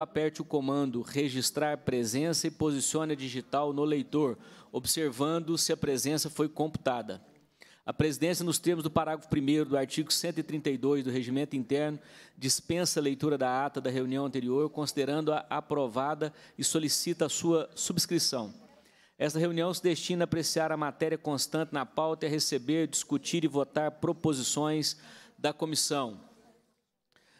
aperte o comando registrar presença e posicione a digital no leitor, observando se a presença foi computada. A presidência, nos termos do parágrafo 1 do artigo 132 do Regimento Interno, dispensa a leitura da ata da reunião anterior, considerando-a aprovada e solicita a sua subscrição. Esta reunião se destina a apreciar a matéria constante na pauta e a receber, discutir e votar proposições da comissão.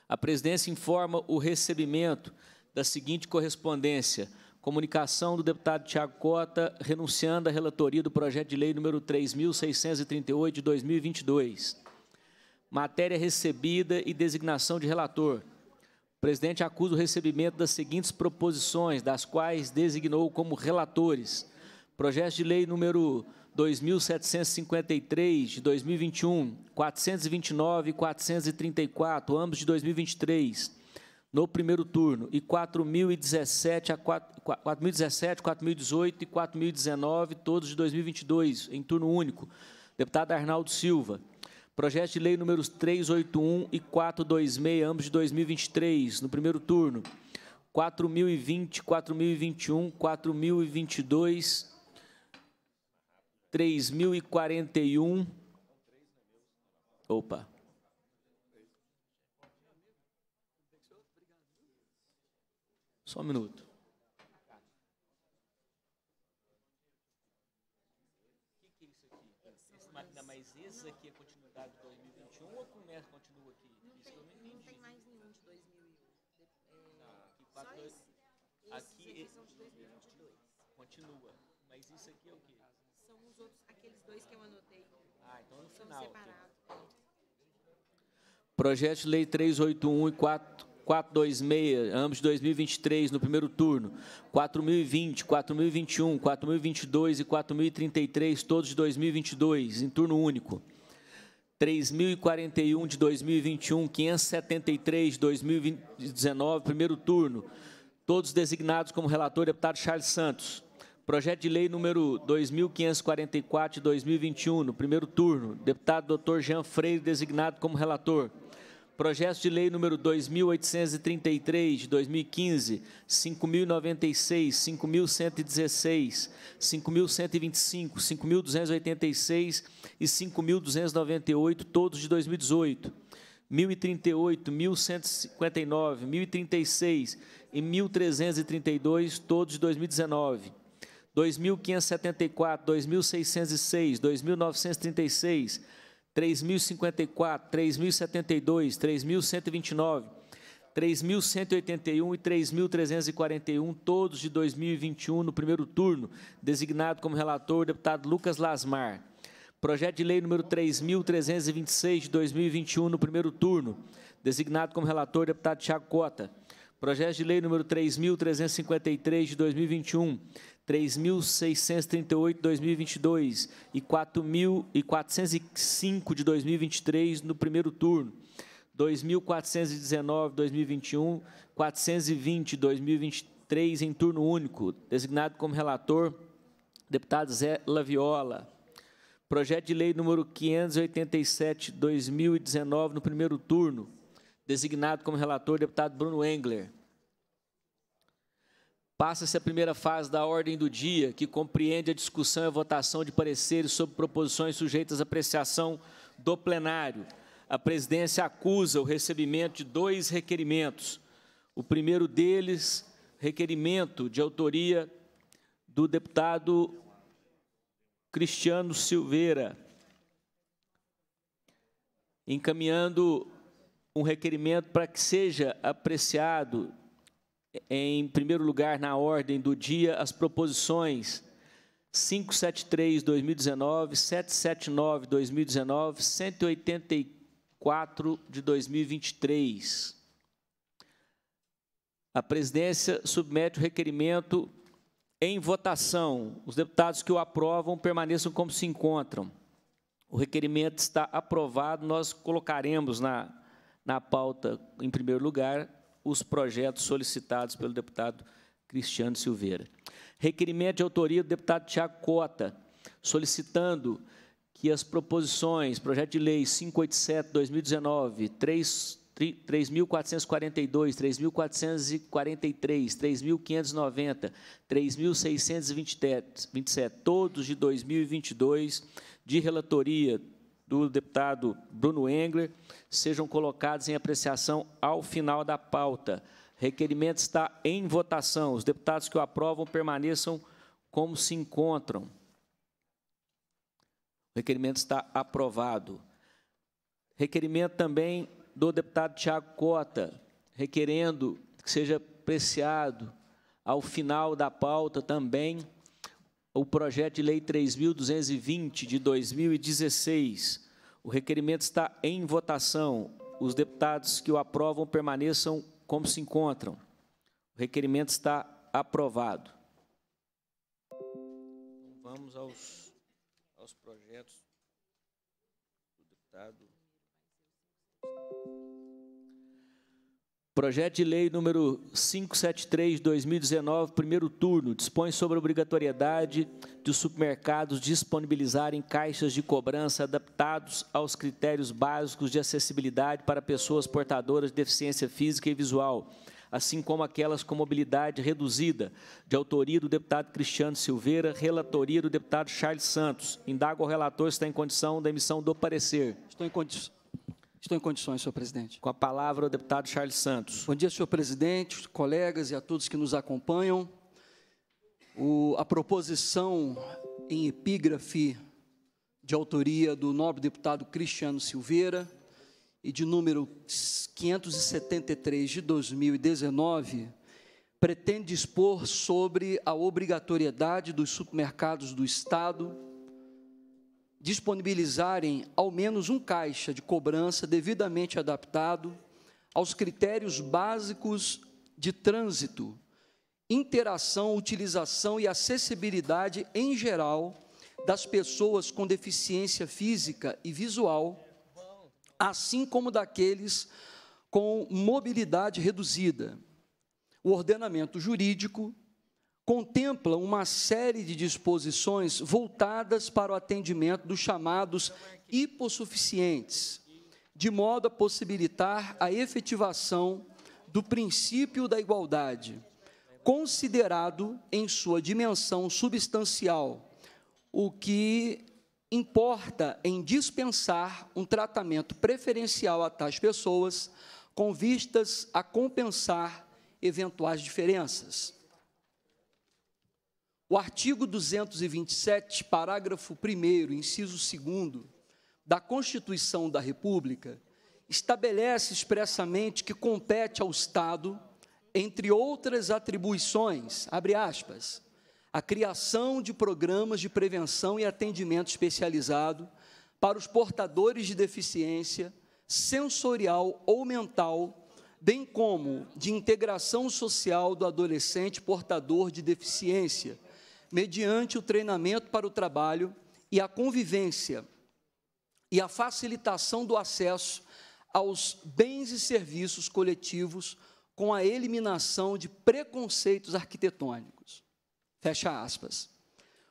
A presidência informa o recebimento da seguinte correspondência. Comunicação do deputado Tiago Cota, renunciando à relatoria do projeto de lei número 3.638 de 2022. Matéria recebida e designação de relator. O presidente acusa o recebimento das seguintes proposições, das quais designou como relatores. Projeto de lei número 2.753 de 2021, 429 e 434, ambos de 2023, no primeiro turno, e 4.017, 4.017, 4.018 e 4.019, todos de 2022, em turno único. Deputado Arnaldo Silva. Projeto de lei números 381 e 426, ambos de 2023, no primeiro turno. 4.020, 4.021, 4.022 3041. Opa. Só um minuto. Mas esse aqui é continuidade de 2021 ou começa, continua aqui? Não Isso tem, que eu não não entendi. tem mais nenhum de 2001. É, Aqui, só quatro- esse. Esses aqui, aqui esse- são de 2022. Continua. Mas isso aqui é o quê? São os outros, aqueles dois que eu anotei. É. Projeto de Lei 381 e 4 426, ambos de 2023, no primeiro turno. 4020, 4021, 4022 e 4033, todos de 2022, em turno único. 3.041 de 2021, 573 de 2019, primeiro turno. Todos designados como relator, deputado Charles Santos. Projeto de lei número 2.544 de 2021, no primeiro turno. Deputado Dr. Jean Freire, designado como relator. Projeto de lei número 2.833 de 2015, 5.096, 5.116, 5.125, 5.286 e 5.298, todos de 2018. 1038, 1159, 1036 e 1332, todos de 2019. 2.574, 2.606, 2.936, 3.054, 3.072, 3.129, 3.181 e 3.341, todos de 2021, no primeiro turno, designado como relator o deputado Lucas Lasmar. Projeto de lei número 3.326 de 2021, no primeiro turno, designado como relator o deputado Tiago Cota. Projeto de lei número 3.353 de 2021, 3.638 de 2022 e 4.405 de 2023 no primeiro turno. 2.419 de 2021, 420 de 2023 em turno único, designado como relator deputado Zé Laviola. Projeto de lei número 587 de 2019 no primeiro turno, designado como relator deputado Bruno Engler. Passa-se a primeira fase da ordem do dia, que compreende a discussão e a votação de pareceres sobre proposições sujeitas à apreciação do plenário. A presidência acusa o recebimento de dois requerimentos. O primeiro deles, requerimento de autoria do deputado Cristiano Silveira, encaminhando um requerimento para que seja apreciado em primeiro lugar na ordem do dia as proposições 573 2019, 779 2019, 184 de 2023. A presidência submete o requerimento em votação. Os deputados que o aprovam permaneçam como se encontram. O requerimento está aprovado, nós colocaremos na, na pauta, em primeiro lugar, os projetos solicitados pelo deputado Cristiano Silveira. Requerimento de autoria do deputado Tiago Cota, solicitando que as proposições, projeto de lei 587-2019, 3.442, 3.443, 3.590, 3.627, todos de 2022, de relatoria do deputado Bruno Engler, sejam colocados em apreciação ao final da pauta. Requerimento está em votação. Os deputados que o aprovam permaneçam como se encontram. O requerimento está aprovado. Requerimento também do deputado Tiago Cota, requerendo que seja apreciado ao final da pauta também o projeto de lei 3.220 de 2016. O requerimento está em votação. Os deputados que o aprovam permaneçam como se encontram. O requerimento está aprovado. Vamos aos, Projeto de Lei número 573 de 2019, primeiro turno, dispõe sobre a obrigatoriedade dos supermercados disponibilizarem caixas de cobrança adaptados aos critérios básicos de acessibilidade para pessoas portadoras de deficiência física e visual, assim como aquelas com mobilidade reduzida, de autoria do deputado Cristiano Silveira, relatoria do deputado Charles Santos. Indago ao relator se está em condição da emissão do parecer. Estou em condição. Estou em condições, senhor presidente. Com a palavra o deputado Charles Santos. Bom dia, senhor presidente, colegas e a todos que nos acompanham. O, a proposição em epígrafe de autoria do nobre deputado Cristiano Silveira e de número 573 de 2019 pretende dispor sobre a obrigatoriedade dos supermercados do Estado disponibilizarem ao menos um caixa de cobrança devidamente adaptado aos critérios básicos de trânsito, interação, utilização e acessibilidade em geral das pessoas com deficiência física e visual, assim como daqueles com mobilidade reduzida. O ordenamento jurídico contempla uma série de disposições voltadas para o atendimento dos chamados hipossuficientes, de modo a possibilitar a efetivação do princípio da igualdade, considerado em sua dimensão substancial, o que importa em dispensar um tratamento preferencial a tais pessoas, com vistas a compensar eventuais diferenças. O artigo 227, parágrafo 1, inciso 2 da Constituição da República, estabelece expressamente que compete ao Estado, entre outras atribuições, abre aspas, a criação de programas de prevenção e atendimento especializado para os portadores de deficiência sensorial ou mental, bem como de integração social do adolescente portador de deficiência mediante o treinamento para o trabalho e a convivência e a facilitação do acesso aos bens e serviços coletivos com a eliminação de preconceitos arquitetônicos. Fecha aspas.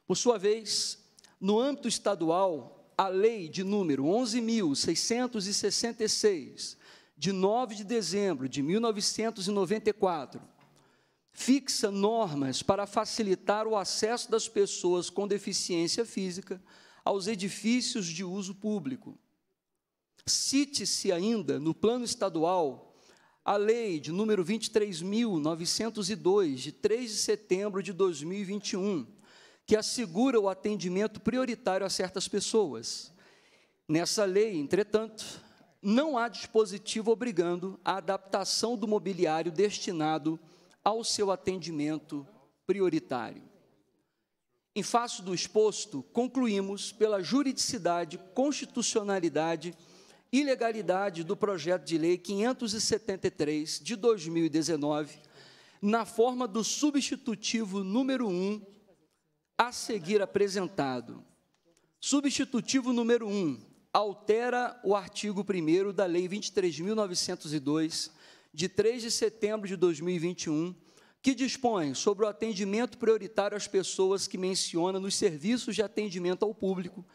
Por sua vez, no âmbito estadual, a lei de número 11.666, de 9 de dezembro de 1994, fixa normas para facilitar o acesso das pessoas com deficiência física aos edifícios de uso público. Cite-se ainda, no plano estadual, a lei de número 23.902, de 3 de setembro de 2021, que assegura o atendimento prioritário a certas pessoas. Nessa lei, entretanto, não há dispositivo obrigando a adaptação do mobiliário destinado ao seu atendimento prioritário. Em face do exposto, concluímos pela juridicidade, constitucionalidade e legalidade do projeto de lei 573 de 2019, na forma do substitutivo número 1 a seguir apresentado. Substitutivo número 1 altera o artigo 1 da Lei 23.902 de 3 de setembro de 2021, que dispõe sobre o atendimento prioritário às pessoas que menciona nos serviços de atendimento ao público,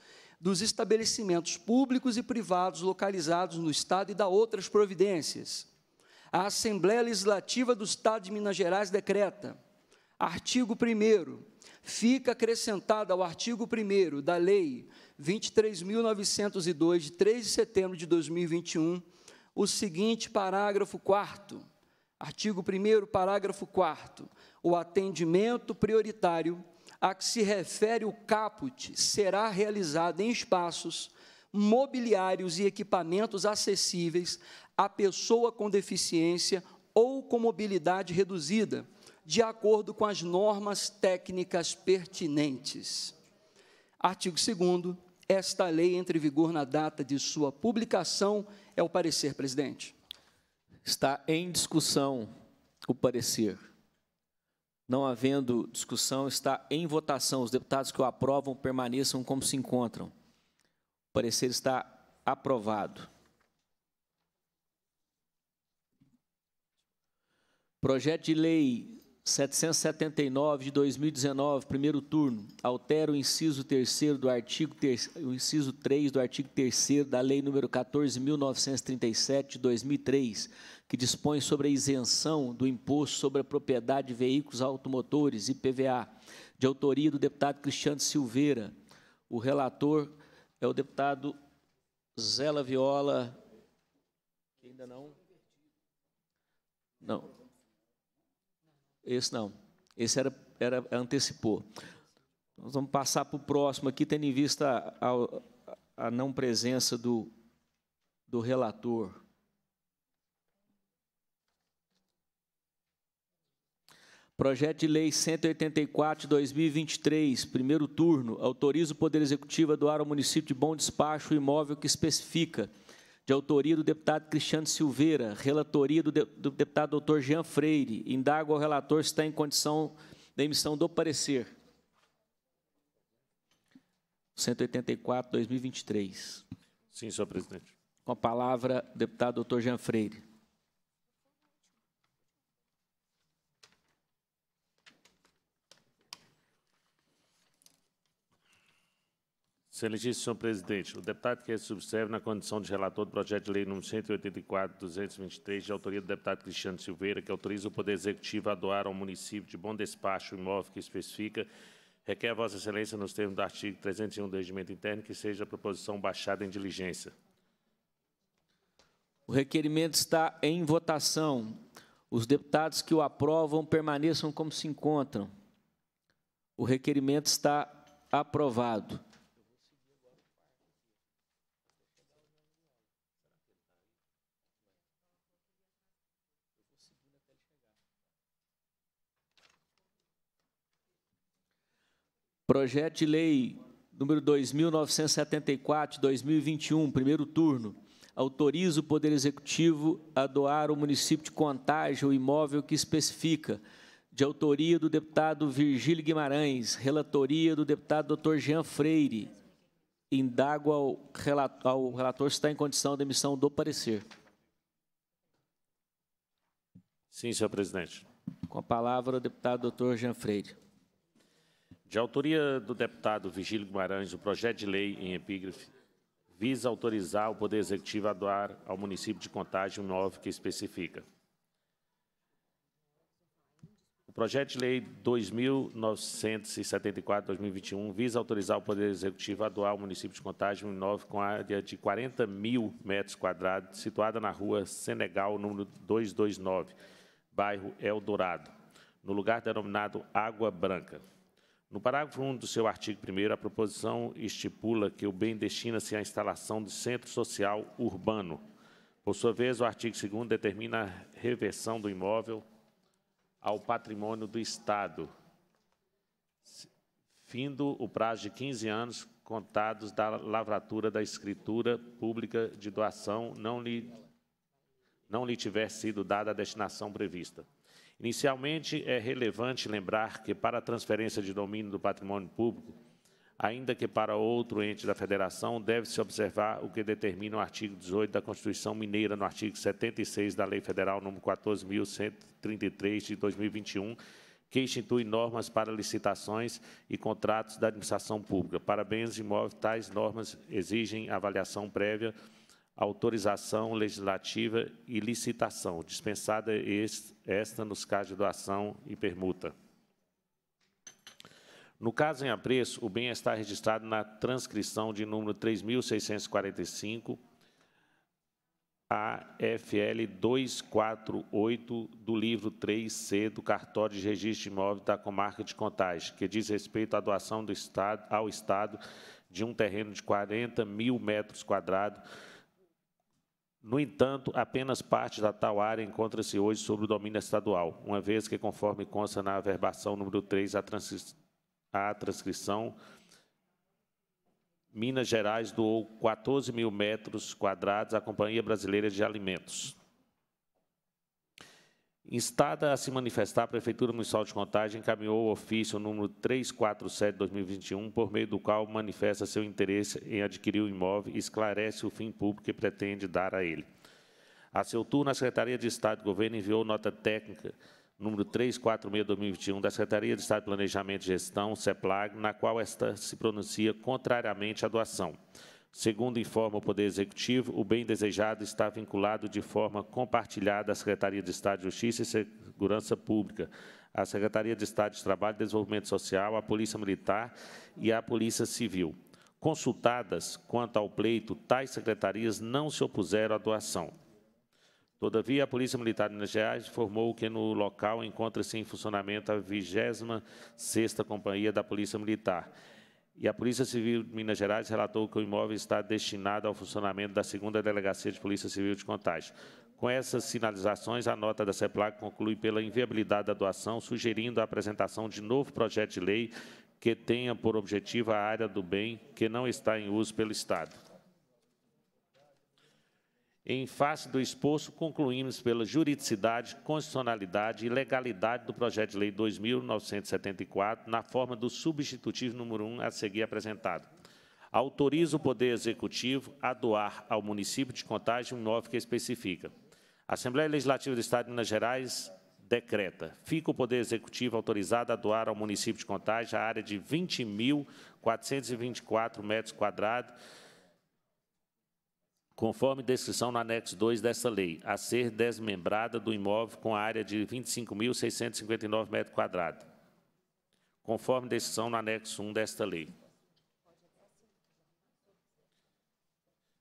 dos estabelecimentos públicos e privados localizados no Estado e da outras providências. A Assembleia Legislativa do Estado de Minas Gerais decreta, artigo 1 fica acrescentada ao artigo 1 da Lei 23.902, de 3 de setembro de 2021, o seguinte parágrafo 4 Artigo 1 parágrafo 4 O atendimento prioritário a que se refere o caput será realizado em espaços mobiliários e equipamentos acessíveis à pessoa com deficiência ou com mobilidade reduzida, de acordo com as normas técnicas pertinentes. Artigo 2 esta lei entra em vigor na data de sua publicação, é o parecer, presidente. Está em discussão o parecer. Não havendo discussão, está em votação. Os deputados que o aprovam permaneçam como se encontram. O parecer está aprovado. Projeto de lei 779 de 2019, primeiro turno, altera o inciso 3 do artigo 3, o inciso 3 do artigo 3 da Lei número 14.937 de 2003, que dispõe sobre a isenção do imposto sobre a propriedade de veículos automotores, IPVA, de autoria do deputado Cristiano Silveira. O relator é o deputado Zela Viola. Ainda não? Não. Esse não. Esse era, era antecipou. Nós vamos passar para o próximo aqui, tendo em vista a, a não presença do, do relator. Projeto de Lei 184 de 2023, primeiro turno, autoriza o Poder Executivo a doar ao município de Bom Despacho o imóvel que especifica de autoria do deputado Cristiano Silveira, relatoria do, de, do deputado doutor Jean Freire. Indago ao relator se está em condição da emissão do parecer. 184, 2023. Sim, senhor presidente. Com a palavra, deputado doutor Jean Freire. Excelentíssimo senhor presidente, o deputado que se observa na condição de relator do projeto de lei número 184-223, de autoria do deputado Cristiano Silveira, que autoriza o Poder Executivo a doar ao município de bom despacho o imóvel que especifica, requer a Vossa Excelência, nos termos do artigo 301 do Regimento Interno, que seja a proposição baixada em diligência. O requerimento está em votação. Os deputados que o aprovam permaneçam como se encontram. O requerimento está aprovado. Projeto de Lei número 2974 de 2021, primeiro turno, autoriza o Poder Executivo a doar ao município de Contagem o imóvel que especifica, de autoria do deputado Virgílio Guimarães, relatoria do deputado Dr. Jean Freire. Indago ao relator, ao relator se está em condição de emissão do parecer. Sim, senhor presidente. Com a palavra, o deputado Dr. Jean Freire. De autoria do deputado Vigílio Guimarães, o projeto de lei em epígrafe visa autorizar o Poder Executivo a doar ao município de Contagem um imóvel que especifica. O projeto de lei 2.974-2021 visa autorizar o Poder Executivo a doar ao município de Contagem um imóvel com área de 40 mil metros quadrados, situada na rua Senegal, número 229, bairro Eldorado, no lugar denominado Água Branca. No parágrafo 1 do seu artigo 1 a proposição estipula que o bem destina-se à instalação de centro social urbano. Por sua vez, o artigo 2 determina a reversão do imóvel ao patrimônio do Estado, findo o prazo de 15 anos contados da lavratura da escritura pública de doação não lhe, não lhe tiver sido dada a destinação prevista. Inicialmente, é relevante lembrar que, para a transferência de domínio do patrimônio público, ainda que para outro ente da Federação, deve-se observar o que determina o artigo 18 da Constituição Mineira, no artigo 76 da Lei Federal nº 14.133, de 2021, que institui normas para licitações e contratos da administração pública. Para bens imóveis, tais normas exigem avaliação prévia, autorização legislativa e licitação, dispensada esta nos casos de doação e permuta. No caso em apreço, o bem está registrado na transcrição de número 3.645, AFL 248 do livro 3C do cartório de registro de imóvel da comarca de Contagem, que diz respeito à doação do estado, ao Estado de um terreno de 40 mil metros quadrados. No entanto, apenas parte da tal área encontra-se hoje sob o domínio estadual, uma vez que, conforme consta na averbação número 3, a, a transcrição Minas Gerais doou 14 mil metros quadrados à Companhia Brasileira de Alimentos. Instada a se manifestar, a Prefeitura Municipal de Contagem encaminhou o ofício número 347-2021, por meio do qual manifesta seu interesse em adquirir o imóvel e esclarece o fim público que pretende dar a ele. A seu turno, a Secretaria de Estado de Governo enviou nota técnica número 346-2021 da Secretaria de Estado de Planejamento e Gestão, CEPLAG, na qual esta se pronuncia contrariamente à doação. Segundo informa o Poder Executivo, o bem desejado está vinculado de forma compartilhada à Secretaria de Estado de Justiça e Segurança Pública, à Secretaria de Estado de Trabalho e Desenvolvimento Social, à Polícia Militar e à Polícia Civil. Consultadas quanto ao pleito, tais secretarias não se opuseram à doação. Todavia, a Polícia Militar de Minas Gerais informou que no local encontra-se em funcionamento a 26ª Companhia da Polícia Militar. E a Polícia Civil de Minas Gerais relatou que o imóvel está destinado ao funcionamento da 2 Delegacia de Polícia Civil de Contagem. Com essas sinalizações, a nota da CEPLAC conclui pela inviabilidade da doação, sugerindo a apresentação de novo projeto de lei que tenha por objetivo a área do bem que não está em uso pelo Estado. Em face do exposto, concluímos pela juridicidade, constitucionalidade e legalidade do projeto de lei 2.974, na forma do substitutivo número 1 a seguir apresentado. Autoriza o Poder Executivo a doar ao município de Contagem um imóvel que especifica. A Assembleia Legislativa do Estado de Minas Gerais decreta. Fica o Poder Executivo autorizado a doar ao município de Contagem a área de 20.424 metros quadrados conforme descrição no anexo 2 dessa lei, a ser desmembrada do imóvel com área de 25.659 metros quadrados, conforme descrição no anexo 1 desta lei.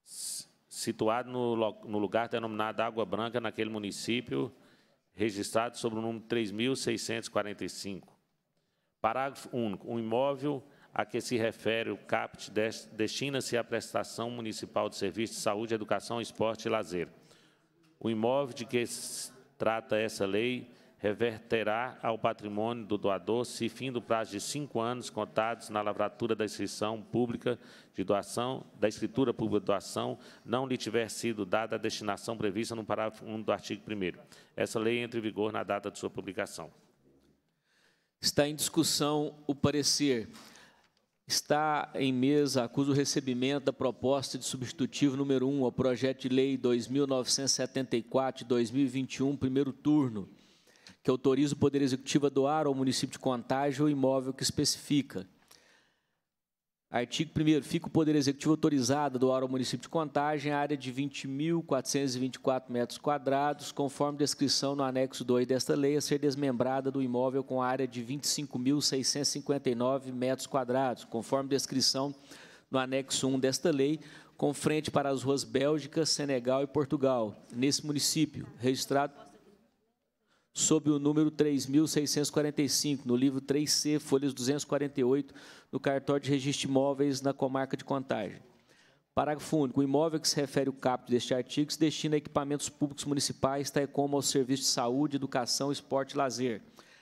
Situado no, lugar denominado Água Branca, naquele município, registrado sobre o número 3.645. Parágrafo único. Um imóvel a que se refere o CAPT destina-se à prestação municipal de serviços de saúde, educação, esporte e lazer. O imóvel de que trata essa lei reverterá ao patrimônio do doador se fim do prazo de cinco anos contados na lavratura da inscrição pública de doação, da escritura pública de doação, não lhe tiver sido dada a destinação prevista no parágrafo 1 do artigo 1 Essa lei entra em vigor na data de sua publicação. Está em discussão o parecer Está em mesa, acusa o recebimento da proposta de substitutivo número 1 ao projeto de lei 2974 de 2021, primeiro turno, que autoriza o Poder Executivo a doar ao município de Contagem o imóvel que especifica Artigo 1 Fica o Poder Executivo autorizado a doar ao município de Contagem a área de 20.424 metros quadrados, conforme descrição no anexo 2 desta lei, a ser desmembrada do imóvel com área de 25.659 metros quadrados, conforme descrição no anexo 1 desta lei, com frente para as ruas Bélgica, Senegal e Portugal, nesse município, registrado sob o número 3.645, no livro 3C, folhas 248, no cartório de registro de imóveis na comarca de Contagem. Parágrafo único. O imóvel que se refere o caput deste artigo se destina a equipamentos públicos municipais, tais como aos serviços de saúde, educação, esporte e lazer.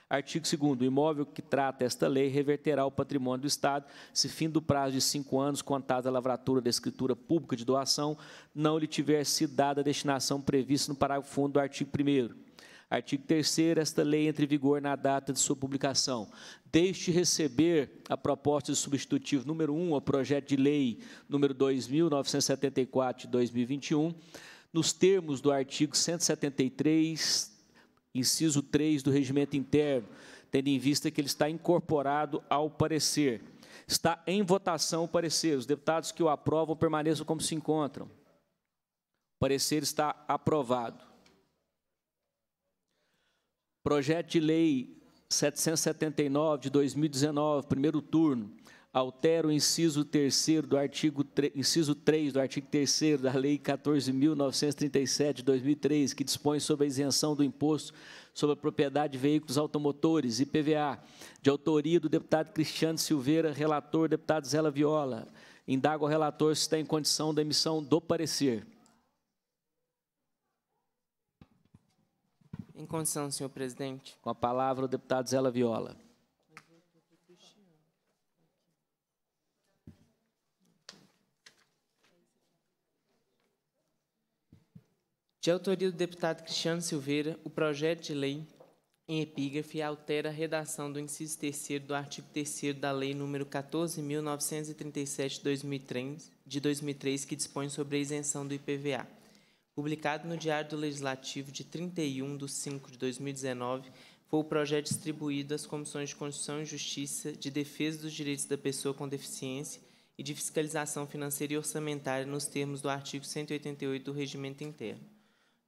Artigo 2 O imóvel que trata esta lei reverterá ao patrimônio do Estado, se fim do prazo de cinco anos contado a lavratura da escritura pública de doação, não lhe tiver sido dada a destinação prevista no parágrafo 1 do artigo 1 Artigo 3 esta lei entra em vigor na data de sua publicação. Deixe receber a proposta de substitutivo número 1 ao projeto de lei número 2974 de 2021, nos termos do artigo 173, inciso 3 do regimento interno, tendo em vista que ele está incorporado ao parecer. Está em votação o parecer. Os deputados que o aprovam permaneçam como se encontram. O parecer está aprovado. Projeto de Lei 779 de 2019, primeiro turno, altera o inciso 3 do artigo inciso 3 do artigo 3 da Lei 14.937 de 2003, que dispõe sobre a isenção do imposto sobre a propriedade de veículos automotores, IPVA, de autoria do deputado Cristiano Silveira, relator, deputado Zela Viola. Indago ao relator se está em condição da emissão do parecer. Em condição, senhor presidente. Com a palavra o deputado Zela Viola. De autoria do deputado Cristiano Silveira, o projeto de lei em epígrafe altera a redação do inciso 3 do artigo 3 da Lei nº 14.937 de 2003, que dispõe sobre a isenção do IPVA publicado no Diário do Legislativo de 31 de 5 de 2019, foi o projeto distribuído às Comissões de Constituição e Justiça, de Defesa dos Direitos da Pessoa com Deficiência e de Fiscalização Financeira e Orçamentária nos termos do artigo 188 do Regimento Interno.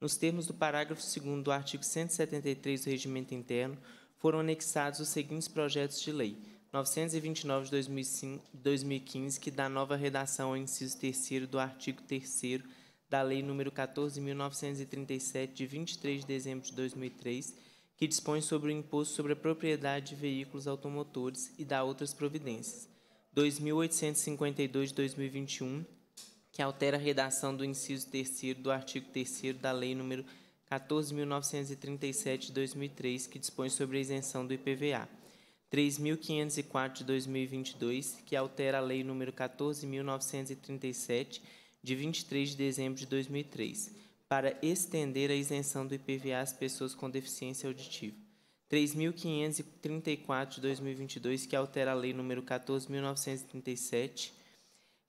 Nos termos do parágrafo 2 do artigo 173 do Regimento Interno, foram anexados os seguintes projetos de lei: 929 de 2015, que dá nova redação ao inciso 3 do artigo 3 da Lei nº 14.937, de 23 de dezembro de 2003, que dispõe sobre o imposto sobre a propriedade de veículos automotores e dá outras providências. 2.852 de 2021, que altera a redação do inciso 3 do artigo 3 da Lei nº 14.937 de 2003, que dispõe sobre a isenção do IPVA. 3.504 de 2022, que altera a Lei nº 14.937 de 23 de dezembro de 2003, para estender a isenção do IPVA às pessoas com deficiência auditiva. 3.534 de 2022, que altera a Lei nº 14.937,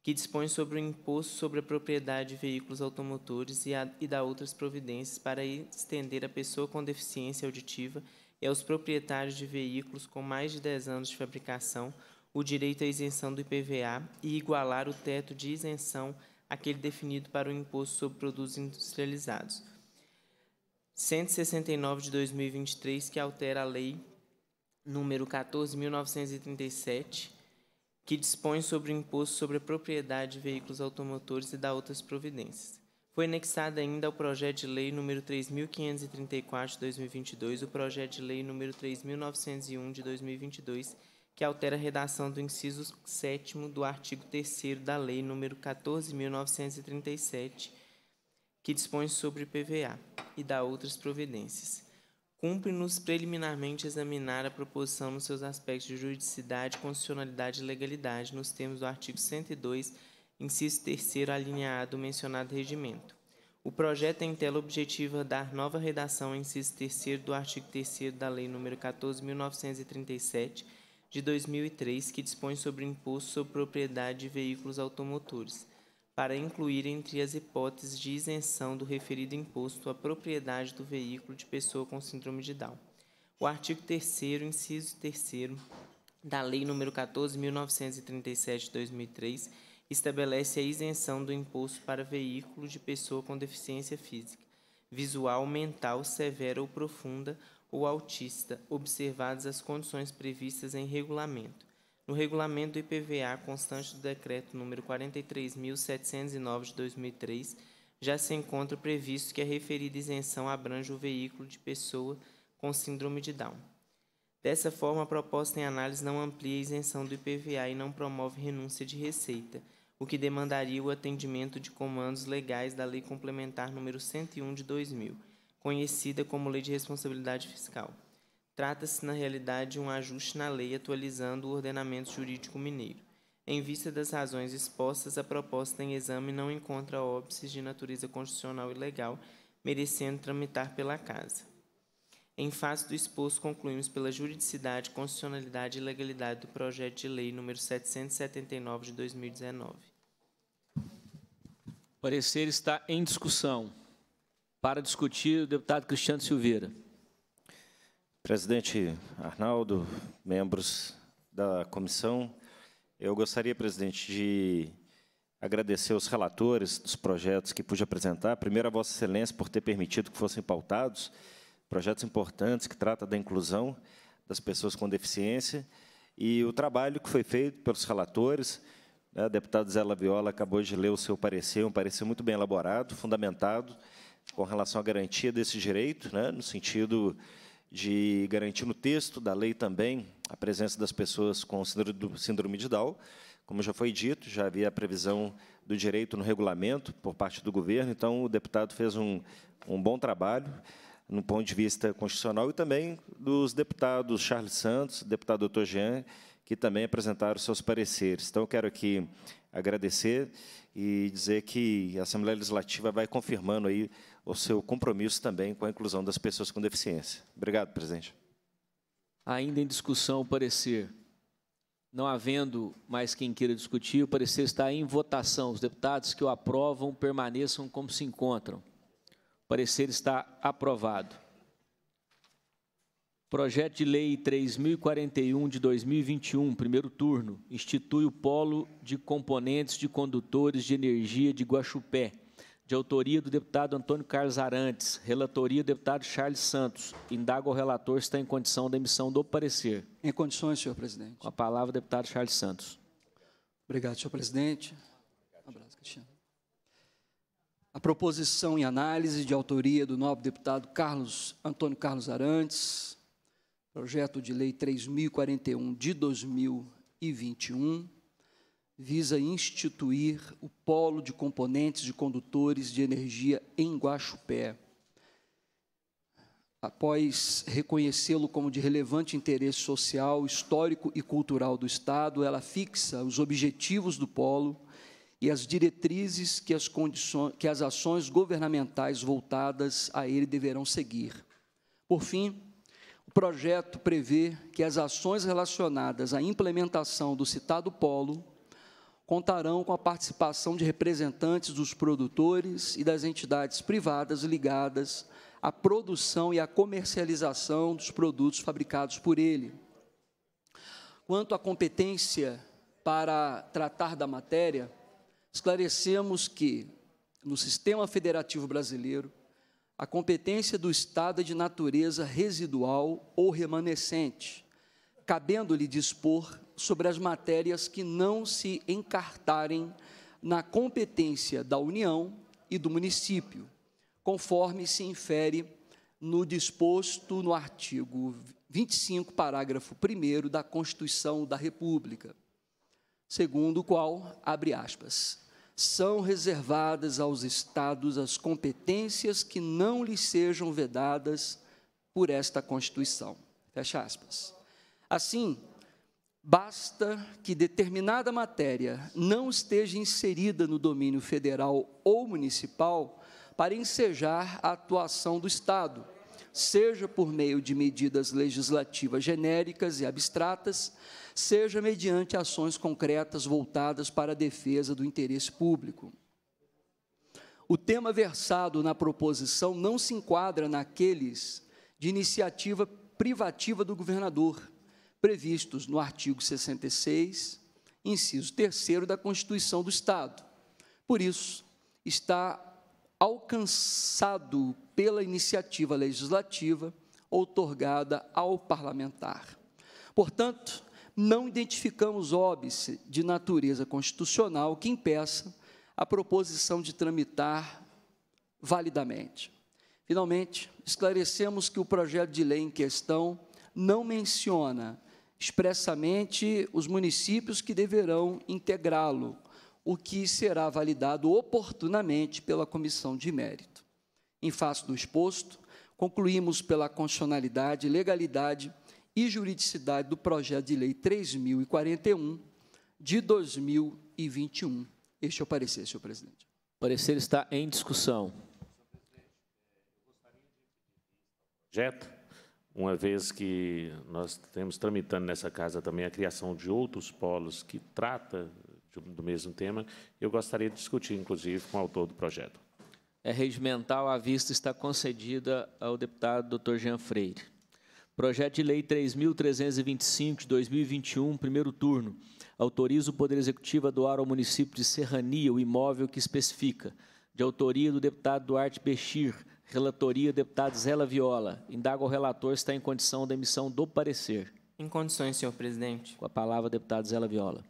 que dispõe sobre o imposto sobre a propriedade de veículos automotores e, a, e dá outras providências para estender à pessoa com deficiência auditiva e aos proprietários de veículos com mais de 10 anos de fabricação o direito à isenção do IPVA e igualar o teto de isenção aquele definido para o imposto sobre produtos industrializados. 169 de 2023, que altera a lei número 14.937, que dispõe sobre o imposto sobre a propriedade de veículos automotores e dá outras providências. Foi anexada ainda ao projeto de lei número 3.534 de 2022, o projeto de lei número 3.901 de 2022, que altera a redação do inciso 7 do artigo 3 da Lei nº 14.937, que dispõe sobre PVA e dá outras providências. Cumpre-nos preliminarmente examinar a proposição nos seus aspectos de juridicidade, constitucionalidade e legalidade, nos termos do artigo 102, inciso 3 alineado mencionado regimento. O projeto tem tela objetiva dar nova redação ao inciso 3 do artigo 3 da Lei nº 14.937, de 2003, que dispõe sobre imposto sobre propriedade de veículos automotores, para incluir entre as hipóteses de isenção do referido imposto a propriedade do veículo de pessoa com síndrome de Down. O artigo 3 inciso 3 da Lei nº 14.937 de 2003 estabelece a isenção do imposto para veículo de pessoa com deficiência física, visual, mental, severa ou profunda ou autista, observadas as condições previstas em regulamento. No regulamento do IPVA constante do decreto número 43.709 de 2003, já se encontra previsto que a referida isenção abrange o veículo de pessoa com síndrome de Down. Dessa forma, a proposta em análise não amplia a isenção do IPVA e não promove renúncia de receita, o que demandaria o atendimento de comandos legais da Lei Complementar número 101 de 2000 conhecida como Lei de Responsabilidade Fiscal. Trata-se, na realidade, de um ajuste na lei atualizando o ordenamento jurídico mineiro. Em vista das razões expostas, a proposta em exame não encontra óbices de natureza constitucional e legal, merecendo tramitar pela Casa. Em face do exposto, concluímos pela juridicidade, constitucionalidade e legalidade do projeto de lei número 779 de 2019. O parecer está em discussão. Para discutir, o deputado Cristiano Silveira. Presidente Arnaldo, membros da comissão, eu gostaria, presidente, de agradecer aos relatores dos projetos que pude apresentar. Primeiro, a Vossa Excelência por ter permitido que fossem pautados projetos importantes que tratam da inclusão das pessoas com deficiência e o trabalho que foi feito pelos relatores. Né, a deputada Zé Viola acabou de ler o seu parecer, um parecer muito bem elaborado, fundamentado, com relação à garantia desse direito, né, no sentido de garantir no texto da lei também a presença das pessoas com síndrome de Down. Como já foi dito, já havia a previsão do direito no regulamento por parte do governo, então o deputado fez um, um bom trabalho no ponto de vista constitucional e também dos deputados Charles Santos, deputado doutor Jean, que também apresentaram seus pareceres. Então, eu quero aqui agradecer e dizer que a Assembleia Legislativa vai confirmando aí o seu compromisso também com a inclusão das pessoas com deficiência. Obrigado, presidente. Ainda em discussão o parecer. Não havendo mais quem queira discutir, o parecer está em votação. Os deputados que o aprovam permaneçam como se encontram. O parecer está aprovado. Projeto de Lei 3041 de 2021, primeiro turno, institui o Polo de Componentes de Condutores de Energia de Guaxupé, de autoria do deputado Antônio Carlos Arantes, relatoria do deputado Charles Santos. Indago ao relator se está em condição da emissão do parecer. Em condições, senhor presidente. Com a palavra, deputado Charles Santos. Obrigado, senhor presidente. Um abraço, Cristiano. A proposição em análise de autoria do nobre deputado Carlos Antônio Carlos Arantes, projeto de lei 3041 de 2021, visa instituir o polo de componentes de condutores de energia em Guaxupé. Após reconhecê-lo como de relevante interesse social, histórico e cultural do Estado, ela fixa os objetivos do polo e as diretrizes que as, condições, que as ações governamentais voltadas a ele deverão seguir. Por fim, o projeto prevê que as ações relacionadas à implementação do citado polo contarão com a participação de representantes dos produtores e das entidades privadas ligadas à produção e à comercialização dos produtos fabricados por ele. Quanto à competência para tratar da matéria, esclarecemos que, no sistema federativo brasileiro, a competência do Estado é de natureza residual ou remanescente, cabendo-lhe dispor sobre as matérias que não se encartarem na competência da União e do município, conforme se infere no disposto no artigo 25, parágrafo 1 da Constituição da República, segundo o qual, abre aspas, são reservadas aos estados as competências que não lhes sejam vedadas por esta Constituição. Fecha aspas. Assim, basta que determinada matéria não esteja inserida no domínio federal ou municipal para ensejar a atuação do Estado, seja por meio de medidas legislativas genéricas e abstratas, seja mediante ações concretas voltadas para a defesa do interesse público. O tema versado na proposição não se enquadra naqueles de iniciativa privativa do governador, previstos no artigo 66, inciso 3 da Constituição do Estado. Por isso, está alcançado pela iniciativa legislativa outorgada ao parlamentar. Portanto, não identificamos óbice de natureza constitucional que impeça a proposição de tramitar validamente. Finalmente, esclarecemos que o projeto de lei em questão não menciona expressamente os municípios que deverão integrá-lo, o que será validado oportunamente pela comissão de mérito. Em face do exposto, concluímos pela constitucionalidade, legalidade e juridicidade do projeto de lei 3041 de 2021. Este é o parecer, senhor presidente. O parecer está em discussão. Projeto, uma vez que nós temos tramitando nessa casa também a criação de outros polos que trata do mesmo tema, eu gostaria de discutir, inclusive, com o autor do projeto. É regimental, a vista está concedida ao deputado Dr. Jean Freire. Projeto de Lei 3.325, de 2021, primeiro turno. Autoriza o Poder Executivo a doar ao município de Serrania o imóvel que especifica. De autoria do deputado Duarte Bechir. Relatoria, deputado Zé Viola. Indaga ao relator se está em condição da emissão do parecer. Em condições, senhor presidente. Com a palavra, deputado Zé Viola.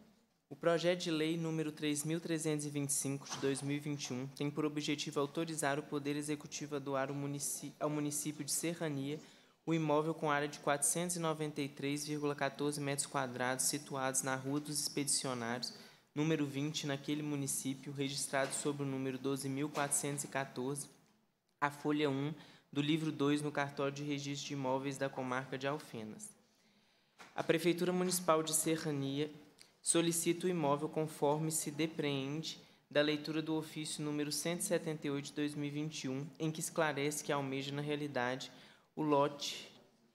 O projeto de lei número 3.325 de 2021 tem por objetivo autorizar o Poder Executivo a doar ao município, ao município de Serrania o imóvel com área de 493,14 metros quadrados situados na Rua dos Expedicionários, número 20, naquele município, registrado sob o número 12.414, a folha 1 do livro 2 no cartório de registro de imóveis da comarca de Alfenas. A Prefeitura Municipal de Serrania solicita o imóvel conforme se depreende da leitura do ofício número 178 de 2021, em que esclarece que almeja, na realidade, o lote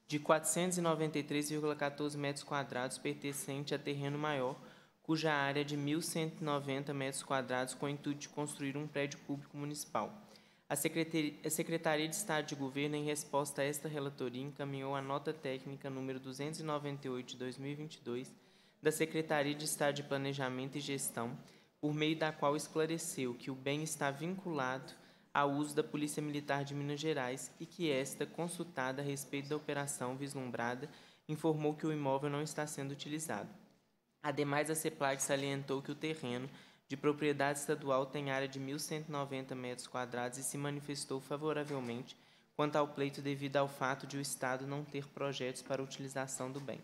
de 493,14 metros quadrados pertencente a terreno maior, cuja área é de 1.190 metros quadrados, com o intuito de construir um prédio público municipal. A Secretaria de Estado de Governo, em resposta a esta relatoria, encaminhou a nota técnica número 298 de 2022 da Secretaria de Estado de Planejamento e Gestão, por meio da qual esclareceu que o bem está vinculado ao uso da Polícia Militar de Minas Gerais e que esta, consultada a respeito da operação vislumbrada, informou que o imóvel não está sendo utilizado. Ademais, a CEPLAG salientou que o terreno, de propriedade estadual, tem área de 1.190 metros quadrados e se manifestou favoravelmente quanto ao pleito devido ao fato de o Estado não ter projetos para utilização do bem.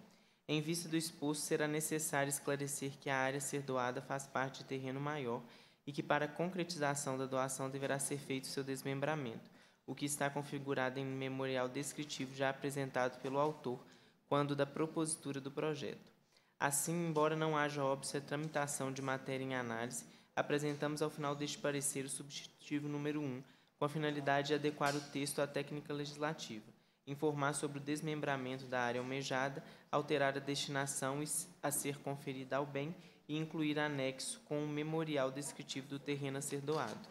Em vista do exposto, será necessário esclarecer que a área a ser doada faz parte de terreno maior e que, para concretização da doação, deverá ser feito seu desmembramento, o que está configurado em memorial descritivo já apresentado pelo autor quando da propositura do projeto. Assim, embora não haja óbvia tramitação de matéria em análise, apresentamos ao final deste parecer o substitutivo número 1, com a finalidade de adequar o texto à técnica legislativa informar sobre o desmembramento da área almejada, alterar a destinação a ser conferida ao bem e incluir anexo com o um memorial descritivo do terreno a ser doado.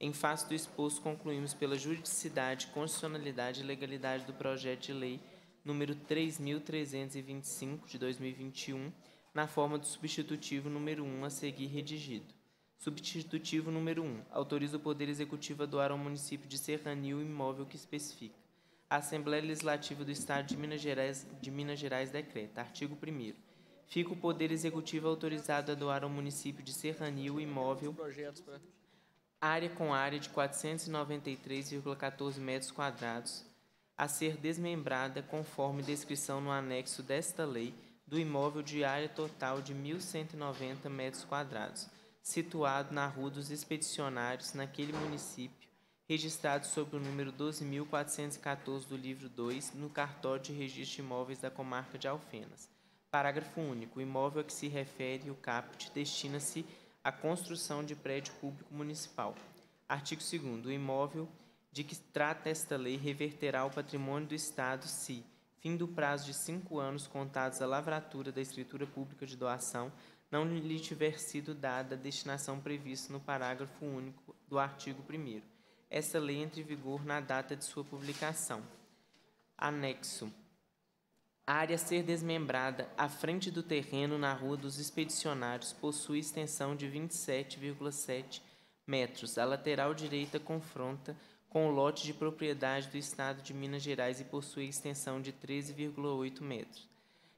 Em face do exposto, concluímos pela juridicidade, constitucionalidade e legalidade do projeto de lei número 3.325 de 2021, na forma do substitutivo número 1 a seguir redigido. Substitutivo número 1. Autoriza o Poder Executivo a doar ao município de Serrania o imóvel que especifica a Assembleia Legislativa do Estado de Minas Gerais, de Minas Gerais decreta. Artigo 1 Fica o Poder Executivo autorizado a doar ao município de Serrania o imóvel área com área de 493,14 metros quadrados, a ser desmembrada conforme descrição no anexo desta lei do imóvel de área total de 1.190 metros quadrados, situado na Rua dos Expedicionários, naquele município, registrado sob o número 12.414 do livro 2 no cartório de registro de imóveis da comarca de Alfenas. Parágrafo único. O imóvel a que se refere o caput destina-se à construção de prédio público municipal. Artigo 2 O imóvel de que trata esta lei reverterá ao patrimônio do Estado se, fim do prazo de cinco anos contados à lavratura da escritura pública de doação, não lhe tiver sido dada a destinação prevista no parágrafo único do artigo 1 essa lei entra em vigor na data de sua publicação. Anexo. A área a ser desmembrada à frente do terreno na Rua dos Expedicionários possui extensão de 27,7 metros. A lateral direita confronta com o lote de propriedade do Estado de Minas Gerais e possui extensão de 13,8 metros,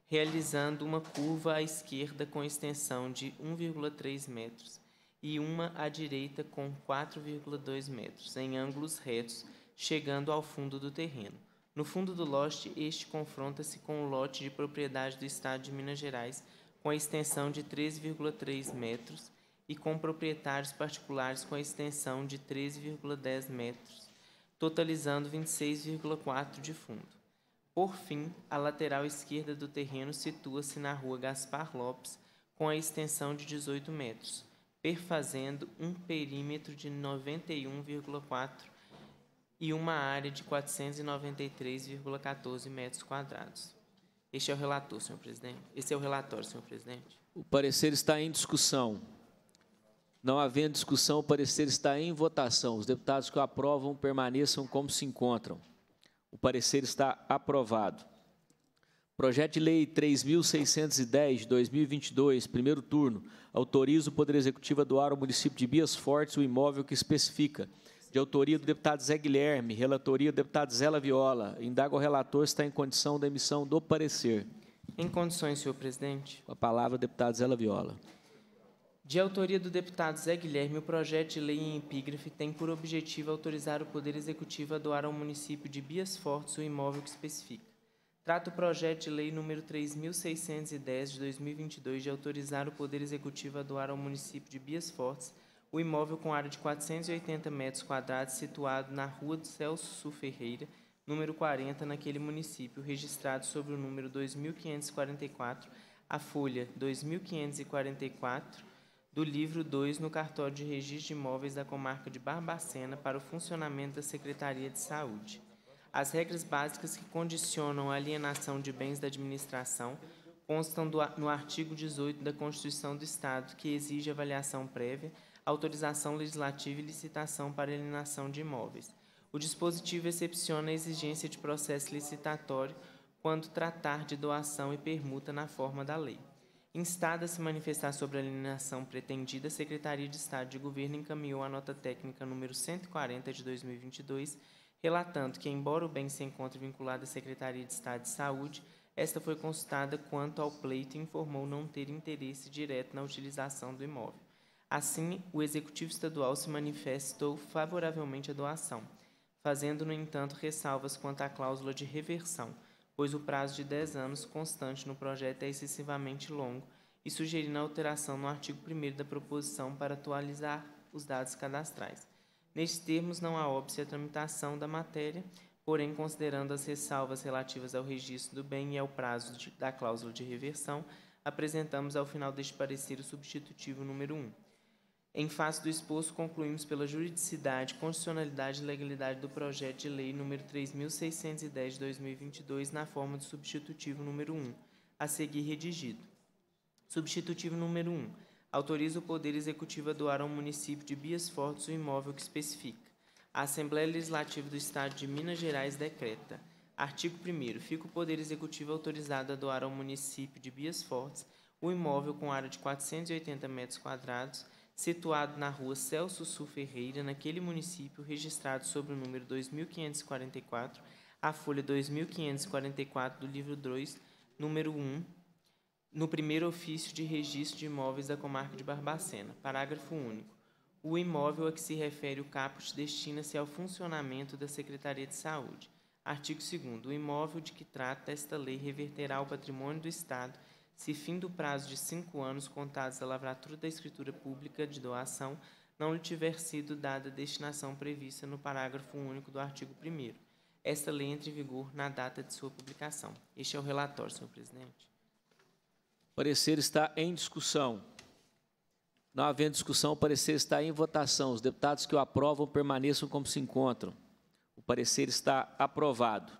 realizando uma curva à esquerda com extensão de 1,3 metros e uma à direita com 4,2 metros, em ângulos retos, chegando ao fundo do terreno. No fundo do lote, este confronta-se com o lote de propriedade do Estado de Minas Gerais, com a extensão de 3,3 metros, e com proprietários particulares com a extensão de 13,10 metros, totalizando 26,4 de fundo. Por fim, a lateral esquerda do terreno situa-se na rua Gaspar Lopes, com a extensão de 18 metros perfazendo um perímetro de 91,4 e uma área de 493,14 metros quadrados. Este é o relator, senhor presidente. Esse é o relatório, senhor presidente. O parecer está em discussão. Não havendo discussão, o parecer está em votação. Os deputados que o aprovam permaneçam como se encontram. O parecer está aprovado. Projeto de Lei 3.610, de 2022, primeiro turno, autoriza o Poder Executivo a doar ao município de Bias Fortes o imóvel que especifica. De autoria do deputado Zé Guilherme, relatoria do deputado Zé Viola. Indaga o relator se está em condição da emissão do parecer. Em condições, senhor presidente. Com a palavra, deputado Zé Viola. De autoria do deputado Zé Guilherme, o projeto de lei em epígrafe tem por objetivo autorizar o Poder Executivo a doar ao município de Bias Fortes o imóvel que especifica. Trata o projeto de lei número 3.610 de 2022 de autorizar o Poder Executivo a doar ao município de Bias Fortes o imóvel com área de 480 metros quadrados situado na rua do Celso Sul Ferreira, número 40, naquele município, registrado sobre o número 2544, a folha 2544, do livro 2 no cartório de registro de imóveis da comarca de Barbacena para o funcionamento da Secretaria de Saúde. As regras básicas que condicionam a alienação de bens da administração constam do, no artigo 18 da Constituição do Estado, que exige avaliação prévia, autorização legislativa e licitação para alienação de imóveis. O dispositivo excepciona a exigência de processo licitatório quando tratar de doação e permuta na forma da lei. Instada a se manifestar sobre a alienação pretendida, a Secretaria de Estado de Governo encaminhou a nota técnica número 140 de 2022, relatando que, embora o bem se encontre vinculado à Secretaria de Estado de Saúde, esta foi consultada quanto ao pleito e informou não ter interesse direto na utilização do imóvel. Assim, o Executivo Estadual se manifestou favoravelmente à doação, fazendo, no entanto, ressalvas quanto à cláusula de reversão, pois o prazo de 10 anos constante no projeto é excessivamente longo, e sugerindo a alteração no artigo 1 da proposição para atualizar os dados cadastrais. Nestes termos, não há óbice a tramitação da matéria, porém, considerando as ressalvas relativas ao registro do bem e ao prazo de, da cláusula de reversão, apresentamos ao final deste parecer o substitutivo número 1. Em face do exposto, concluímos pela juridicidade, constitucionalidade e legalidade do projeto de lei número 3610 de 2022 na forma do substitutivo número 1, a seguir redigido. Substitutivo número 1. Autoriza o Poder Executivo a doar ao município de Bias Fortes o imóvel que especifica. A Assembleia Legislativa do Estado de Minas Gerais decreta. Artigo 1 Fica o Poder Executivo autorizado a doar ao município de Bias Fortes o imóvel com área de 480 metros quadrados, situado na rua Celso Sul Ferreira, naquele município, registrado sobre o número 2544, a folha 2544 do livro 2, número 1, no primeiro ofício de registro de imóveis da comarca de Barbacena. Parágrafo único. O imóvel a que se refere o caput destina-se ao funcionamento da Secretaria de Saúde. Artigo 2 O imóvel de que trata esta lei reverterá ao patrimônio do Estado se fim do prazo de cinco anos contados da lavratura da escritura pública de doação não lhe tiver sido dada a destinação prevista no parágrafo único do artigo 1 Esta lei entra em vigor na data de sua publicação. Este é o relatório, senhor presidente. O parecer está em discussão. Não havendo discussão, o parecer está em votação. Os deputados que o aprovam permaneçam como se encontram. O parecer está aprovado.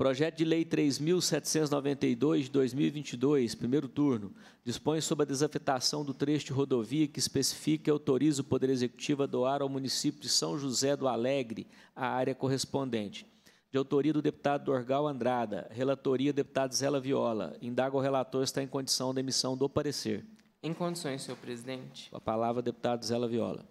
Projeto de Lei 3.792 de 2022, primeiro turno, dispõe sobre a desafetação do trecho de rodovia que especifica e autoriza o Poder Executivo a doar ao município de São José do Alegre a área correspondente. De autoria do deputado Dorgal Andrada, relatoria do deputado Zela Viola. Indaga o relator está em condição da emissão do parecer. Em condições, senhor presidente. A palavra, deputado Zela Viola.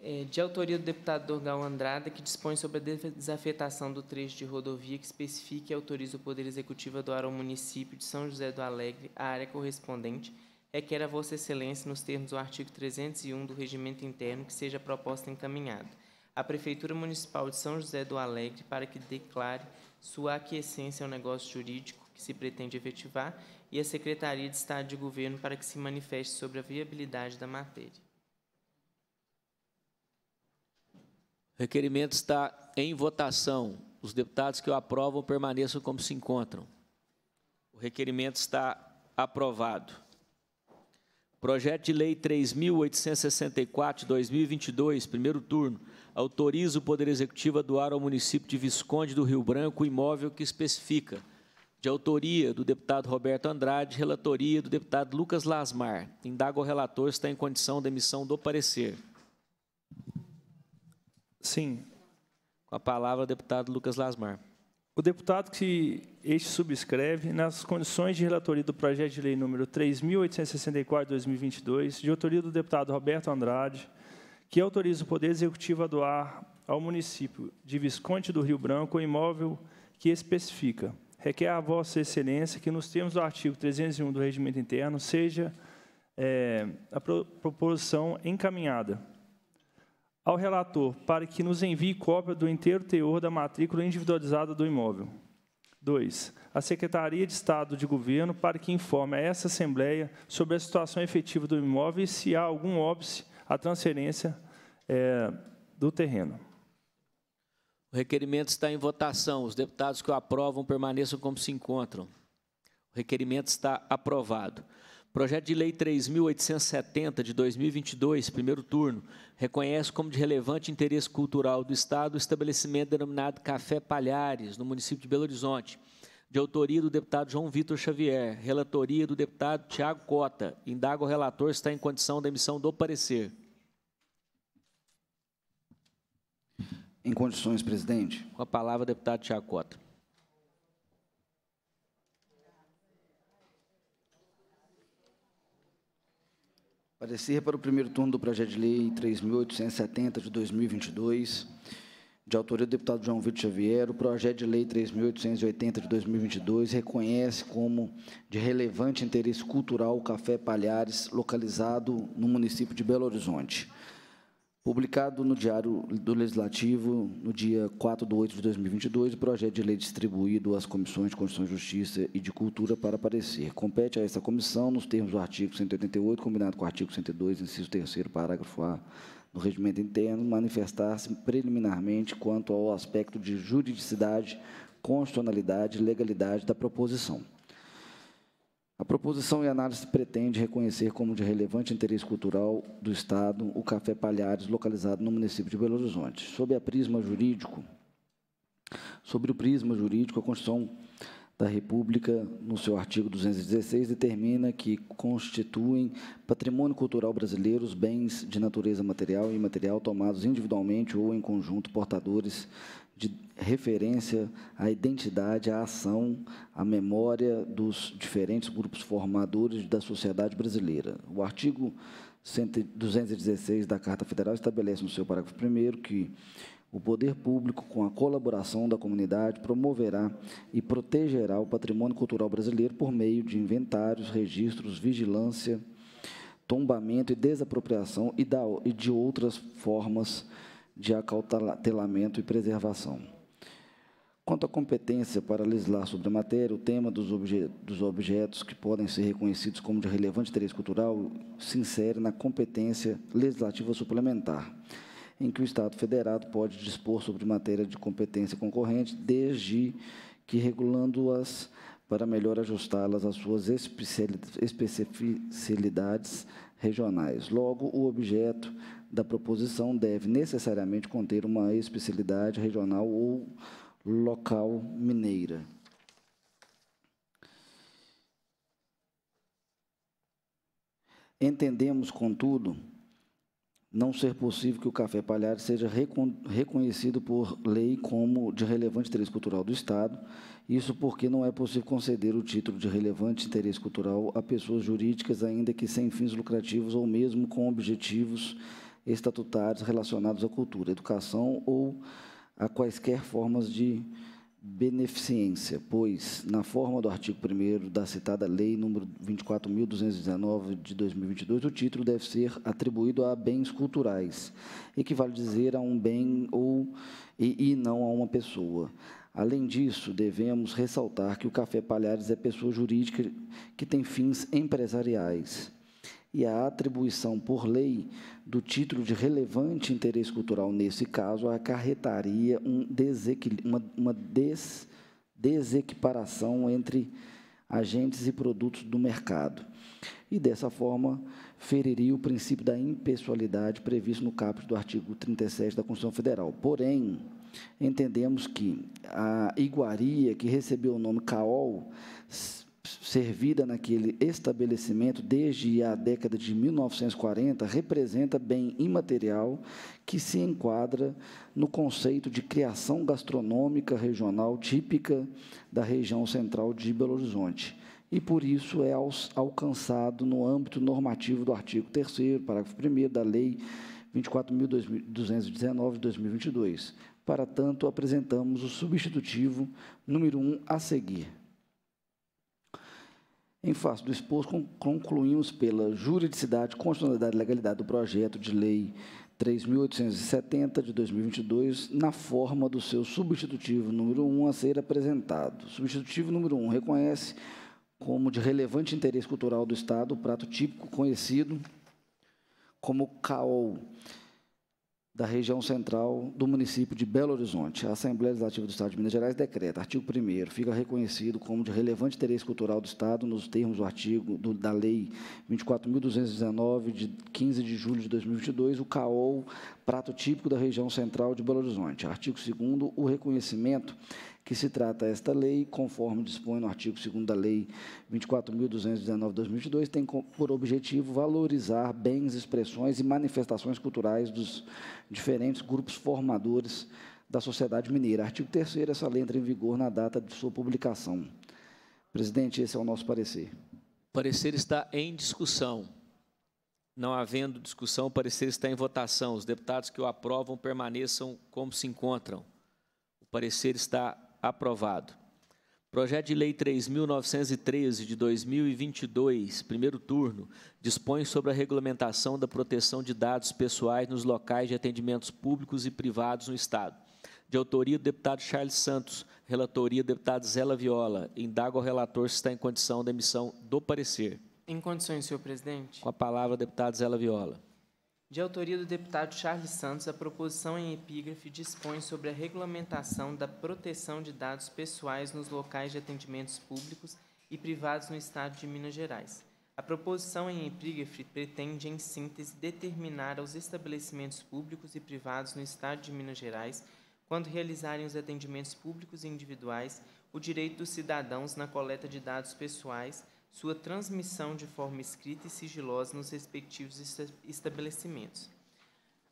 É, de autoria do deputado Dorgal Andrada, que dispõe sobre a desafetação do trecho de rodovia que especifica e autoriza o Poder Executivo a doar ao município de São José do Alegre a área correspondente, requer a Vossa Excelência, nos termos do artigo 301 do Regimento Interno, que seja proposta encaminhada à Prefeitura Municipal de São José do Alegre para que declare sua aquiescência ao negócio jurídico que se pretende efetivar e à Secretaria de Estado de Governo para que se manifeste sobre a viabilidade da matéria. Requerimento está em votação. Os deputados que o aprovam permaneçam como se encontram. O requerimento está aprovado. Projeto de Lei 3.864 de 2022, primeiro turno, autoriza o Poder Executivo a doar ao município de Visconde do Rio Branco o imóvel que especifica, de autoria do deputado Roberto Andrade, relatoria do deputado Lucas Lasmar. Indaga o relator está em condição da emissão do parecer. Sim. Com a palavra, o deputado Lucas Lasmar. O deputado que este subscreve, nas condições de relatoria do projeto de lei número 3.864 de 2022, de autoria do deputado Roberto Andrade, que autoriza o Poder Executivo a doar ao município de Visconde do Rio Branco o imóvel que especifica. Requer a Vossa Excelência que, nos termos do artigo 301 do Regimento Interno, seja é, a pro, proposição encaminhada ao relator para que nos envie cópia do inteiro teor da matrícula individualizada do imóvel. 2. A Secretaria de Estado de Governo para que informe a essa Assembleia sobre a situação efetiva do imóvel e se há algum óbice à transferência é, do terreno. O requerimento está em votação. Os deputados que o aprovam permaneçam como se encontram. O requerimento está aprovado. Projeto de Lei 3.870 de 2022, primeiro turno, reconhece como de relevante interesse cultural do Estado o estabelecimento denominado Café Palhares, no município de Belo Horizonte, de autoria do deputado João Vitor Xavier, relatoria do deputado Tiago Cota. Indaga o relator se está em condição da emissão do parecer. Em condições, presidente. Com a palavra, deputado Tiago Cota. Parecer para o primeiro turno do projeto de lei 3.870 de 2022, de autoria do deputado João Vitor Xavier, o projeto de lei 3.880 de 2022 reconhece como de relevante interesse cultural o Café Palhares, localizado no município de Belo Horizonte. Publicado no Diário do Legislativo no dia 4 de 8 de 2022, o projeto de lei distribuído às comissões de Constituição e Justiça e de Cultura para parecer. Compete a esta comissão, nos termos do artigo 188, combinado com o artigo 102, inciso 3 parágrafo A do regimento interno, manifestar-se preliminarmente quanto ao aspecto de juridicidade, constitucionalidade e legalidade da proposição. A proposição e análise pretende reconhecer como de relevante interesse cultural do Estado o Café Palhares, localizado no município de Belo Horizonte. Sob a prisma jurídico, sobre o prisma jurídico, a Constituição da República, no seu artigo 216, determina que constituem patrimônio cultural brasileiro os bens de natureza material e imaterial tomados individualmente ou em conjunto portadores de referência à identidade, à ação, à memória dos diferentes grupos formadores da sociedade brasileira. O artigo 216 da Carta Federal estabelece no seu parágrafo 1 que o poder público, com a colaboração da comunidade, promoverá e protegerá o patrimônio cultural brasileiro por meio de inventários, registros, vigilância, tombamento e desapropriação e de outras formas de acautelamento e preservação. Quanto à competência para legislar sobre a matéria, o tema dos, obje dos objetos que podem ser reconhecidos como de relevante interesse cultural se insere na competência legislativa suplementar, em que o Estado federado pode dispor sobre matéria de competência concorrente, desde que regulando-as para melhor ajustá-las às suas especificidades regionais. Logo, o objeto da proposição deve necessariamente conter uma especialidade regional ou local mineira. Entendemos, contudo, não ser possível que o café Palhares seja reconhecido por lei como de relevante interesse cultural do Estado, isso porque não é possível conceder o título de relevante interesse cultural a pessoas jurídicas, ainda que sem fins lucrativos ou mesmo com objetivos estatutários relacionados à cultura, educação ou a quaisquer formas de beneficência, pois, na forma do artigo 1 da citada Lei nº 24.219 de 2022, o título deve ser atribuído a bens culturais, equivale dizer a um bem ou e, e não a uma pessoa. Além disso, devemos ressaltar que o Café Palhares é pessoa jurídica que tem fins empresariais e a atribuição por lei do título de relevante interesse cultural, nesse caso, acarretaria um uma, uma des desequiparação entre agentes e produtos do mercado. E, dessa forma, feriria o princípio da impessoalidade previsto no caput do artigo 37 da Constituição Federal. Porém, entendemos que a iguaria que recebeu o nome CAOL servida naquele estabelecimento desde a década de 1940 representa bem imaterial que se enquadra no conceito de criação gastronômica regional típica da região central de Belo Horizonte e, por isso, é alcançado no âmbito normativo do artigo 3 parágrafo 1 da Lei 24.219 de 2022. Para tanto, apresentamos o substitutivo número 1 a seguir. Em face do exposto, concluímos pela juridicidade, constitucionalidade e legalidade do projeto de lei 3.870 de 2022, na forma do seu substitutivo número 1 a ser apresentado. Substitutivo número 1 reconhece como de relevante interesse cultural do Estado o prato típico conhecido como caol, da região central do município de Belo Horizonte. A Assembleia Legislativa do Estado de Minas Gerais decreta, artigo 1 fica reconhecido como de relevante interesse cultural do Estado, nos termos do artigo do, da Lei 24.219, de 15 de julho de 2022, o caol, prato típico da região central de Belo Horizonte. Artigo 2 o reconhecimento que se trata esta lei, conforme dispõe no artigo 2 da Lei 24.219 de 2022, tem por objetivo valorizar bens, expressões e manifestações culturais dos diferentes grupos formadores da sociedade mineira. Artigo 3 essa lei entra em vigor na data de sua publicação. Presidente, esse é o nosso parecer. O parecer está em discussão. Não havendo discussão, o parecer está em votação. Os deputados que o aprovam permaneçam como se encontram. O parecer está Aprovado. Projeto de Lei 3.913 de 2022, primeiro turno, dispõe sobre a regulamentação da proteção de dados pessoais nos locais de atendimentos públicos e privados no Estado. De autoria do deputado Charles Santos, relatoria do deputado Zela Viola. Indago ao relator se está em condição da emissão do parecer. Em condições, senhor presidente. Com a palavra, deputado Zela Viola. De autoria do deputado Charles Santos, a proposição em epígrafe dispõe sobre a regulamentação da proteção de dados pessoais nos locais de atendimentos públicos e privados no Estado de Minas Gerais. A proposição em epígrafe pretende, em síntese, determinar aos estabelecimentos públicos e privados no Estado de Minas Gerais, quando realizarem os atendimentos públicos e individuais, o direito dos cidadãos na coleta de dados pessoais sua transmissão de forma escrita e sigilosa nos respectivos estabelecimentos.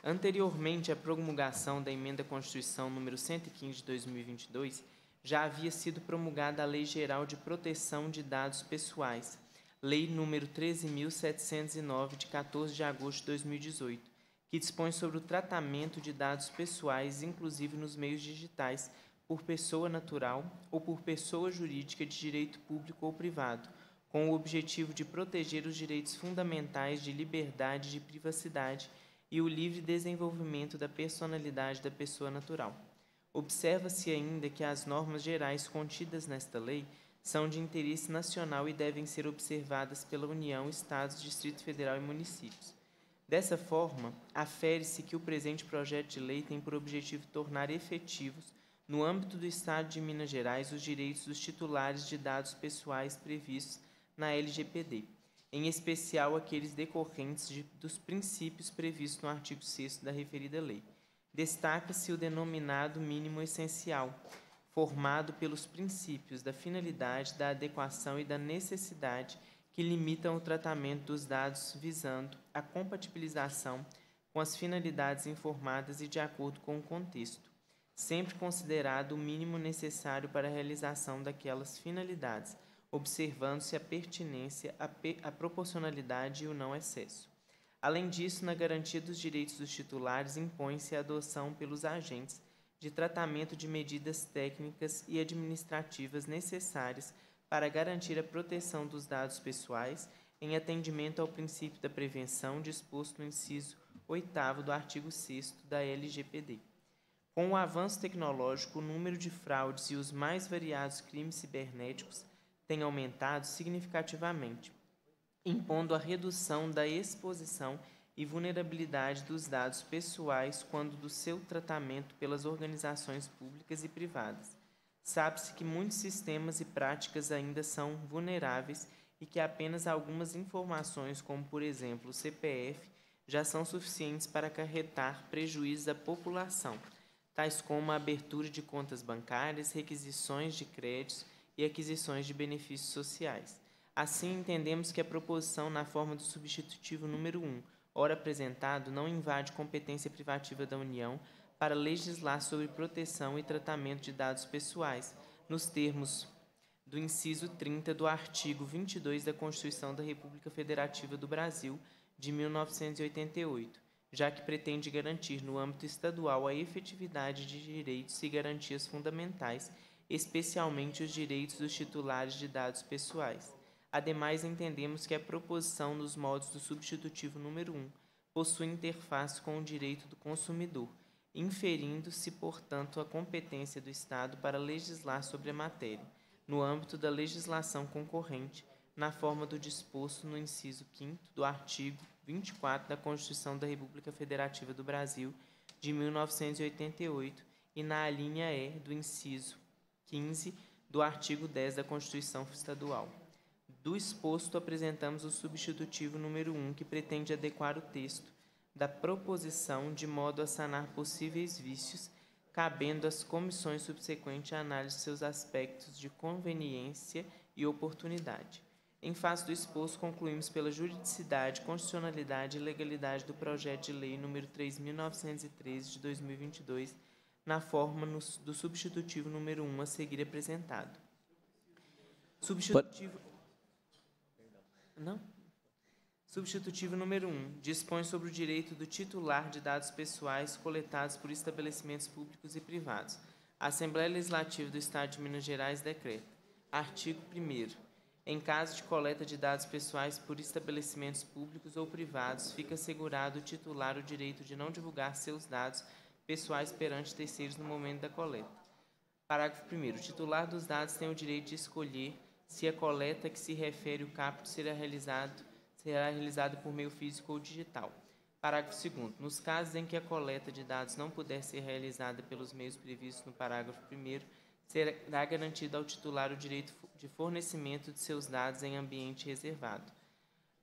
Anteriormente à promulgação da Emenda à Constituição número 115 de 2022, já havia sido promulgada a Lei Geral de Proteção de Dados Pessoais, Lei número 13.709, de 14 de agosto de 2018, que dispõe sobre o tratamento de dados pessoais, inclusive nos meios digitais, por pessoa natural ou por pessoa jurídica de direito público ou privado, com o objetivo de proteger os direitos fundamentais de liberdade de privacidade e o livre desenvolvimento da personalidade da pessoa natural. Observa-se ainda que as normas gerais contidas nesta lei são de interesse nacional e devem ser observadas pela União, Estados, Distrito Federal e municípios. Dessa forma, afere-se que o presente projeto de lei tem por objetivo tornar efetivos, no âmbito do Estado de Minas Gerais, os direitos dos titulares de dados pessoais previstos na LGPD, em especial aqueles decorrentes de, dos princípios previstos no artigo 6 da referida lei. Destaca-se o denominado mínimo essencial, formado pelos princípios da finalidade, da adequação e da necessidade que limitam o tratamento dos dados visando a compatibilização com as finalidades informadas e de acordo com o contexto, sempre considerado o mínimo necessário para a realização daquelas finalidades, observando-se a pertinência, a, a proporcionalidade e o não excesso. Além disso, na garantia dos direitos dos titulares, impõe-se a adoção pelos agentes de tratamento de medidas técnicas e administrativas necessárias para garantir a proteção dos dados pessoais em atendimento ao princípio da prevenção disposto no inciso 8 do artigo 6 da LGPD. Com o avanço tecnológico, o número de fraudes e os mais variados crimes cibernéticos tem aumentado significativamente, impondo a redução da exposição e vulnerabilidade dos dados pessoais quando do seu tratamento pelas organizações públicas e privadas. Sabe-se que muitos sistemas e práticas ainda são vulneráveis e que apenas algumas informações, como por exemplo o CPF, já são suficientes para acarretar prejuízos à população, tais como a abertura de contas bancárias, requisições de créditos e aquisições de benefícios sociais. Assim, entendemos que a proposição na forma do substitutivo número 1, ora apresentado, não invade competência privativa da União para legislar sobre proteção e tratamento de dados pessoais, nos termos do inciso 30 do artigo 22 da Constituição da República Federativa do Brasil, de 1988, já que pretende garantir no âmbito estadual a efetividade de direitos e garantias fundamentais, especialmente os direitos dos titulares de dados pessoais. Ademais, entendemos que a proposição nos modos do substitutivo número 1 possui interface com o direito do consumidor, inferindo-se, portanto, a competência do Estado para legislar sobre a matéria no âmbito da legislação concorrente, na forma do disposto no inciso 5 do artigo 24 da Constituição da República Federativa do Brasil, de 1988, e na linha E do inciso 15 do artigo 10 da Constituição Estadual. Do exposto, apresentamos o substitutivo número 1, que pretende adequar o texto da proposição de modo a sanar possíveis vícios cabendo às comissões subsequentes a análise de seus aspectos de conveniência e oportunidade. Em face do exposto, concluímos pela juridicidade, constitucionalidade e legalidade do projeto de lei número 3.913 de 2022, na forma no, do substitutivo número 1 a seguir apresentado. Substitutivo. Não? Substitutivo número 1. Dispõe sobre o direito do titular de dados pessoais coletados por estabelecimentos públicos e privados. A Assembleia Legislativa do Estado de Minas Gerais decreta. Artigo 1 Em caso de coleta de dados pessoais por estabelecimentos públicos ou privados, fica assegurado o titular o direito de não divulgar seus dados pessoais perante terceiros no momento da coleta. Parágrafo 1 O titular dos dados tem o direito de escolher se a coleta que se refere o capto será realizado será realizado por meio físico ou digital. Parágrafo 2 Nos casos em que a coleta de dados não puder ser realizada pelos meios previstos no parágrafo 1 será garantido ao titular o direito de fornecimento de seus dados em ambiente reservado.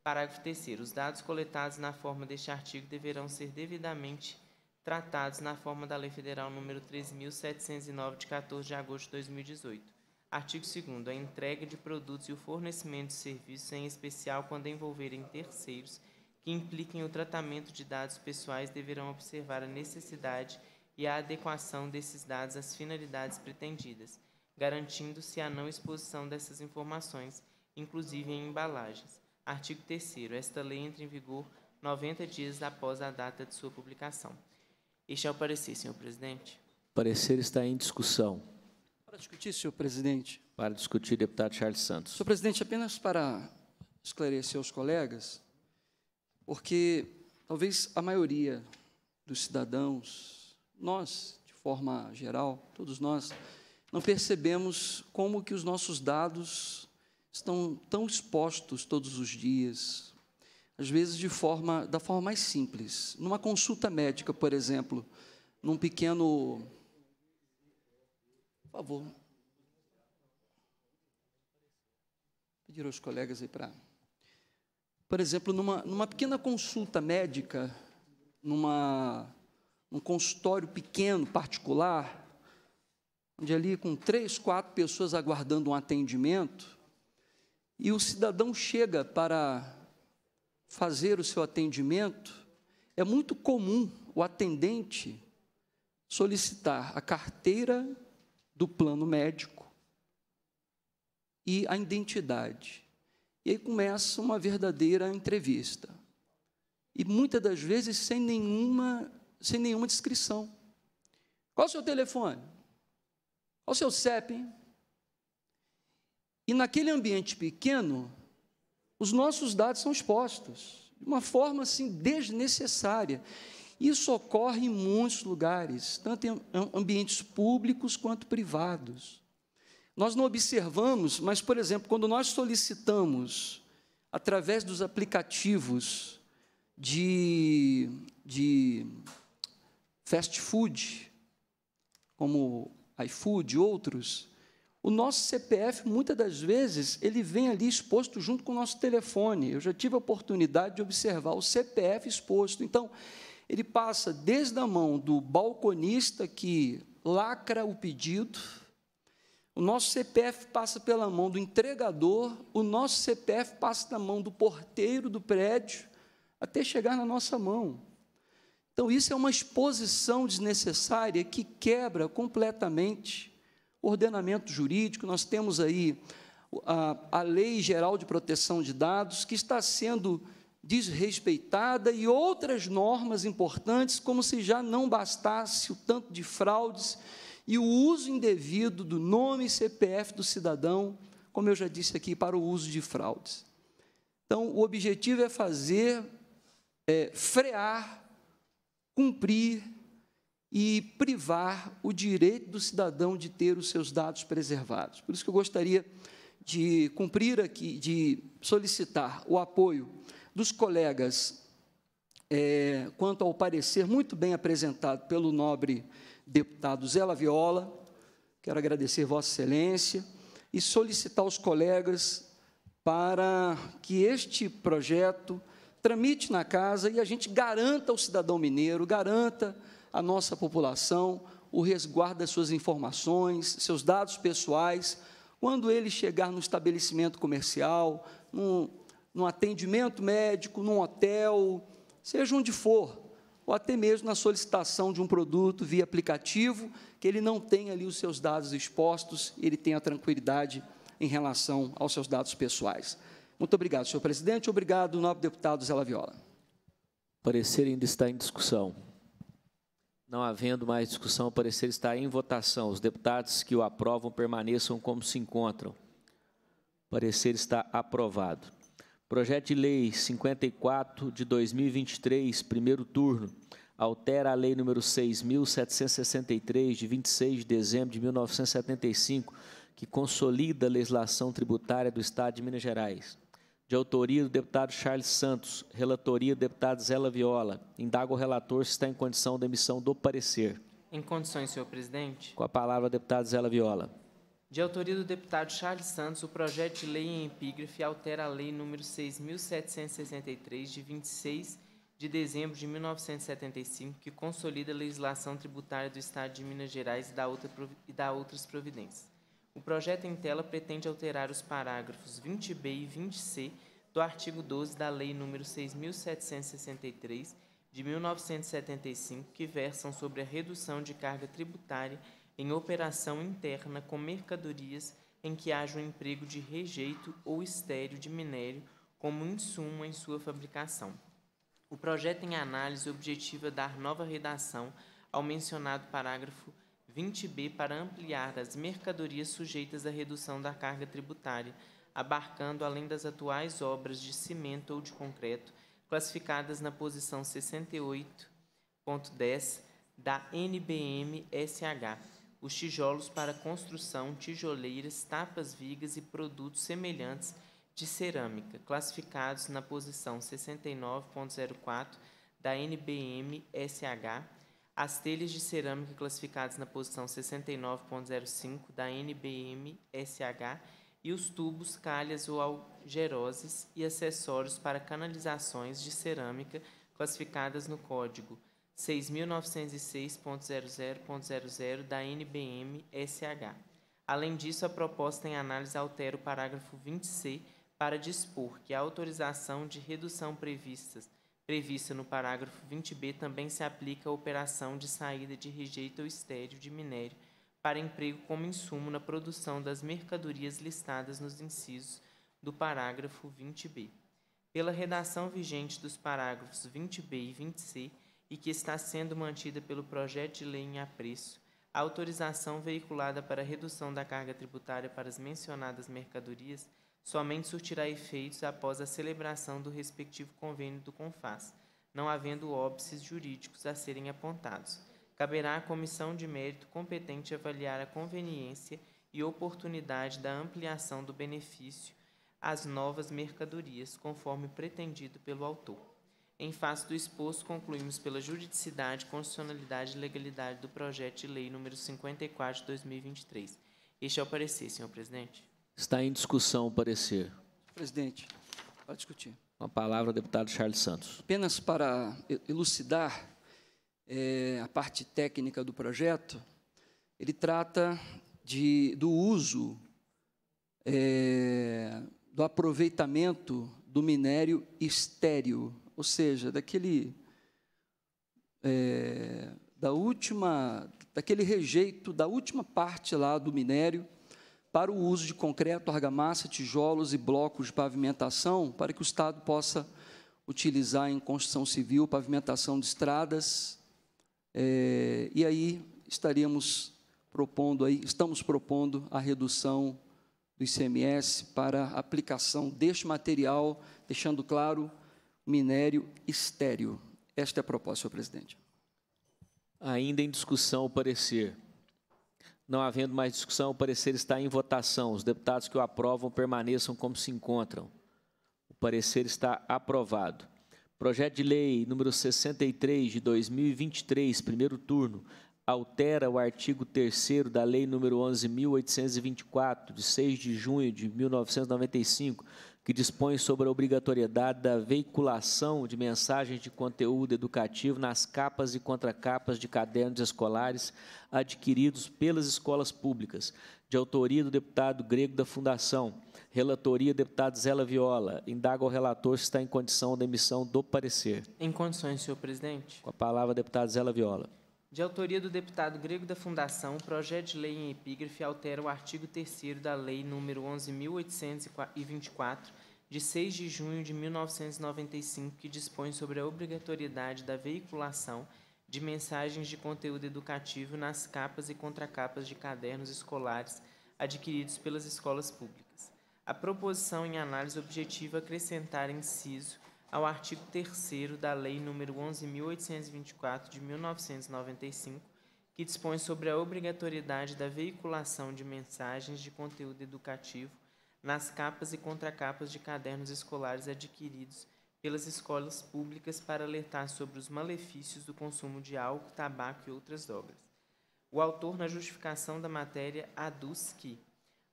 Parágrafo 3 Os dados coletados na forma deste artigo deverão ser devidamente tratados na forma da Lei Federal nº 13.709, de 14 de agosto de 2018. Artigo 2 A entrega de produtos e o fornecimento de serviços, em especial quando envolverem terceiros que impliquem o tratamento de dados pessoais, deverão observar a necessidade e a adequação desses dados às finalidades pretendidas, garantindo-se a não exposição dessas informações, inclusive em embalagens. Artigo 3 Esta lei entra em vigor 90 dias após a data de sua publicação. Este é o parecer, senhor presidente. O parecer está em discussão. Para discutir, senhor presidente. Para discutir, deputado Charles Santos. Senhor presidente, apenas para esclarecer aos colegas, porque talvez a maioria dos cidadãos, nós, de forma geral, todos nós, não percebemos como que os nossos dados estão tão expostos todos os dias, às vezes de forma da forma mais simples. Numa consulta médica, por exemplo, num pequeno por favor. Pedir aos colegas aí para. Por exemplo, numa, numa pequena consulta médica, numa, num consultório pequeno, particular, onde ali com três, quatro pessoas aguardando um atendimento, e o cidadão chega para fazer o seu atendimento, é muito comum o atendente solicitar a carteira do plano médico e a identidade. E aí começa uma verdadeira entrevista. E muitas das vezes sem nenhuma, sem nenhuma descrição. Qual o seu telefone? Qual o seu CEP? E naquele ambiente pequeno, os nossos dados são expostos de uma forma assim desnecessária. Isso ocorre em muitos lugares, tanto em ambientes públicos quanto privados. Nós não observamos, mas, por exemplo, quando nós solicitamos, através dos aplicativos de, de fast food, como iFood e outros, o nosso CPF, muitas das vezes, ele vem ali exposto junto com o nosso telefone. Eu já tive a oportunidade de observar o CPF exposto. Então, ele passa desde a mão do balconista que lacra o pedido, O nosso CPF passa pela mão do entregador, o nosso CPF passa na mão do porteiro do prédio, até chegar na nossa mão. Então, isso é uma exposição desnecessária que quebra completamente ordenamento jurídico. Nós temos aí a, a Lei Geral de Proteção de Dados, que está sendo desrespeitada, e outras normas importantes, como se já não bastasse o tanto de fraudes e o uso indevido do nome e CPF do cidadão, como eu já disse aqui, para o uso de fraudes. Então, o objetivo é fazer, é, frear, cumprir e privar o direito do cidadão de ter os seus dados preservados. Por isso que eu gostaria de cumprir aqui, de solicitar o apoio dos colegas é, quanto ao parecer muito bem apresentado pelo nobre deputado Zé Viola, quero agradecer Vossa Excelência e solicitar aos colegas para que este projeto tramite na casa e a gente garanta ao cidadão mineiro, garanta à nossa população o resguardo das suas informações, seus dados pessoais, quando ele chegar no estabelecimento comercial, num, num atendimento médico, num hotel, seja onde for, ou até mesmo na solicitação de um produto via aplicativo, que ele não tenha ali os seus dados expostos, ele tenha tranquilidade em relação aos seus dados pessoais. Muito obrigado, senhor presidente. Obrigado, nobre deputado Zé Laviola. Parecer ainda está em discussão. Não havendo mais discussão, o parecer está em votação. Os deputados que o aprovam permaneçam como se encontram. O parecer está aprovado. Projeto de Lei 54 de 2023, primeiro turno, altera a Lei número 6.763, de 26 de dezembro de 1975, que consolida a legislação tributária do Estado de Minas Gerais. De autoria do deputado Charles Santos, relatoria do deputado Zé Viola. Indago o relator se está em condição da emissão do parecer. Em condições, senhor presidente. Com a palavra, deputado Zé Viola. De autoria do deputado Charles Santos, o projeto de lei em epígrafe altera a lei número 6.763, de 26 de dezembro de 1975, que consolida a legislação tributária do Estado de Minas Gerais e dá, outra, e dá outras providências. O projeto em tela pretende alterar os parágrafos 20b e 20c do artigo 12 da Lei nº 6.763, de 1975, que versam sobre a redução de carga tributária em operação interna com mercadorias em que haja um emprego de rejeito ou estéreo de minério como insumo em sua fabricação. O projeto em análise objetiva dar nova redação ao mencionado parágrafo 20b para ampliar as mercadorias sujeitas à redução da carga tributária, abarcando além das atuais obras de cimento ou de concreto, classificadas na posição 68.10 da NBM-SH, os tijolos para construção, tijoleiras, tapas, vigas e produtos semelhantes de cerâmica, classificados na posição 69.04 da NBM-SH, as telhas de cerâmica classificadas na posição 69.05 da NBM-SH e os tubos, calhas ou algeroses e acessórios para canalizações de cerâmica classificadas no código 6.906.00.00 da NBM-SH. Além disso, a proposta em análise altera o parágrafo 20c para dispor que a autorização de redução previstas prevista no parágrafo 20b também se aplica à operação de saída de rejeito ou estéreo de minério para emprego como insumo na produção das mercadorias listadas nos incisos do parágrafo 20b. Pela redação vigente dos parágrafos 20b e 20c, e que está sendo mantida pelo projeto de lei em apreço, a autorização veiculada para a redução da carga tributária para as mencionadas mercadorias somente surtirá efeitos após a celebração do respectivo convênio do CONFAS, não havendo óbices jurídicos a serem apontados. Caberá à comissão de mérito competente avaliar a conveniência e oportunidade da ampliação do benefício às novas mercadorias, conforme pretendido pelo autor. Em face do exposto, concluímos pela juridicidade, constitucionalidade e legalidade do projeto de lei número 54 de 2023. Este é o parecer, senhor presidente. Está em discussão o parecer. Presidente, pode discutir. Com a palavra, o deputado Charles Santos. Apenas para elucidar é, a parte técnica do projeto, ele trata de, do uso, é, do aproveitamento do minério estéreo, ou seja, daquele é, da última, daquele rejeito da última parte lá do minério para o uso de concreto, argamassa, tijolos e blocos de pavimentação, para que o Estado possa utilizar em construção civil, pavimentação de estradas, é, e aí estaríamos propondo aí, estamos propondo a redução do ICMS para aplicação deste material, deixando claro, minério estéreo. Esta é a proposta, senhor presidente. Ainda em discussão o parecer. Não havendo mais discussão, o parecer está em votação. Os deputados que o aprovam permaneçam como se encontram. O parecer está aprovado. Projeto de lei número 63 de 2023, primeiro turno, altera o artigo 3 da Lei número 11.824, de 6 de junho de 1995, que dispõe sobre a obrigatoriedade da veiculação de mensagens de conteúdo educativo nas capas e contracapas de cadernos escolares adquiridos pelas escolas públicas, de autoria do deputado Grego da Fundação. Relatoria, deputado Zela Viola. Indaga ao relator se está em condição da emissão do parecer. Em condições, senhor presidente. Com a palavra, deputado Zela Viola. De autoria do deputado Grego da Fundação, o projeto de lei em epígrafe altera o artigo 3 da Lei nº 11.824, de 6 de junho de 1995, que dispõe sobre a obrigatoriedade da veiculação de mensagens de conteúdo educativo nas capas e contracapas de cadernos escolares adquiridos pelas escolas públicas. A proposição em análise objetiva acrescentar inciso ao artigo 3 da Lei nº 11.824, de 1995, que dispõe sobre a obrigatoriedade da veiculação de mensagens de conteúdo educativo nas capas e contracapas de cadernos escolares adquiridos pelas escolas públicas para alertar sobre os malefícios do consumo de álcool, tabaco e outras drogas. O autor, na justificação da matéria, aduz que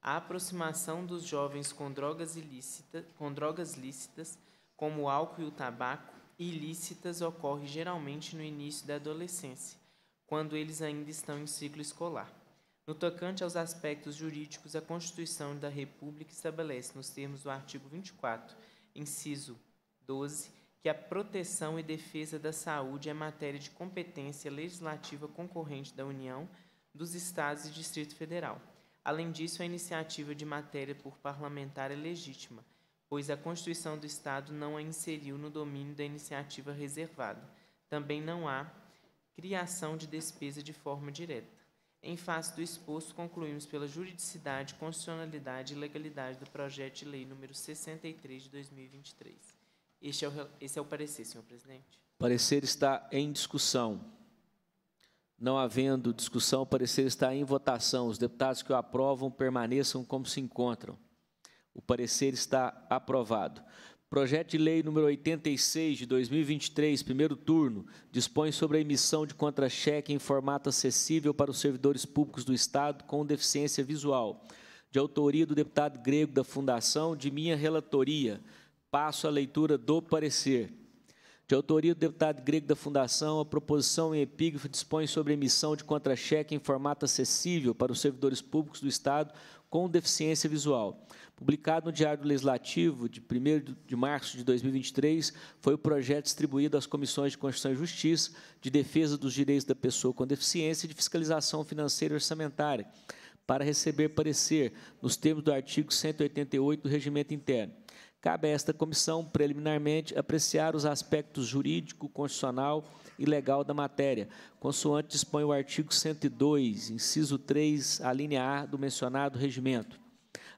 a aproximação dos jovens com drogas, ilícita, com drogas lícitas como o álcool e o tabaco, ilícitas ocorre geralmente no início da adolescência, quando eles ainda estão em ciclo escolar. No tocante aos aspectos jurídicos, a Constituição da República estabelece, nos termos do artigo 24, inciso 12, que a proteção e defesa da saúde é matéria de competência legislativa concorrente da União, dos Estados e Distrito Federal. Além disso, a iniciativa de matéria por parlamentar é legítima, pois a Constituição do Estado não a inseriu no domínio da iniciativa reservada. Também não há criação de despesa de forma direta. Em face do exposto, concluímos pela juridicidade, constitucionalidade e legalidade do projeto de lei número 63 de 2023. Este é o, esse é o parecer, senhor presidente. Parecer está em discussão. Não havendo discussão, o parecer está em votação. Os deputados que o aprovam permaneçam como se encontram. O parecer está aprovado. Projeto de Lei número 86 de 2023, primeiro turno, dispõe sobre a emissão de contra-cheque em formato acessível para os servidores públicos do Estado com deficiência visual. De autoria do deputado Grego da Fundação, de minha relatoria. Passo a leitura do parecer. De autoria do deputado Grego da Fundação, a proposição em epígrafe dispõe sobre a emissão de contra-cheque em formato acessível para os servidores públicos do Estado com deficiência visual. Publicado no Diário Legislativo de 1 de março de 2023, foi o projeto distribuído às comissões de Constituição e Justiça, de Defesa dos Direitos da Pessoa com Deficiência e de Fiscalização Financeira e Orçamentária, para receber parecer nos termos do artigo 188 do Regimento Interno. Cabe a esta comissão, preliminarmente, apreciar os aspectos jurídico, constitucional e legal da matéria, consoante dispõe o artigo 102, inciso 3, a linha A do mencionado regimento.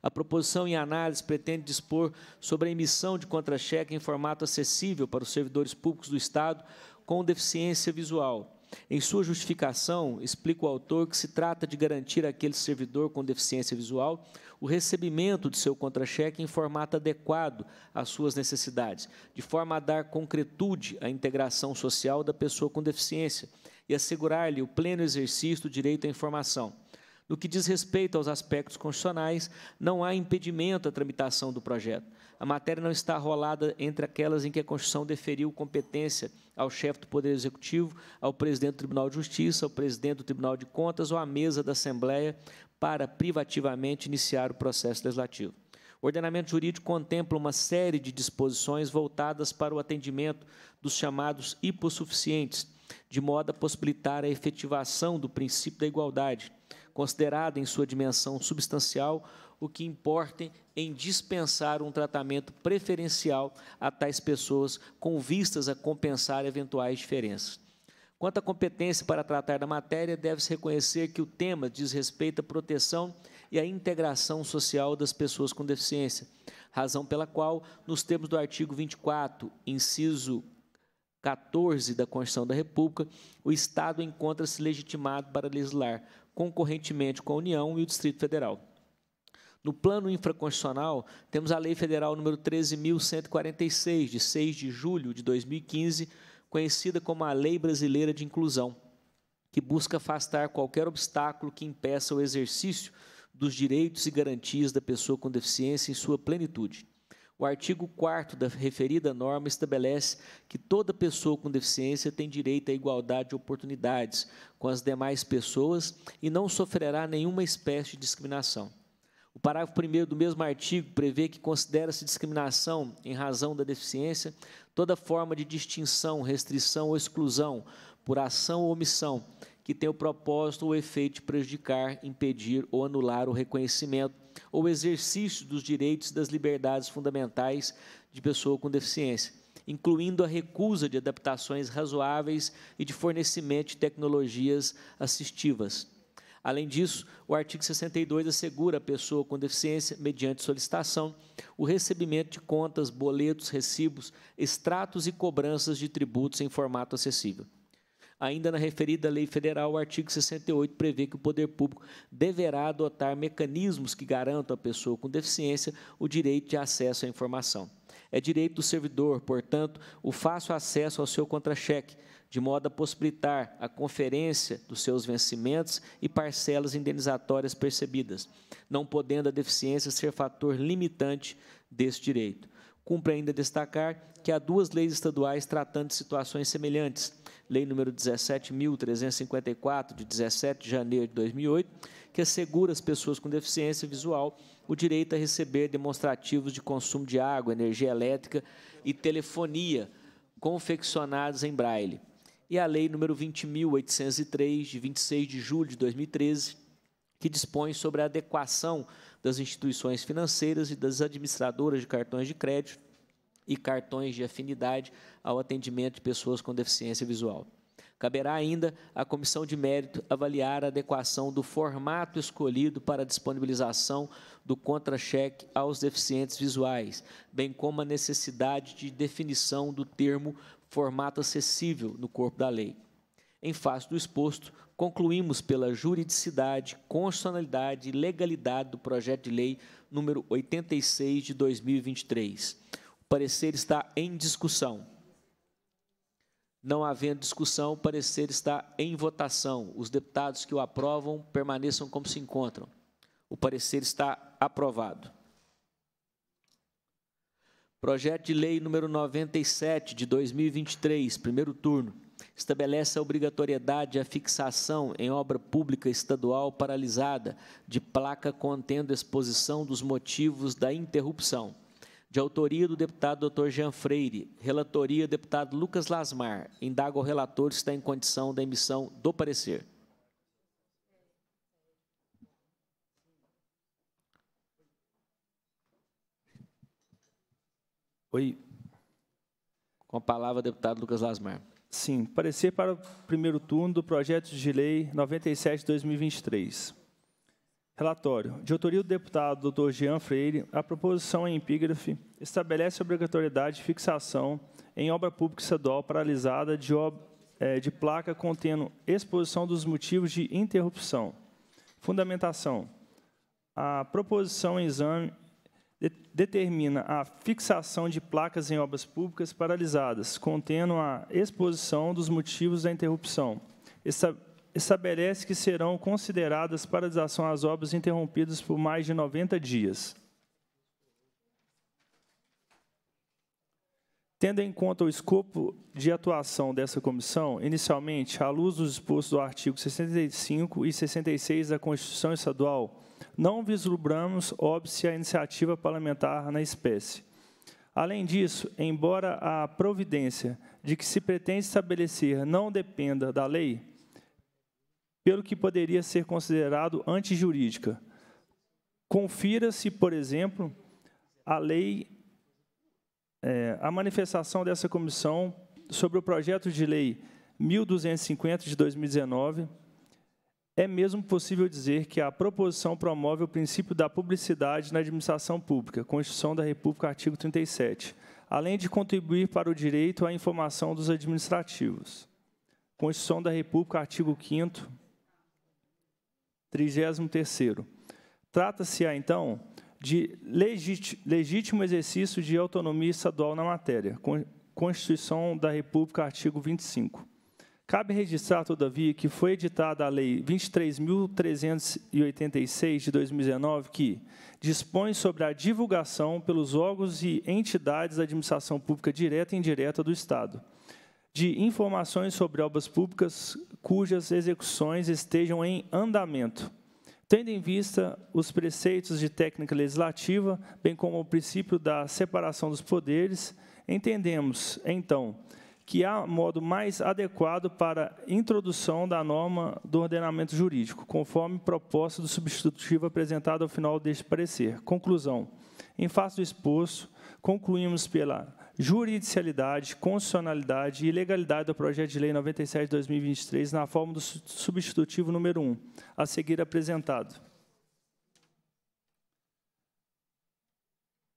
A proposição em análise pretende dispor sobre a emissão de contra-cheque em formato acessível para os servidores públicos do Estado com deficiência visual. Em sua justificação, explica o autor que se trata de garantir àquele servidor com deficiência visual o recebimento de seu contra-cheque em formato adequado às suas necessidades, de forma a dar concretude à integração social da pessoa com deficiência e assegurar-lhe o pleno exercício do direito à informação. No que diz respeito aos aspectos constitucionais, não há impedimento à tramitação do projeto. A matéria não está rolada entre aquelas em que a Constituição deferiu competência ao chefe do Poder Executivo, ao presidente do Tribunal de Justiça, ao presidente do Tribunal de Contas ou à mesa da Assembleia para privativamente iniciar o processo legislativo. O ordenamento jurídico contempla uma série de disposições voltadas para o atendimento dos chamados hipossuficientes, de modo a possibilitar a efetivação do princípio da igualdade, considerado em sua dimensão substancial o que importa em dispensar um tratamento preferencial a tais pessoas com vistas a compensar eventuais diferenças. Quanto à competência para tratar da matéria, deve-se reconhecer que o tema diz respeito à proteção e à integração social das pessoas com deficiência, razão pela qual, nos termos do artigo 24, inciso 14 da Constituição da República, o Estado encontra-se legitimado para legislar concorrentemente com a União e o Distrito Federal. No plano infraconstitucional, temos a Lei Federal número 13.146, de 6 de julho de 2015, conhecida como a Lei Brasileira de Inclusão, que busca afastar qualquer obstáculo que impeça o exercício dos direitos e garantias da pessoa com deficiência em sua plenitude. O artigo 4 da referida norma estabelece que toda pessoa com deficiência tem direito à igualdade de oportunidades com as demais pessoas e não sofrerá nenhuma espécie de discriminação. O parágrafo 1 do mesmo artigo prevê que considera-se discriminação em razão da deficiência toda forma de distinção, restrição ou exclusão por ação ou omissão que tem o propósito ou efeito de prejudicar, impedir ou anular o reconhecimento ou exercício dos direitos e das liberdades fundamentais de pessoa com deficiência, incluindo a recusa de adaptações razoáveis e de fornecimento de tecnologias assistivas Além disso, o artigo 62 assegura à pessoa com deficiência, mediante solicitação, o recebimento de contas, boletos, recibos, extratos e cobranças de tributos em formato acessível. Ainda na referida lei federal, o artigo 68 prevê que o poder público deverá adotar mecanismos que garantam à pessoa com deficiência o direito de acesso à informação. É direito do servidor, portanto, o fácil acesso ao seu contra-cheque, de modo a possibilitar a conferência dos seus vencimentos e parcelas indenizatórias percebidas, não podendo a deficiência ser fator limitante desse direito. Cumpre ainda destacar que há duas leis estaduais tratando de situações semelhantes. Lei número 17.354, de 17 de janeiro de 2008, que assegura às pessoas com deficiência visual o direito a receber demonstrativos de consumo de água, energia elétrica e telefonia confeccionados em braille e a Lei número 20.803, de 26 de julho de 2013, que dispõe sobre a adequação das instituições financeiras e das administradoras de cartões de crédito e cartões de afinidade ao atendimento de pessoas com deficiência visual. Caberá ainda à comissão de mérito avaliar a adequação do formato escolhido para a disponibilização do contra-cheque aos deficientes visuais, bem como a necessidade de definição do termo formato acessível no corpo da lei. Em face do exposto, concluímos pela juridicidade, constitucionalidade e legalidade do projeto de lei número 86 de 2023. O parecer está em discussão. Não havendo discussão, o parecer está em votação. Os deputados que o aprovam permaneçam como se encontram. O parecer está aprovado. Projeto de Lei número 97 de 2023, primeiro turno, estabelece a obrigatoriedade de afixação em obra pública estadual paralisada de placa contendo exposição dos motivos da interrupção. De autoria do deputado Dr. Jean Freire, relatoria deputado Lucas Lasmar. Indago ao relator se está em condição da emissão do parecer. Oi. Com a palavra, deputado Lucas Lasmar. Sim, parecer para o primeiro turno do projeto de lei 97 de 2023. Relatório. De autoria do deputado Dr. Jean Freire, a proposição em epígrafe estabelece a obrigatoriedade de fixação em obra pública estadual paralisada de, é, de placa contendo exposição dos motivos de interrupção. Fundamentação. A proposição em exame determina a fixação de placas em obras públicas paralisadas, contendo a exposição dos motivos da interrupção. Estabelece que serão consideradas paralisação as obras interrompidas por mais de 90 dias. Tendo em conta o escopo de atuação dessa comissão, inicialmente, à luz dos dispostos do artigo 65 e 66 da Constituição Estadual, não vislumbramos óbice a iniciativa parlamentar na espécie. Além disso, embora a providência de que se pretende estabelecer não dependa da lei, pelo que poderia ser considerado antijurídica, confira-se, por exemplo, a lei, é, a manifestação dessa comissão sobre o projeto de lei 1250 de 2019, é mesmo possível dizer que a proposição promove o princípio da publicidade na administração pública, Constituição da República, artigo 37, além de contribuir para o direito à informação dos administrativos. Constituição da República, artigo 5 33 Trata-se, então, de legítimo exercício de autonomia estadual na matéria, Constituição da República, artigo 25. Cabe registrar, todavia, que foi editada a Lei 23.386 de 2019, que dispõe sobre a divulgação pelos órgãos e entidades da administração pública direta e indireta do Estado de informações sobre obras públicas cujas execuções estejam em andamento, tendo em vista os preceitos de técnica legislativa, bem como o princípio da separação dos poderes, entendemos, então, que há modo mais adequado para introdução da norma do ordenamento jurídico, conforme proposta do substitutivo apresentado ao final deste parecer. Conclusão. Em face do exposto, concluímos pela juridicialidade, constitucionalidade e legalidade do projeto de lei 97 de 2023 na forma do substitutivo número 1, a seguir apresentado.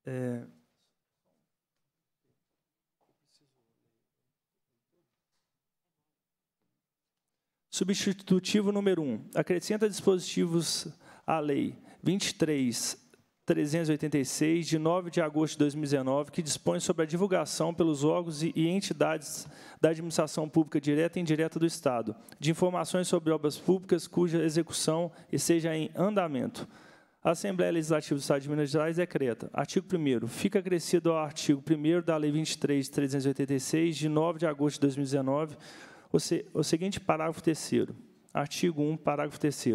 É, Substitutivo número 1. Acrescenta dispositivos à Lei 23.386, de 9 de agosto de 2019, que dispõe sobre a divulgação pelos órgãos e entidades da administração pública direta e indireta do Estado, de informações sobre obras públicas cuja execução esteja em andamento. A Assembleia Legislativa do Estado de Minas Gerais decreta. Artigo 1 Fica acrescido ao artigo 1 da Lei 23.386, de 9 de agosto de 2019, o, seguinte parágrafo terceiro. Artigo 1, parágrafo 3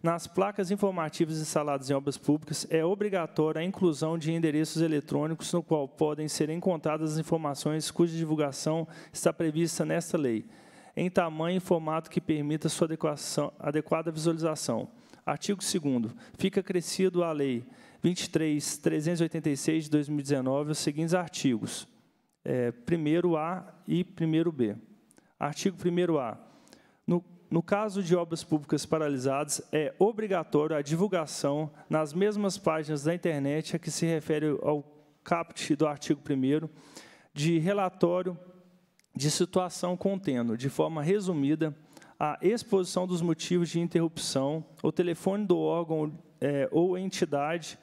Nas placas informativas instaladas em obras públicas, é obrigatória a inclusão de endereços eletrônicos no qual podem ser encontradas as informações cuja divulgação está prevista nesta lei, em tamanho e formato que permita sua adequada visualização. Artigo 2 Fica acrescido à Lei 23.386 de 2019 os seguintes artigos, é, 1º-A e 1º-B. Artigo 1º-A. No, no caso de obras públicas paralisadas, é obrigatório a divulgação nas mesmas páginas da internet a que se refere ao caput do artigo 1 de relatório de situação contendo, de forma resumida, a exposição dos motivos de interrupção, o telefone do órgão é, ou entidade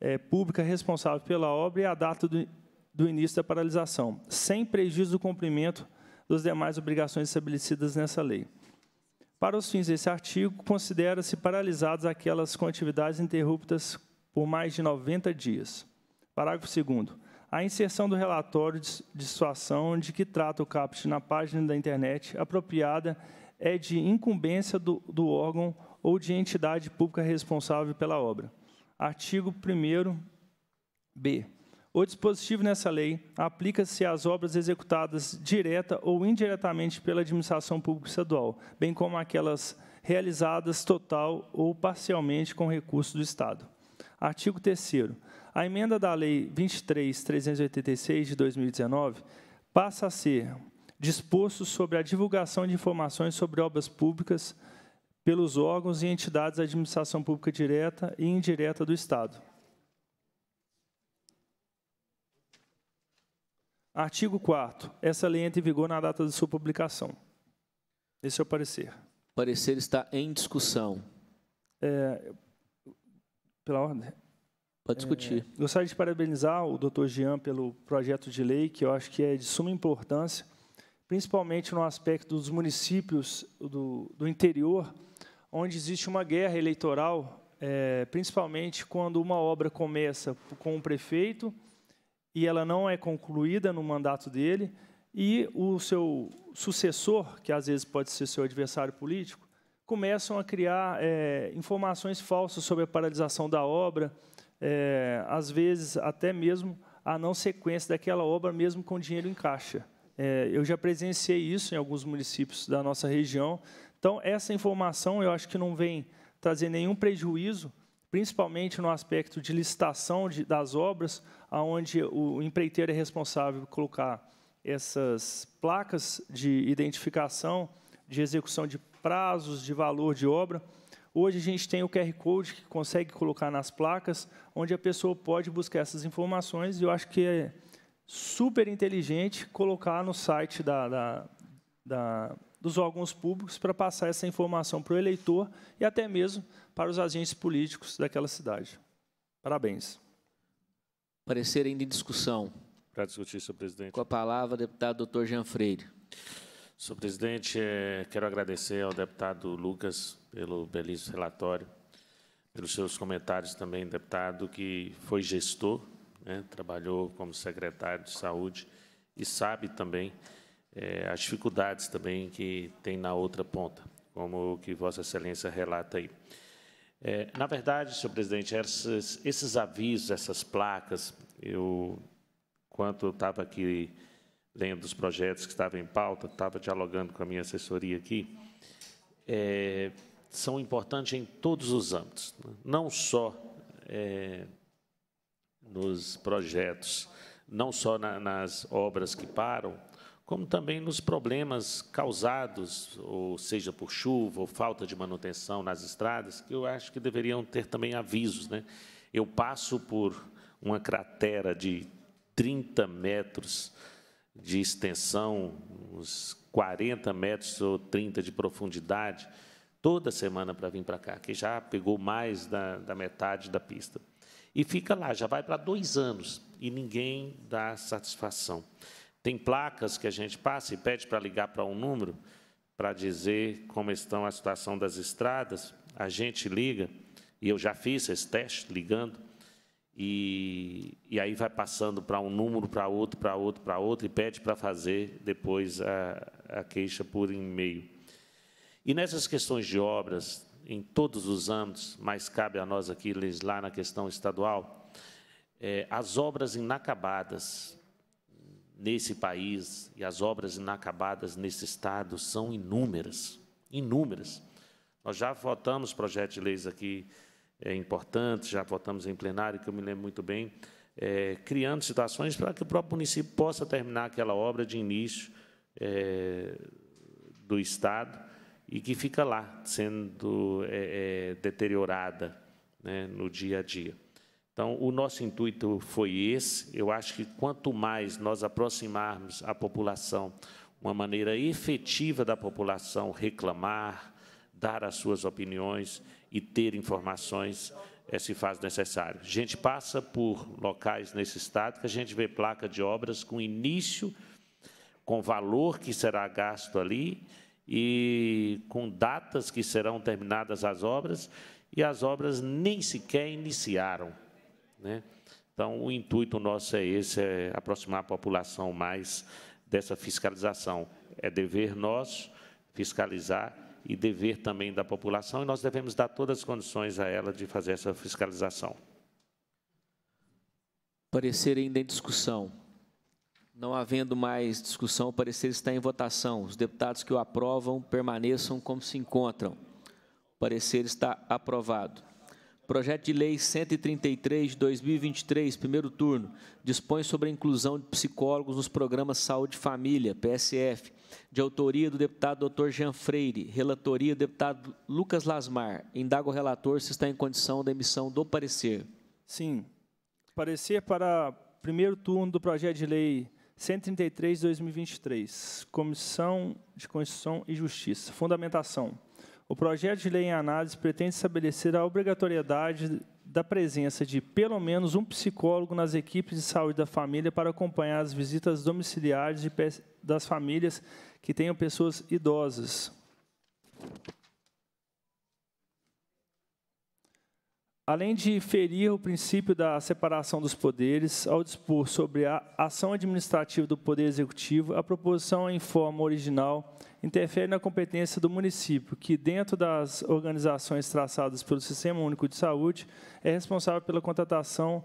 é, pública responsável pela obra e a data do, do início da paralisação, sem prejuízo do cumprimento das demais obrigações estabelecidas nessa lei. Para os fins desse artigo, considera-se paralisadas aquelas com atividades interruptas por mais de 90 dias. Parágrafo 2 A inserção do relatório de situação de que trata o CAPT na página da internet apropriada é de incumbência do, do órgão ou de entidade pública responsável pela obra. Artigo 1 B. O dispositivo nessa lei aplica-se às obras executadas direta ou indiretamente pela administração pública estadual, bem como aquelas realizadas total ou parcialmente com recursos do Estado. Artigo 3 A emenda da Lei 23.386 de 2019 passa a ser disposto sobre a divulgação de informações sobre obras públicas pelos órgãos e entidades da administração pública direta e indireta do Estado. Artigo 4 Essa lei entra em vigor na data de sua publicação. Esse é o parecer. O parecer está em discussão. É, pela ordem. Pode discutir. É, gostaria de parabenizar o doutor Jean pelo projeto de lei, que eu acho que é de suma importância, principalmente no aspecto dos municípios do, do interior, onde existe uma guerra eleitoral, é, principalmente quando uma obra começa com o prefeito e ela não é concluída no mandato dele, e o seu sucessor, que às vezes pode ser seu adversário político, começam a criar é, informações falsas sobre a paralisação da obra, é, às vezes até mesmo a não sequência daquela obra, mesmo com dinheiro em caixa. É, eu já presenciei isso em alguns municípios da nossa região. Então, essa informação eu acho que não vem trazer nenhum prejuízo, principalmente no aspecto de licitação de, das obras, onde o empreiteiro é responsável por colocar essas placas de identificação, de execução de prazos, de valor de obra. Hoje a gente tem o QR Code que consegue colocar nas placas, onde a pessoa pode buscar essas informações, e eu acho que é super inteligente colocar no site da, da, da, dos órgãos públicos para passar essa informação para o eleitor e até mesmo para os agentes políticos daquela cidade. Parabéns. Parecer ainda em discussão. Para discutir, senhor presidente. Com a palavra, deputado doutor Jean Freire. Senhor presidente, eh, quero agradecer ao deputado Lucas pelo belíssimo relatório, pelos seus comentários também, deputado, que foi gestor, né, trabalhou como secretário de saúde e sabe também é, as dificuldades também que tem na outra ponta, como o que Vossa Excelência relata aí. É, na verdade, senhor presidente, esses, esses avisos, essas placas, eu, quando eu estava aqui lendo os projetos que estavam em pauta, estava dialogando com a minha assessoria aqui, é, são importantes em todos os âmbitos, né? não só é, nos projetos, não só na, nas obras que param, como também nos problemas causados, ou seja por chuva ou falta de manutenção nas estradas, que eu acho que deveriam ter também avisos. Né? Eu passo por uma cratera de 30 metros de extensão, uns 40 metros ou 30 de profundidade, toda semana para vir para cá, que já pegou mais da, da metade da pista. E fica lá, já vai para dois anos, e ninguém dá satisfação. Tem placas que a gente passa e pede para ligar para um número para dizer como estão a situação das estradas. A gente liga, e eu já fiz esse teste ligando, e, e aí vai passando para um número, para outro, para outro, para outro, e pede para fazer depois a, a queixa por e-mail. E nessas questões de obras, em todos os âmbitos, mas cabe a nós aqui legislar na questão estadual, é, as obras inacabadas nesse país e as obras inacabadas nesse estado são inúmeras, inúmeras. Nós já votamos projetos de leis aqui é, importantes, já votamos em plenário, que eu me lembro muito bem, é, criando situações para que o próprio município possa terminar aquela obra de início é, do Estado e que fica lá, sendo é, é, deteriorada né, no dia a dia. Então, o nosso intuito foi esse. Eu acho que quanto mais nós aproximarmos a população, uma maneira efetiva da população reclamar, dar as suas opiniões e ter informações é, se faz necessário. A gente passa por locais nesse estado que a gente vê placa de obras com início, com valor que será gasto ali e com datas que serão terminadas as obras e as obras nem sequer iniciaram. Né? Então, o intuito nosso é esse, é aproximar a população mais dessa fiscalização. É dever nosso fiscalizar e dever também da população, e nós devemos dar todas as condições a ela de fazer essa fiscalização. Parecer ainda em discussão. Não havendo mais discussão, o parecer está em votação. Os deputados que o aprovam permaneçam como se encontram. O parecer está aprovado. Projeto de Lei 133 de 2023, primeiro turno, dispõe sobre a inclusão de psicólogos nos programas Saúde e Família, PSF, de autoria do deputado Dr. Jean Freire, relatoria do deputado Lucas Lasmar. Indago o relator se está em condição da emissão do parecer. Sim. Parecer para primeiro turno do projeto de lei 133 de 2023, Comissão de Constituição e Justiça. Fundamentação. O projeto de lei em análise pretende estabelecer a obrigatoriedade da presença de pelo menos um psicólogo nas equipes de saúde da família para acompanhar as visitas domiciliares de, das famílias que tenham pessoas idosas. Além de ferir o princípio da separação dos poderes, ao dispor sobre a ação administrativa do Poder Executivo, a proposição em forma original interfere na competência do município, que, dentro das organizações traçadas pelo Sistema Único de Saúde, é responsável pela contratação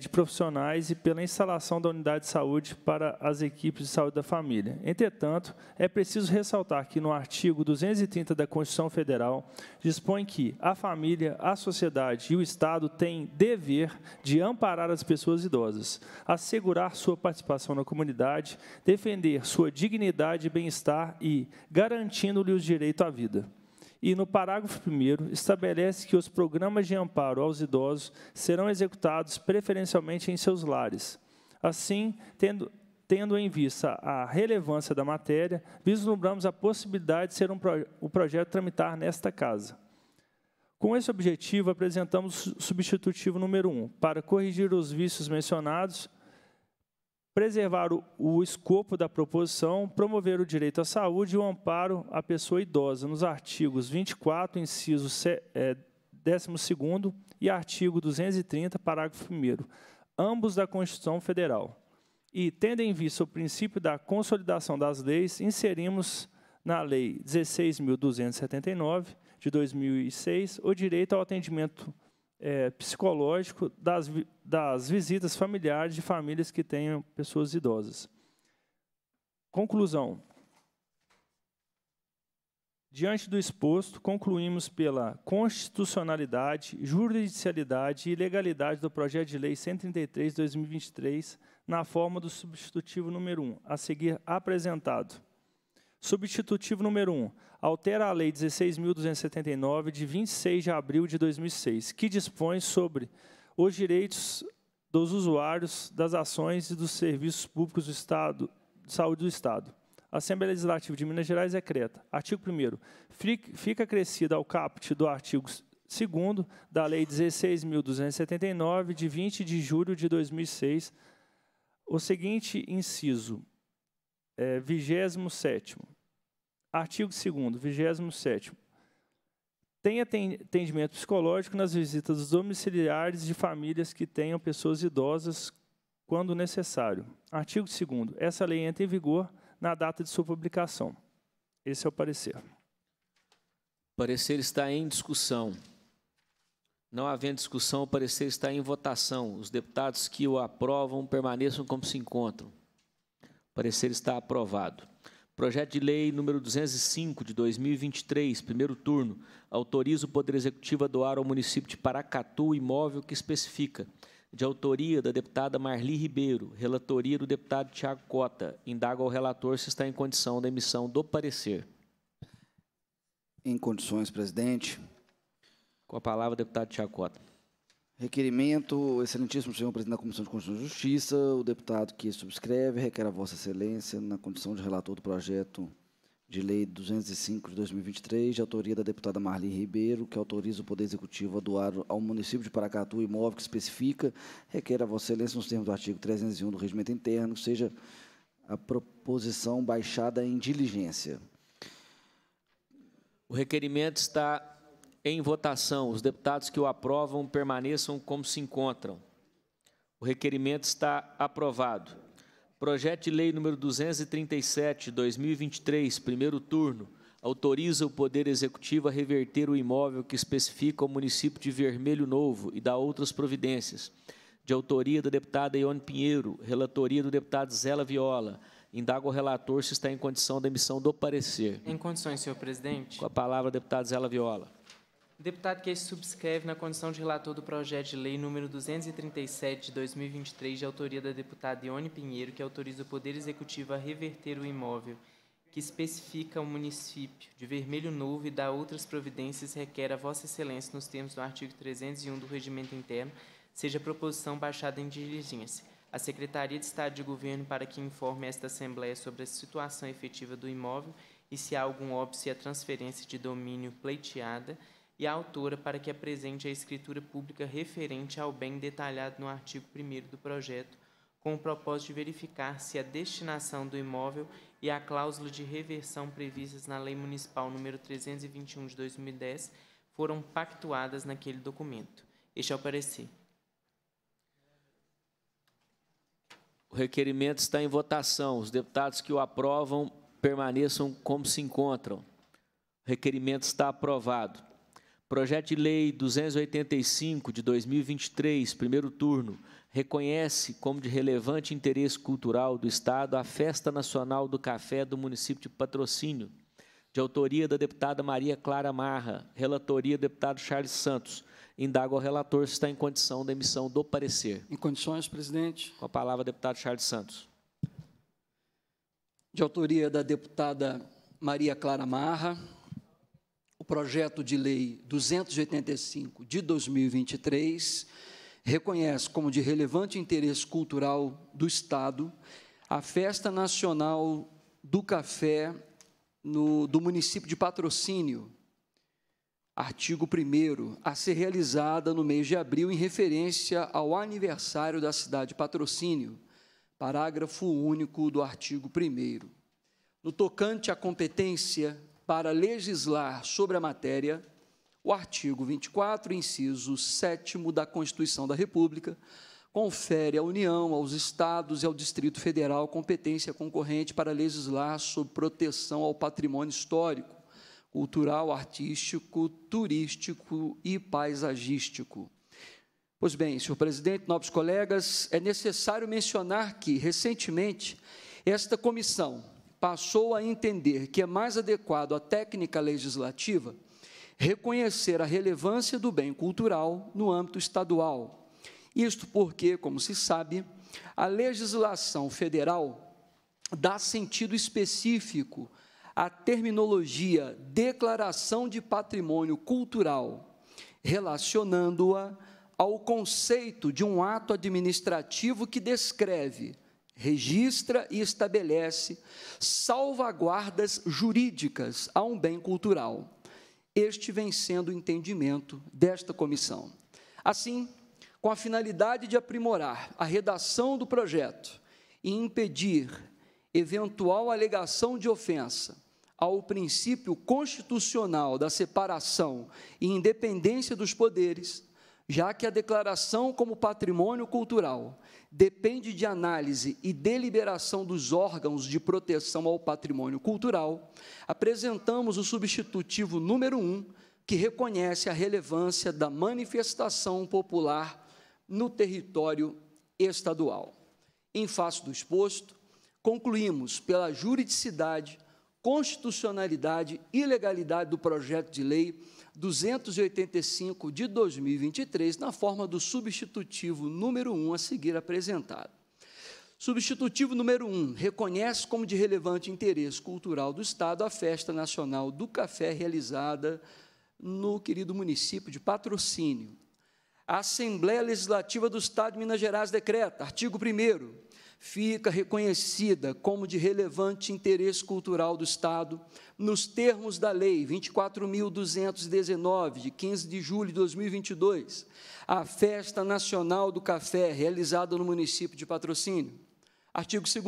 de profissionais e pela instalação da unidade de saúde para as equipes de saúde da família. Entretanto, é preciso ressaltar que no artigo 230 da Constituição Federal dispõe que a família, a sociedade e o Estado têm dever de amparar as pessoas idosas, assegurar sua participação na comunidade, defender sua dignidade e bem-estar e garantindo-lhe o direito à vida e, no parágrafo 1, estabelece que os programas de amparo aos idosos serão executados preferencialmente em seus lares. Assim, tendo, tendo em vista a relevância da matéria, vislumbramos a possibilidade de ser um pro, o projeto tramitar nesta casa. Com esse objetivo, apresentamos o substitutivo número 1, para corrigir os vícios mencionados preservar o, o, escopo da proposição, promover o direito à saúde e o amparo à pessoa idosa, nos artigos 24, inciso é, 12 e artigo 230, parágrafo 1, ambos da Constituição Federal. E, tendo em vista o princípio da consolidação das leis, inserimos na Lei 16.279, de 2006, o direito ao atendimento é, psicológico das, das visitas familiares de famílias que tenham pessoas idosas. Conclusão. Diante do exposto, concluímos pela constitucionalidade, juridicialidade e legalidade do projeto de lei 133 de 2023, na forma do substitutivo número 1, a seguir apresentado. Substitutivo número 1 altera a Lei 16.279, de 26 de abril de 2006, que dispõe sobre os direitos dos usuários das ações e dos serviços públicos do Estado, de saúde do Estado. A Assembleia Legislativa de Minas Gerais decreta, artigo 1 fica acrescida ao caput do artigo 2 da Lei 16.279, de 20 de julho de 2006, o seguinte inciso, é, 27 Artigo 2 27 Tem atendimento psicológico nas visitas domiciliares de famílias que tenham pessoas idosas quando necessário. Artigo 2 Essa lei entra em vigor na data de sua publicação. Esse é o parecer. O parecer está em discussão. Não havendo discussão, o parecer está em votação. Os deputados que o aprovam permaneçam como se encontram. Parecer está aprovado. Projeto de Lei número 205 de 2023, primeiro turno, autoriza o Poder Executivo a doar ao município de Paracatu o imóvel que especifica, de autoria da deputada Marli Ribeiro, relatoria do deputado Tiago Cota. Indaga ao relator se está em condição da emissão do parecer. Em condições, presidente. Com a palavra, deputado Tiago Cota. Requerimento, excelentíssimo senhor presidente da Comissão de Constituição e Justiça, o deputado que subscreve requer a vossa excelência, na condição de relator do projeto de lei 205 de 2023, de autoria da deputada Marli Ribeiro, que autoriza o Poder Executivo a doar ao município de Paracatu imóvel que especifica, requer a vossa excelência, nos termos do artigo 301 do Regimento Interno, seja a proposição baixada em diligência. O requerimento está em votação. Os deputados que o aprovam permaneçam como se encontram. O requerimento está aprovado. Projeto de Lei número 237, 2023, primeiro turno, autoriza o Poder Executivo a reverter o imóvel que especifica o município de Vermelho Novo e dá outras providências. De autoria da deputada Ione Pinheiro, relatoria do deputado Zela Viola. Indaga o relator se está em condição da emissão do parecer. Em condições, senhor presidente. Com a palavra, deputado Zela Viola. Deputado que se subscreve na condição de relator do projeto de lei número 237 de 2023, de autoria da deputada Ione Pinheiro, que autoriza o Poder Executivo a reverter o imóvel que especifica o município de Vermelho Novo e dá outras providências, requer a Vossa Excelência, nos termos do artigo 301 do Regimento Interno, seja proposição baixada em diligência. A Secretaria de Estado de Governo para que informe esta Assembleia sobre a situação efetiva do imóvel e se há algum óbice a transferência de domínio pleiteada, e a autora para que apresente a escritura pública referente ao bem detalhado no artigo 1 do projeto, com o propósito de verificar se a destinação do imóvel e a cláusula de reversão previstas na Lei Municipal número 321 de 2010 foram pactuadas naquele documento. Este é o parecer. O requerimento está em votação. Os deputados que o aprovam permaneçam como se encontram. O requerimento está aprovado. Projeto de Lei 285 de 2023, primeiro turno, reconhece como de relevante interesse cultural do Estado a Festa Nacional do Café do município de Patrocínio, de autoria da deputada Maria Clara Marra, relatoria do deputado Charles Santos. Indago ao relator se está em condição da emissão do parecer. Em condições, presidente. Com a palavra, deputado Charles Santos. De autoria da deputada Maria Clara Marra, projeto de lei 285 de 2023 reconhece como de relevante interesse cultural do Estado a Festa Nacional do Café no, do município de Patrocínio, artigo 1 a ser realizada no mês de abril em referência ao aniversário da cidade de Patrocínio, parágrafo único do artigo 1 No tocante à competência para legislar sobre a matéria, o artigo 24, inciso 7 da Constituição da República, confere à União, aos Estados e ao Distrito Federal competência concorrente para legislar sobre proteção ao patrimônio histórico, cultural, artístico, turístico e paisagístico. Pois bem, senhor presidente, nobres colegas, é necessário mencionar que, recentemente, esta comissão passou a entender que é mais adequado à técnica legislativa reconhecer a relevância do bem cultural no âmbito estadual. Isto porque, como se sabe, a legislação federal dá sentido específico à terminologia declaração de patrimônio cultural, relacionando-a ao conceito de um ato administrativo que descreve, registra e estabelece salvaguardas jurídicas a um bem cultural. Este vem sendo o entendimento desta comissão. Assim, com a finalidade de aprimorar a redação do projeto e impedir eventual alegação de ofensa ao princípio constitucional da separação e independência dos poderes, já que a declaração como patrimônio cultural depende de análise e deliberação dos órgãos de proteção ao patrimônio cultural, apresentamos o substitutivo número 1, que reconhece a relevância da manifestação popular no território estadual. Em face do exposto, concluímos pela juridicidade, constitucionalidade e legalidade do projeto de lei 285 de 2023, na forma do substitutivo número 1 a seguir apresentado. Substitutivo número 1 reconhece como de relevante interesse cultural do Estado a Festa Nacional do Café realizada no querido município de Patrocínio. A Assembleia Legislativa do Estado de Minas Gerais decreta, artigo 1 fica reconhecida como de relevante interesse cultural do Estado nos termos da Lei 24.219, de 15 de julho de 2022, a Festa Nacional do Café, realizada no município de Patrocínio. Artigo 2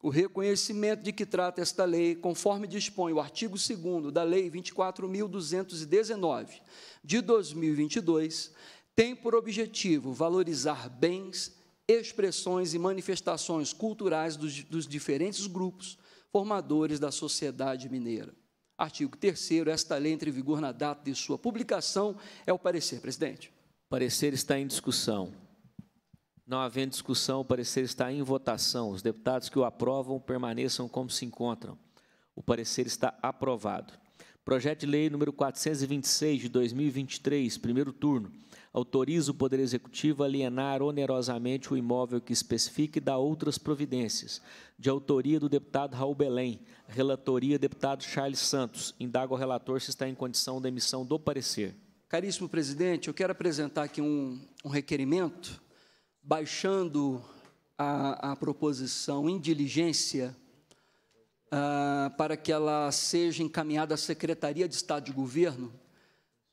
o reconhecimento de que trata esta lei, conforme dispõe o artigo 2 da Lei 24.219, de 2022, tem por objetivo valorizar bens, expressões e manifestações culturais dos, dos diferentes grupos formadores da sociedade mineira. Artigo 3 esta lei entra em vigor na data de sua publicação. É o parecer, presidente. O parecer está em discussão. Não havendo discussão, o parecer está em votação. Os deputados que o aprovam permaneçam como se encontram. O parecer está aprovado. Projeto de lei número 426 de 2023, primeiro turno autoriza o Poder Executivo a alienar onerosamente o imóvel que especifique e dá outras providências, de autoria do deputado Raul Belém, relatoria deputado Charles Santos. Indago ao relator se está em condição da emissão do parecer. Caríssimo presidente, eu quero apresentar aqui um, um requerimento, baixando a, a proposição em diligência, ah, para que ela seja encaminhada à Secretaria de Estado de Governo,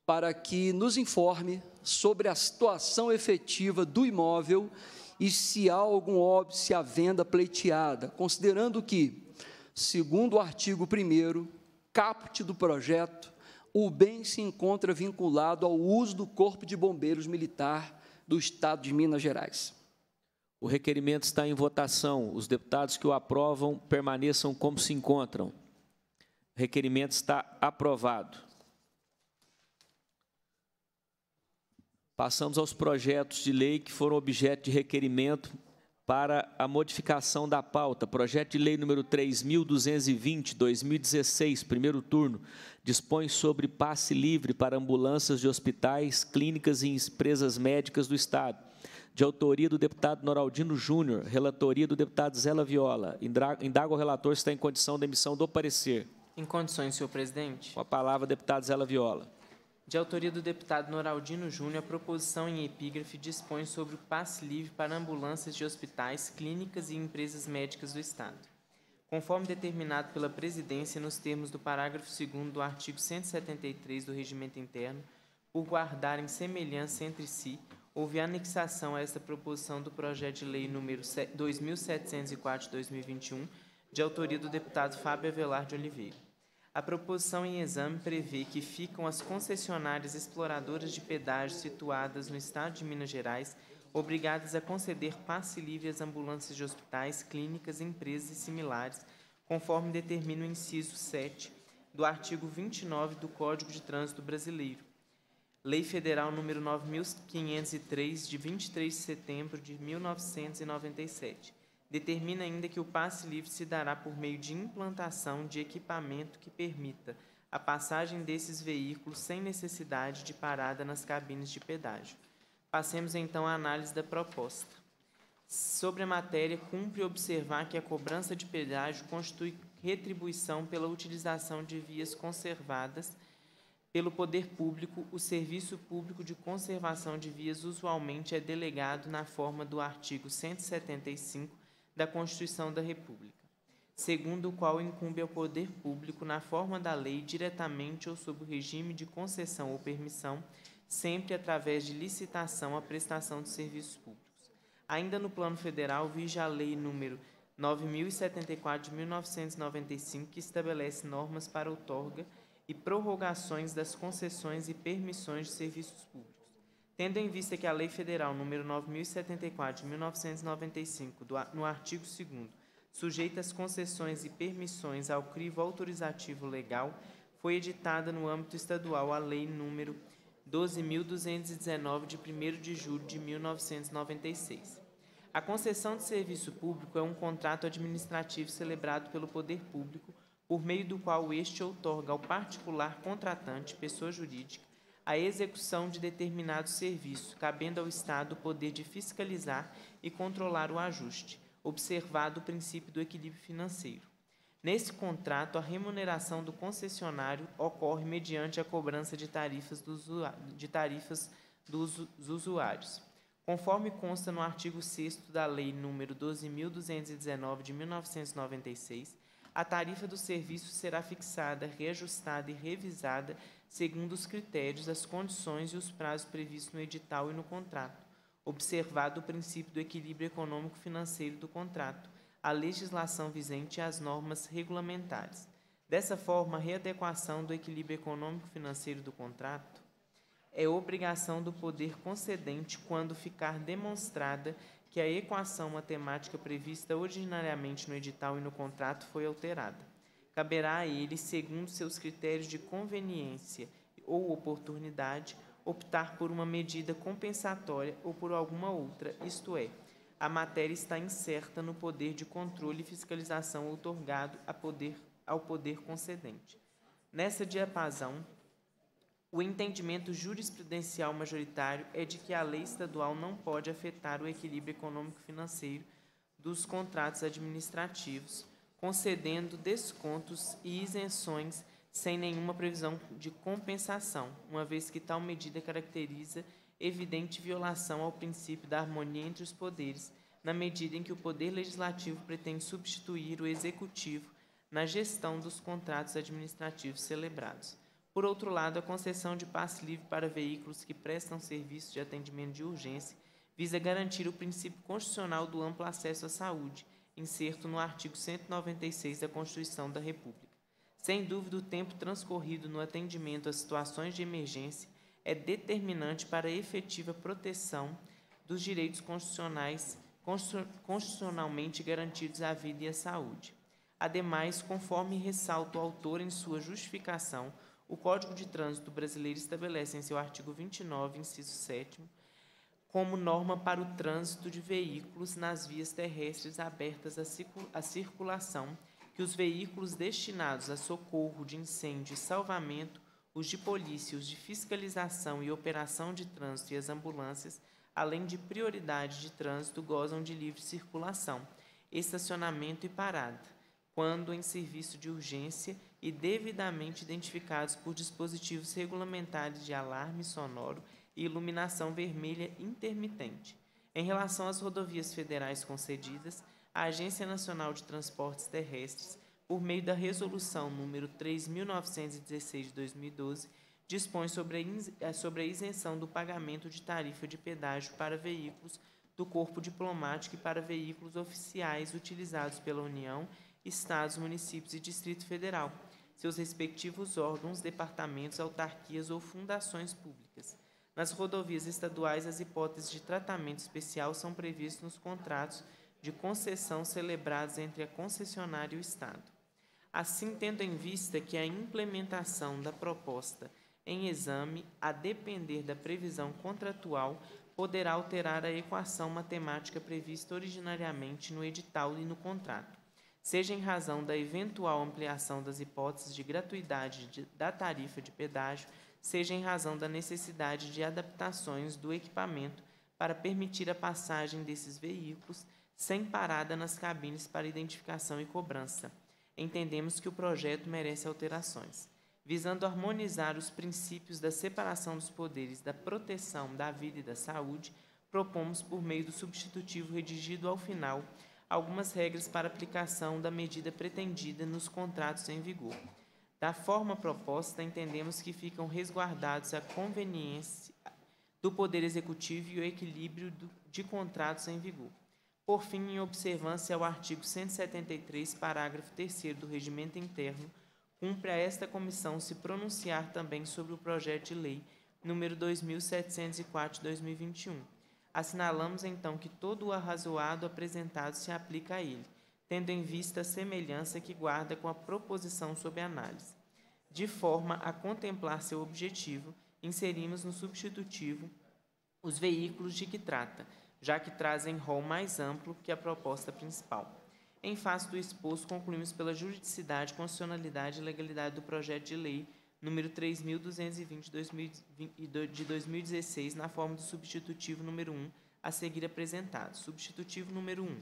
para que nos informe sobre a situação efetiva do imóvel e se há algum óbito, se há venda pleiteada, considerando que, segundo o artigo 1 caput do projeto, o bem se encontra vinculado ao uso do Corpo de Bombeiros Militar do Estado de Minas Gerais. O requerimento está em votação. Os deputados que o aprovam permaneçam como se encontram. O requerimento está aprovado. Passamos aos projetos de lei que foram objeto de requerimento para a modificação da pauta. Projeto de lei número 3.220, 2016, primeiro turno, dispõe sobre passe livre para ambulâncias de hospitais, clínicas e empresas médicas do Estado. De autoria do deputado Noraldino Júnior, relatoria do deputado Zé Viola. Indago ao relator se está em condição da emissão do parecer. Em condições, senhor presidente. Com a palavra, deputado Zé Viola. De autoria do deputado Noraldino Júnior, a proposição em epígrafe dispõe sobre o passe livre para ambulâncias de hospitais, clínicas e empresas médicas do Estado. Conforme determinado pela Presidência nos termos do parágrafo 2 do artigo 173 do Regimento Interno, por guardarem semelhança entre si, houve anexação a esta proposição do projeto de lei número 2704/2021, de autoria do deputado Fábio Avelar de Oliveira. A proposição em exame prevê que ficam as concessionárias exploradoras de pedágio situadas no estado de Minas Gerais obrigadas a conceder passe livre às ambulâncias de hospitais, clínicas, empresas e similares, conforme determina o inciso 7 do artigo 29 do Código de Trânsito Brasileiro. Lei Federal número 9503 de 23 de setembro de 1997 Determina ainda que o passe livre se dará por meio de implantação de equipamento que permita a passagem desses veículos sem necessidade de parada nas cabines de pedágio. Passemos então à análise da proposta. Sobre a matéria, cumpre observar que a cobrança de pedágio constitui retribuição pela utilização de vias conservadas pelo poder público. O serviço público de conservação de vias usualmente é delegado na forma do artigo 175 da Constituição da República, segundo o qual incumbe ao poder público, na forma da lei, diretamente ou sob o regime de concessão ou permissão, sempre através de licitação, a prestação de serviços públicos. Ainda no plano federal, vige a Lei número 9074 de 1995, que estabelece normas para outorga e prorrogações das concessões e permissões de serviços públicos. Tendo em vista que a Lei Federal nº 9074 de 1995, do, no artigo 2 sujeita as concessões e permissões ao crivo autorizativo legal, foi editada no âmbito estadual a Lei nº 12.219, de 1 de julho de 1996. A concessão de serviço público é um contrato administrativo celebrado pelo poder público, por meio do qual este outorga ao particular contratante, pessoa jurídica, a execução de determinado serviço, cabendo ao Estado o poder de fiscalizar e controlar o ajuste, observado o princípio do equilíbrio financeiro. Nesse contrato, a remuneração do concessionário ocorre mediante a cobrança de tarifas, de tarifas dos usuários. Conforme consta no artigo 6 da Lei nº 12.219 de 1996, a tarifa do serviço será fixada, reajustada e revisada segundo os critérios, as condições e os prazos previstos no edital e no contrato, observado o princípio do equilíbrio econômico-financeiro do contrato, a legislação vigente e as normas regulamentares. Dessa forma, a readequação do equilíbrio econômico-financeiro do contrato é obrigação do poder concedente quando ficar demonstrada que a equação matemática prevista originariamente no edital e no contrato foi alterada caberá a ele, segundo seus critérios de conveniência ou oportunidade, optar por uma medida compensatória ou por alguma outra, isto é, a matéria está incerta no poder de controle e fiscalização outorgado poder, ao poder concedente. Nessa diapasão, o entendimento jurisprudencial majoritário é de que a lei estadual não pode afetar o equilíbrio econômico-financeiro dos contratos administrativos, concedendo descontos e isenções sem nenhuma previsão de compensação, uma vez que tal medida caracteriza evidente violação ao princípio da harmonia entre os poderes, na medida em que o poder legislativo pretende substituir o executivo na gestão dos contratos administrativos celebrados. Por outro lado, a concessão de passe livre para veículos que prestam serviço de atendimento de urgência visa garantir o princípio constitucional do amplo acesso à saúde, inserto no artigo 196 da Constituição da República. Sem dúvida, o tempo transcorrido no atendimento a situações de emergência é determinante para a efetiva proteção dos direitos constitucionais constitu- constitucionalmente garantidos à vida e à saúde. Ademais, conforme ressalta o autor em sua justificação, o Código de Trânsito Brasileiro estabelece em seu artigo 29, inciso 7 como norma para o trânsito de veículos nas vias terrestres abertas à circu- à circulação que os veículos destinados a socorro de incêndio e salvamento, os de polícia, os de fiscalização e operação de trânsito e as ambulâncias, além de prioridade de trânsito, gozam de livre circulação, estacionamento e parada, quando em serviço de urgência e devidamente identificados por dispositivos regulamentares de alarme sonoro e iluminação vermelha intermitente. Em relação às rodovias federais concedidas, a Agência Nacional de Transportes Terrestres, por meio da Resolução número 3.916 de 2012, dispõe sobre a, eh, sobre a isenção do pagamento de tarifa de pedágio para veículos do corpo diplomático e para veículos oficiais utilizados pela União, Estados, municípios e Distrito Federal, seus respectivos órgãos, departamentos, autarquias ou fundações públicas. Nas rodovias estaduais, as hipóteses de tratamento especial são previstas nos contratos de concessão celebrados entre a concessionária e o Estado. Assim, tendo em vista que a implementação da proposta em exame, a depender da previsão contratual, poderá alterar a equação matemática prevista originariamente no edital e no contrato, seja em razão da eventual ampliação das hipóteses de gratuidade de- da tarifa de pedágio, seja em razão da necessidade de adaptações do equipamento para permitir a passagem desses veículos sem parada nas cabines para identificação e cobrança. Entendemos que o projeto merece alterações. Visando harmonizar os princípios da separação dos poderes, da proteção da vida e da saúde, propomos, por meio do substitutivo redigido ao final, algumas regras para aplicação da medida pretendida nos contratos em vigor. Da forma proposta, entendemos que ficam resguardados a conveniência do Poder Executivo e o equilíbrio de contratos em vigor. Por fim, em observância ao artigo 173, parágrafo 3 do Regimento Interno, cumpre a esta comissão se pronunciar também sobre o projeto de lei número 2704 de 2021. Assinalamos então que todo o arrazoado apresentado se aplica a ele, tendo em vista a semelhança que guarda com a proposição sob análise. De forma a contemplar seu objetivo, inserimos no substitutivo os veículos de que trata, já que trazem rol mais amplo que a proposta principal. Em face do exposto, concluímos pela juridicidade, constitucionalidade e legalidade do projeto de lei número 3.220 de 2020 e do- de 2016, na forma do substitutivo número 1, a seguir apresentado. Substitutivo número 1.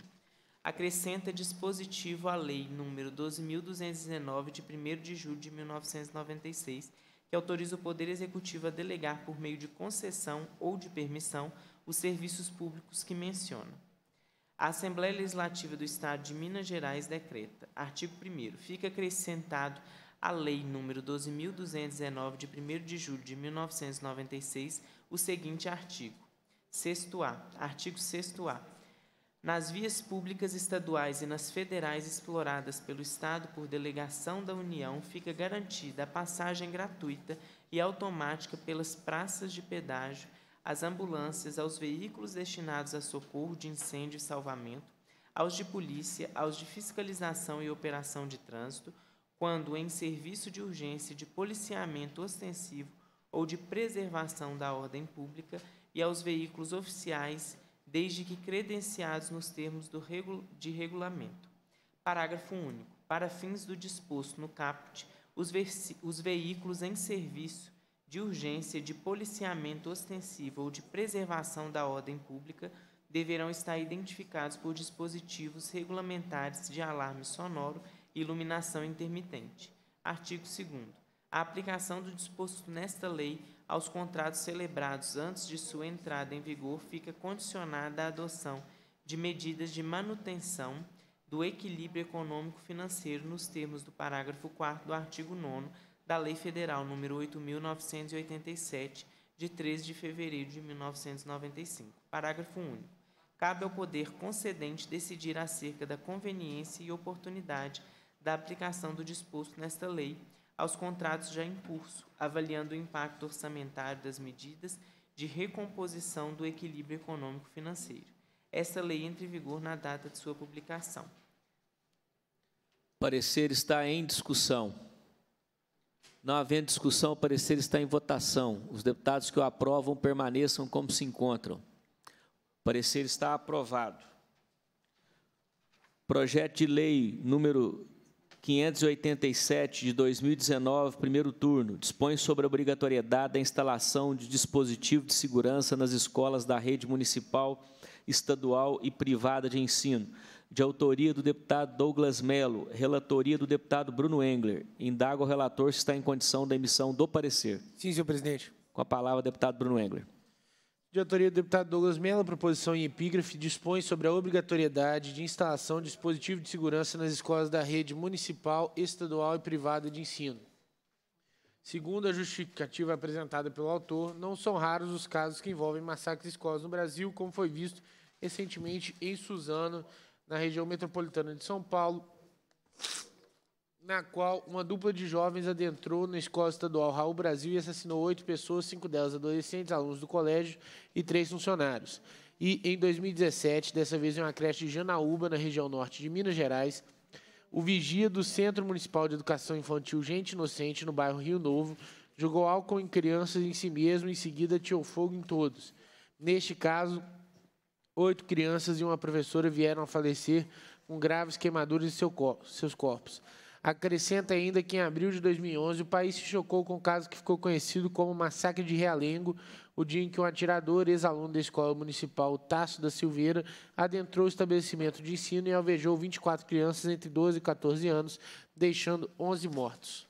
Acrescenta dispositivo à lei número 12.219, de 1 de julho de 1996, que autoriza o Poder Executivo a delegar, por meio de concessão ou de permissão, os serviços públicos que menciona. A Assembleia Legislativa do Estado de Minas Gerais decreta, artigo 1 fica acrescentado à Lei número 12.219, de 1 de julho de 1996, o seguinte artigo. Sexto A. Artigo 6 A. Nas vias públicas estaduais e nas federais exploradas pelo Estado por delegação da União, fica garantida a passagem gratuita e automática pelas praças de pedágio, às ambulâncias, aos veículos destinados a socorro de incêndio e salvamento, aos de polícia, aos de fiscalização e operação de trânsito, quando em serviço de urgência de policiamento ostensivo ou de preservação da ordem pública, e aos veículos oficiais, desde que credenciados nos termos de regulamento. Parágrafo único. Para fins do disposto no caput, os, os veículos em serviço de urgência, de policiamento ostensivo ou de preservação da ordem pública deverão estar identificados por dispositivos regulamentares de alarme sonoro e iluminação intermitente. Artigo 2 A aplicação do disposto nesta lei aos contratos celebrados antes de sua entrada em vigor fica condicionada à adoção de medidas de manutenção do equilíbrio econômico-financeiro nos termos do parágrafo 4 do artigo 9 da Lei Federal nº 8.987, de 13 de fevereiro de 1995. Parágrafo único. Cabe ao poder concedente decidir acerca da conveniência e oportunidade da aplicação do disposto nesta lei aos contratos já em curso, avaliando o impacto orçamentário das medidas de recomposição do equilíbrio econômico-financeiro. Esta lei entra em vigor na data de sua publicação. Parecer está em discussão. Não havendo discussão, o parecer está em votação. Os deputados que o aprovam permaneçam como se encontram. O parecer está aprovado. Projeto de lei número 587 de 2019, primeiro turno, dispõe sobre a obrigatoriedade da instalação de dispositivo de segurança nas escolas da rede municipal, estadual e privada de ensino, de autoria do deputado Douglas Melo, relatoria do deputado Bruno Engler. Indago ao relator se está em condição da emissão do parecer. Sim, senhor presidente. Com a palavra, deputado Bruno Engler. De autoria do deputado Douglas Mello, proposição em epígrafe dispõe sobre a obrigatoriedade de instalação de dispositivo de segurança nas escolas da rede municipal, estadual e privada de ensino. Segundo a justificativa apresentada pelo autor, não são raros os casos que envolvem massacres de escolas no Brasil, como foi visto recentemente em Suzano, na região metropolitana de São Paulo, na qual uma dupla de jovens adentrou na escola estadual Raul Brasil e assassinou oito pessoas, cinco delas adolescentes, alunos do colégio e três funcionários. E em 2017, dessa vez em uma creche de Janaúba, na região norte de Minas Gerais, o vigia do Centro Municipal de Educação Infantil Gente Inocente, no bairro Rio Novo, jogou álcool em crianças e em si mesmo, em seguida tirou fogo em todos. Neste caso, oito crianças e uma professora vieram a falecer com graves queimaduras em seu seus corpos. Acrescenta ainda que em abril de 2011 o país se chocou com o caso que ficou conhecido como Massacre de Realengo, o dia em que um atirador, ex-aluno da escola municipal Tasso da Silveira, adentrou o estabelecimento de ensino e alvejou 24 crianças entre 12 e 14 anos, deixando 11 mortos.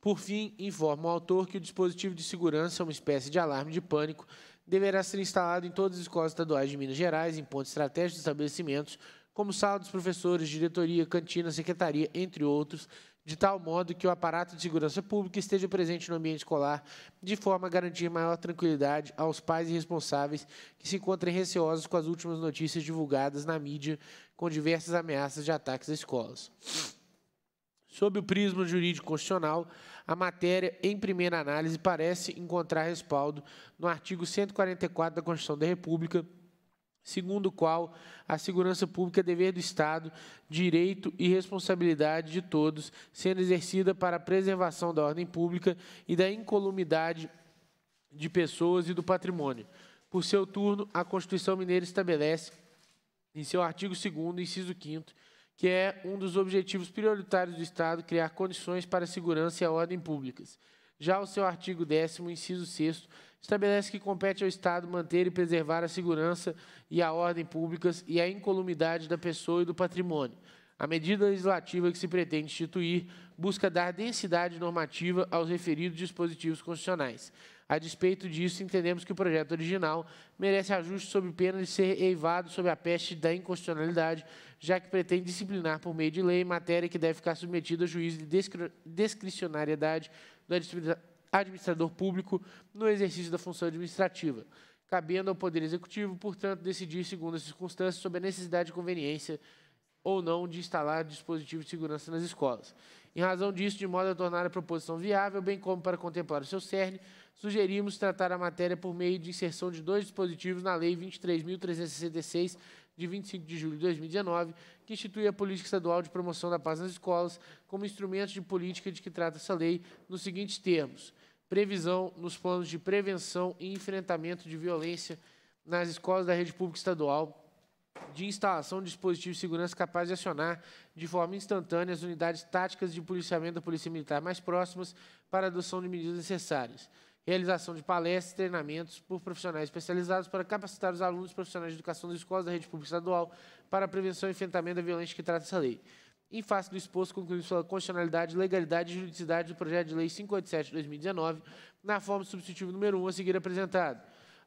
Por fim, informa o autor que o dispositivo de segurança, uma espécie de alarme de pânico, deverá ser instalado em todas as escolas estaduais de Minas Gerais, em pontos estratégicos de estabelecimentos, como sala dos professores, diretoria, cantina, secretaria, entre outros, de tal modo que o aparato de segurança pública esteja presente no ambiente escolar, de forma a garantir maior tranquilidade aos pais e responsáveis que se encontrem receosos com as últimas notícias divulgadas na mídia com diversas ameaças de ataques às escolas. Sob o prisma jurídico constitucional, a matéria, em primeira análise, parece encontrar respaldo no artigo 144 da Constituição da República, segundo o qual a segurança pública é dever do Estado, direito e responsabilidade de todos, sendo exercida para a preservação da ordem pública e da incolumidade de pessoas e do patrimônio. Por seu turno, a Constituição Mineira estabelece, em seu artigo 2 inciso 5 que é um dos objetivos prioritários do Estado criar condições para a segurança e a ordem públicas. Já o seu artigo 10 inciso 6 estabelece que compete ao Estado manter e preservar a segurança e a ordem públicas e a incolumidade da pessoa e do patrimônio. A medida legislativa que se pretende instituir busca dar densidade normativa aos referidos dispositivos constitucionais. A despeito disso, entendemos que o projeto original merece ajuste sob pena de ser eivado sob a peste da inconstitucionalidade, já que pretende disciplinar por meio de lei matéria que deve ficar submetida a juízo de discricionariedade do administrador público no exercício da função administrativa, cabendo ao Poder Executivo, portanto, decidir, segundo as circunstâncias, sobre a necessidade e conveniência ou não de instalar dispositivos de segurança nas escolas. Em razão disso, de modo a tornar a proposição viável, bem como para contemplar o seu cerne, sugerimos tratar a matéria por meio de inserção de dois dispositivos na Lei 23.366, de 25 de julho de 2019, que institui a Política Estadual de Promoção da Paz nas Escolas como instrumento de política de que trata essa lei, nos seguintes termos: previsão nos planos de prevenção e enfrentamento de violência nas escolas da rede pública estadual, de instalação de dispositivos de segurança capazes de acionar de forma instantânea as unidades táticas de policiamento da Polícia Militar mais próximas para adoção de medidas necessárias. Realização de palestras e treinamentos por profissionais especializados para capacitar os alunos profissionais de educação das escolas da rede pública estadual para a prevenção e enfrentamento da violência que trata essa lei. Em face do exposto, concluímos pela constitucionalidade, legalidade e juridicidade do projeto de lei 587 de 2019, na forma substitutivo número 1 a seguir apresentado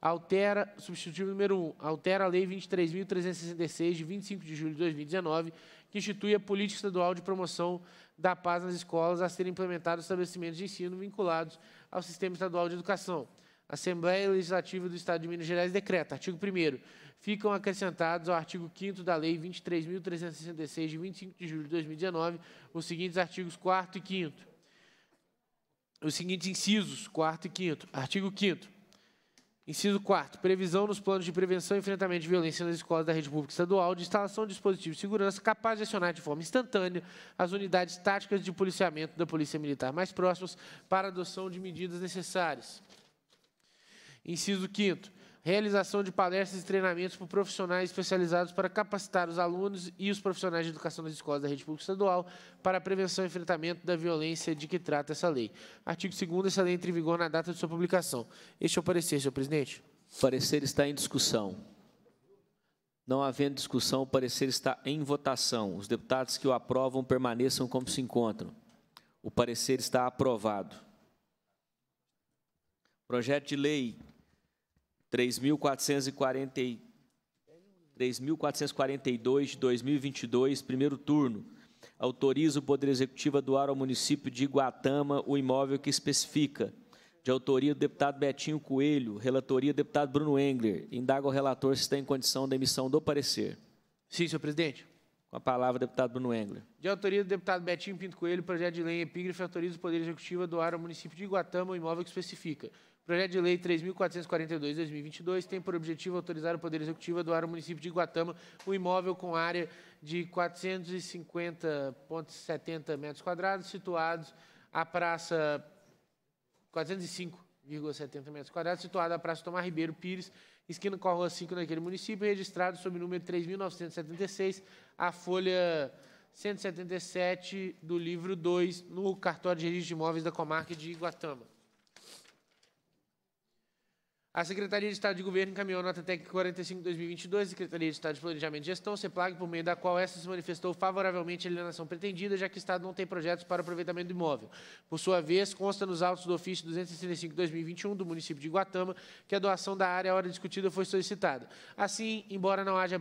altera, substitutivo número 1, altera a Lei 23.366, de 25 de julho de 2019, que institui a política estadual de promoção da paz nas escolas a serem implementados estabelecimentos de ensino vinculados ao Sistema Estadual de Educação. Assembleia Legislativa do Estado de Minas Gerais decreta, artigo 1 ficam acrescentados ao artigo 5 da Lei 23.366, de 25 de julho de 2019, os seguintes artigos 4 e 5 os seguintes incisos, 4 e 5 Artigo 5 Inciso 4 Previsão nos planos de prevenção e enfrentamento de violência nas escolas da rede pública estadual de instalação de dispositivos de segurança capazes de acionar de forma instantânea as unidades táticas de policiamento da Polícia Militar mais próximas para adoção de medidas necessárias. Inciso 5 realização de palestras e treinamentos por profissionais especializados para capacitar os alunos e os profissionais de educação das escolas da rede pública estadual para a prevenção e enfrentamento da violência de que trata essa lei. Artigo 2 essa lei entra em vigor na data de sua publicação. Este é o parecer, senhor presidente. O parecer está em discussão. Não havendo discussão, o parecer está em votação. Os deputados que o aprovam permaneçam como se encontram. O parecer está aprovado. Projeto de lei 3.442 de 2022, primeiro turno. Autoriza o Poder Executivo a doar ao município de Iguatama o imóvel que especifica. De autoria do deputado Betinho Coelho, relatoria do deputado Bruno Engler. Indaga o relator se está em condição da emissão do parecer. Sim, senhor presidente. Com a palavra, deputado Bruno Engler. De autoria do deputado Betinho Pinto Coelho, projeto de lei epígrafe autoriza o Poder Executivo a doar ao município de Iguatama o imóvel que especifica. Projeto de lei 3.442-2022 tem por objetivo autorizar o Poder Executivo a doar ao município de Iguatama um imóvel com área de 450,70 metros quadrados, situados à praça 405,70 metros quadrados, situada à Praça Tomar Ribeiro Pires, esquina com a Rua 5 naquele município, registrado sob o número 3.976, a folha 177 do livro 2, no cartório de registro de imóveis da comarca de Iguatama. A Secretaria de Estado de Governo encaminhou nota técnica 45-2022, Secretaria de Estado de Planejamento e Gestão, CEPLAG, por meio da qual essa se manifestou favoravelmente à alienação pretendida, já que o Estado não tem projetos para aproveitamento do imóvel. Por sua vez, consta nos autos do ofício 265-2021 do município de Guatama que a doação da área à hora discutida foi solicitada. Assim, embora não haja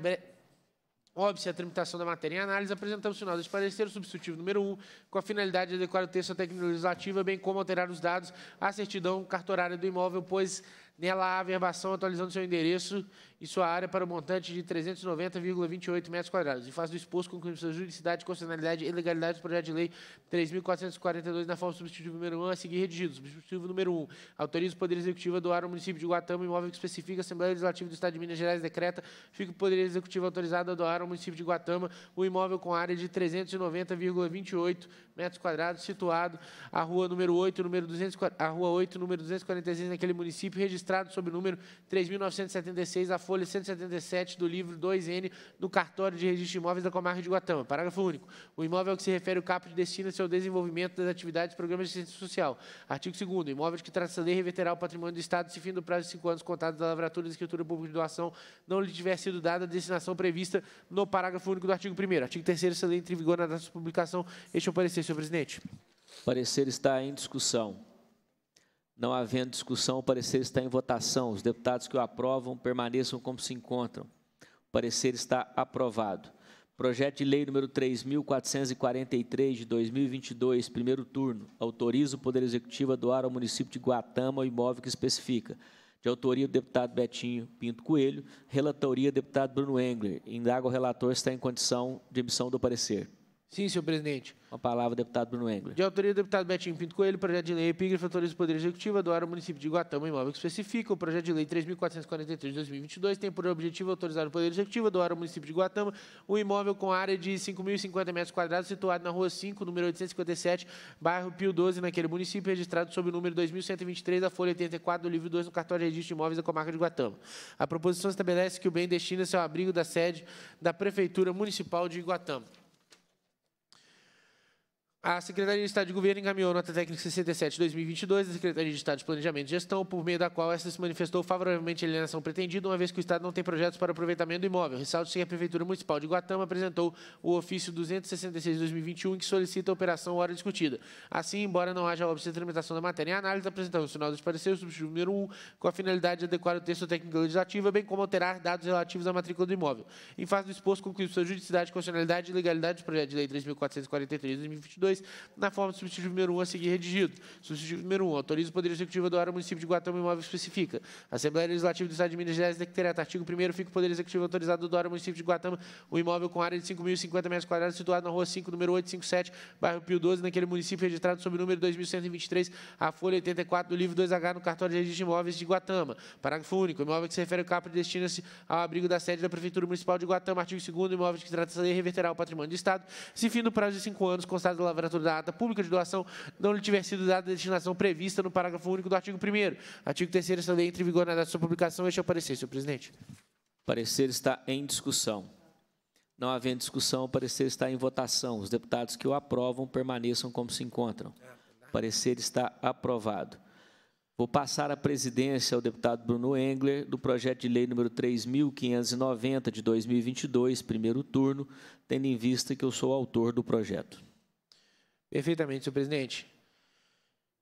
Óbvio, a tramitação da matéria em análise, apresentamos o final deste parecer, o substitutivo número 1, com a finalidade de adequar o texto à técnica legislativa, bem como alterar os dados à certidão cartorária do imóvel, pois Nela há a averbação atualizando seu endereço e sua área para o montante de 390,28 metros quadrados. Em face do exposto, concluímos sua juridicidade, constitucionalidade e legalidade do projeto de lei 3.442 na forma substitutiva número 1 a seguir redigido. Substitutivo número 1. Autoriza o Poder Executivo a doar ao município de Guatama imóvel que especifica a Assembleia Legislativa do Estado de Minas Gerais decreta fica o Poder Executivo autorizado a doar ao município de Guatama o imóvel com área de 390,28 metros quadrados situado à rua número 8, número 200, a rua 8, número 246 naquele município registrado sob o número 3.976 a folha 177 do livro 2N do cartório de registro de imóveis da comarca de Guatama. Parágrafo único. O imóvel que se refere ao caput destina-se ao desenvolvimento das atividades e programas de assistência social. Artigo 2 Imóvel de que trata essa lei reverterá o patrimônio do Estado se fim do prazo de cinco anos contados da lavratura da escritura pública de doação não lhe tiver sido dada a destinação prevista no parágrafo único do artigo 1 Artigo 3 essa lei entra em vigor na data de publicação. Este é o parecer, senhor presidente. O parecer está em discussão. Não havendo discussão, o parecer está em votação. Os deputados que o aprovam permaneçam como se encontram. O parecer está aprovado. Projeto de lei número 3.443 de 2022, primeiro turno, autoriza o Poder Executivo a doar ao município de Guatama o imóvel que especifica. De autoria do deputado Betinho Pinto Coelho, relatoria do deputado Bruno Engler. Indaga o relator está em condição de emissão do parecer. Sim, senhor presidente. Com a palavra, deputado Bruno Engler. De autoria do deputado Betinho Pinto Coelho, projeto de lei epígrafe autoriza o Poder Executivo a doar ao município de Guatama imóvel que especifica. O projeto de lei 3.443 de 2022 tem por objetivo autorizar o Poder Executivo a doar ao município de Guatama um imóvel com área de 5.050 metros quadrados situado na rua 5, número 857, bairro Pio 12, naquele município, registrado sob o número 2123 da folha 84 do livro 2 no cartório de registro de imóveis da comarca de Guatama. A proposição estabelece que o bem destina-se ao abrigo da sede da Prefeitura Municipal de Guatama. A Secretaria de Estado de Governo encaminhou nota técnica 67 de 2022 da Secretaria de Estado de Planejamento e Gestão, por meio da qual essa se manifestou favoravelmente à alienação pretendida, uma vez que o Estado não tem projetos para aproveitamento do imóvel. Ressalto-se que a Prefeitura Municipal de Guatama apresentou o ofício 266 de 2021, que solicita a operação hora discutida. Assim, embora não haja óbvio de tramitação da matéria em análise, apresentamos o sinal dos pareceres, substituto número 1, com a finalidade de adequar o texto técnico legislativo, bem como alterar dados relativos à matrícula do imóvel. Em face do exposto, concluímos sua juridicidade, constitucionalidade e legalidade do projeto de lei 3.443 de 2022, 2022, na forma do substitutivo número 1 a seguir redigido. Substitutivo número 1. Autoriza o Poder Executivo a doar ao município de Guatama imóvel especifica. A Assembleia Legislativa do Estado de Minas Gerais decreta. Artigo 1 fica o Poder Executivo autorizado a doar ao município de Guatama o imóvel com área de 5.050 metros quadrados situado na rua 5, número 857, bairro Pio 12, naquele município registrado sob o número 2123, a folha 84 do livro 2H no cartório de registro de imóveis de Guatama. Parágrafo único. O imóvel que se refere ao caput destina-se ao abrigo da sede da Prefeitura Municipal de Guatama. Artigo 2 imóvel que trata essa lei reverterá ao patrimônio do Estado, se fim do prazo de cinco anos constado da lavratura da ata pública de doação não lhe tiver sido dada a destinação prevista no parágrafo único do artigo 1 Artigo 3 essa lei entra em vigor na data de sua publicação. Este é o parecer, senhor presidente. O parecer está em discussão. Não havendo discussão, o parecer está em votação. Os deputados que o aprovam permaneçam como se encontram. O parecer está aprovado. Vou passar a presidência ao deputado Bruno Engler do projeto de lei número 3.590 de 2022, primeiro turno, tendo em vista que eu sou autor do projeto. Perfeitamente, senhor presidente.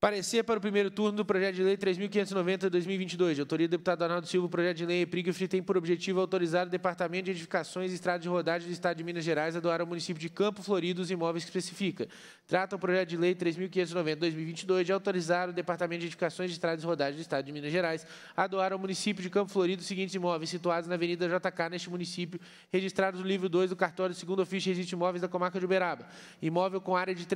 Parecer para o primeiro turno do projeto de lei 3.590 de 2022, de autoria do deputado Arnaldo Silva, o projeto de lei EPRIGF tem por objetivo autorizar o Departamento de Edificações e Estradas de Rodagem do Estado de Minas Gerais a doar ao município de Campo Florido os imóveis que especifica. Trata o projeto de lei 3.590 de 2022 de autorizar o Departamento de Edificações e Estradas de Rodagem do Estado de Minas Gerais a doar ao município de Campo Florido os seguintes imóveis situados na Avenida JK neste município, registrados no livro 2 do cartório segundo ofício de imóveis da comarca de Uberaba. Imóvel com área de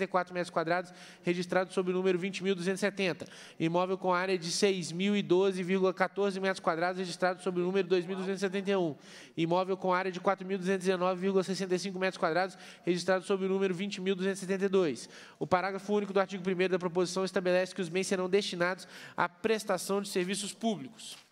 3.395,74 metros quadrados, registrado sob o número 20.270. Imóvel com área de 6.012,14 metros quadrados, registrado sob o número 2.271. Imóvel com área de 4.219,65 metros quadrados, registrado sob o número 20.272. O parágrafo único do artigo 1 da proposição estabelece que os bens serão destinados à prestação de serviços públicos.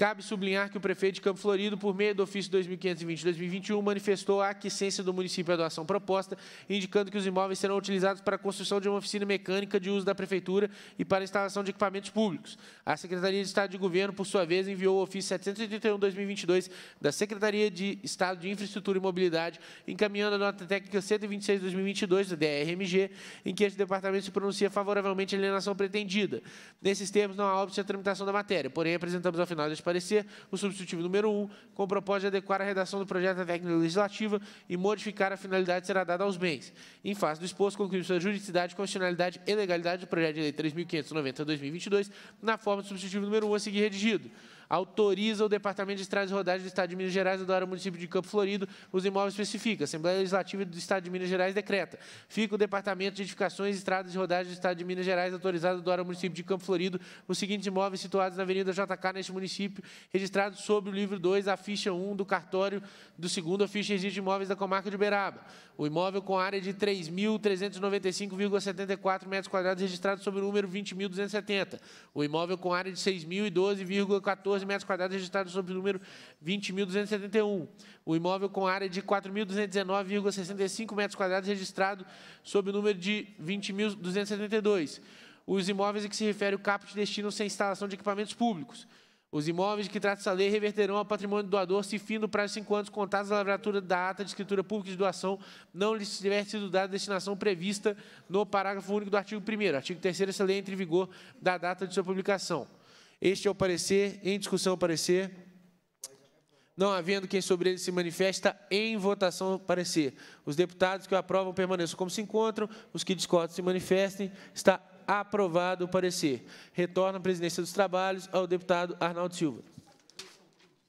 Cabe sublinhar que o prefeito de Campo Florido, por meio do ofício 2520-2021, manifestou a aquisência do município à doação proposta, indicando que os imóveis serão utilizados para a construção de uma oficina mecânica de uso da prefeitura e para a instalação de equipamentos públicos. A Secretaria de Estado de Governo, por sua vez, enviou o ofício 781-2022 da Secretaria de Estado de Infraestrutura e Mobilidade, encaminhando a nota técnica 126-2022 da DRMG, em que este departamento se pronuncia favoravelmente à alienação pretendida. Nesses termos, não há óbito a tramitação da matéria, porém, apresentamos ao final deste parecer o substitutivo número 1, com o propósito de adequar a redação do projeto à técnica legislativa e modificar a finalidade será dada aos bens. Em face do exposto, concluímos a juridicidade, constitucionalidade e legalidade do projeto de lei 3.590-2022, na forma do substitutivo número 1 a seguir redigido autoriza o Departamento de Estradas Rodagens do Estado de Minas Gerais a doar ao município de Campo Florido os imóveis especifica. Assembleia Legislativa do Estado de Minas Gerais decreta. Fica o Departamento de Edificações, Estradas e Rodagens do Estado de Minas Gerais autorizado a doar ao município de Campo Florido os seguintes imóveis situados na Avenida JK neste município, registrados sob o livro 2, a ficha 1 do cartório do segundo, a ficha de imóveis da comarca de Uberaba. O imóvel com área de 3.395,74 metros quadrados registrado sob o número 20.270. O imóvel com área de 6.012,14 metros quadrados registrado sob o número 20.271. O imóvel com área de 4.219,65 metros quadrados registrado sob o número de 20.272. Os imóveis a que se refere o caput destinam-se à instalação de equipamentos públicos. Os imóveis que trata essa lei reverterão ao patrimônio do doador se fim do prazo de cinco anos contados a lavratura da ata de escritura pública de doação não lhes tiver sido dada a destinação prevista no parágrafo único do artigo 1 Artigo 3 essa lei entra em vigor da data de sua publicação. Este é o parecer. Em discussão, o parecer. Não havendo quem sobre ele se manifesta, em votação, o parecer. Os deputados que o aprovam permaneçam como se encontram, os que discordam se manifestem. Está Aprovado o parecer. Retorna a presidência dos trabalhos ao deputado Arnaldo Silva.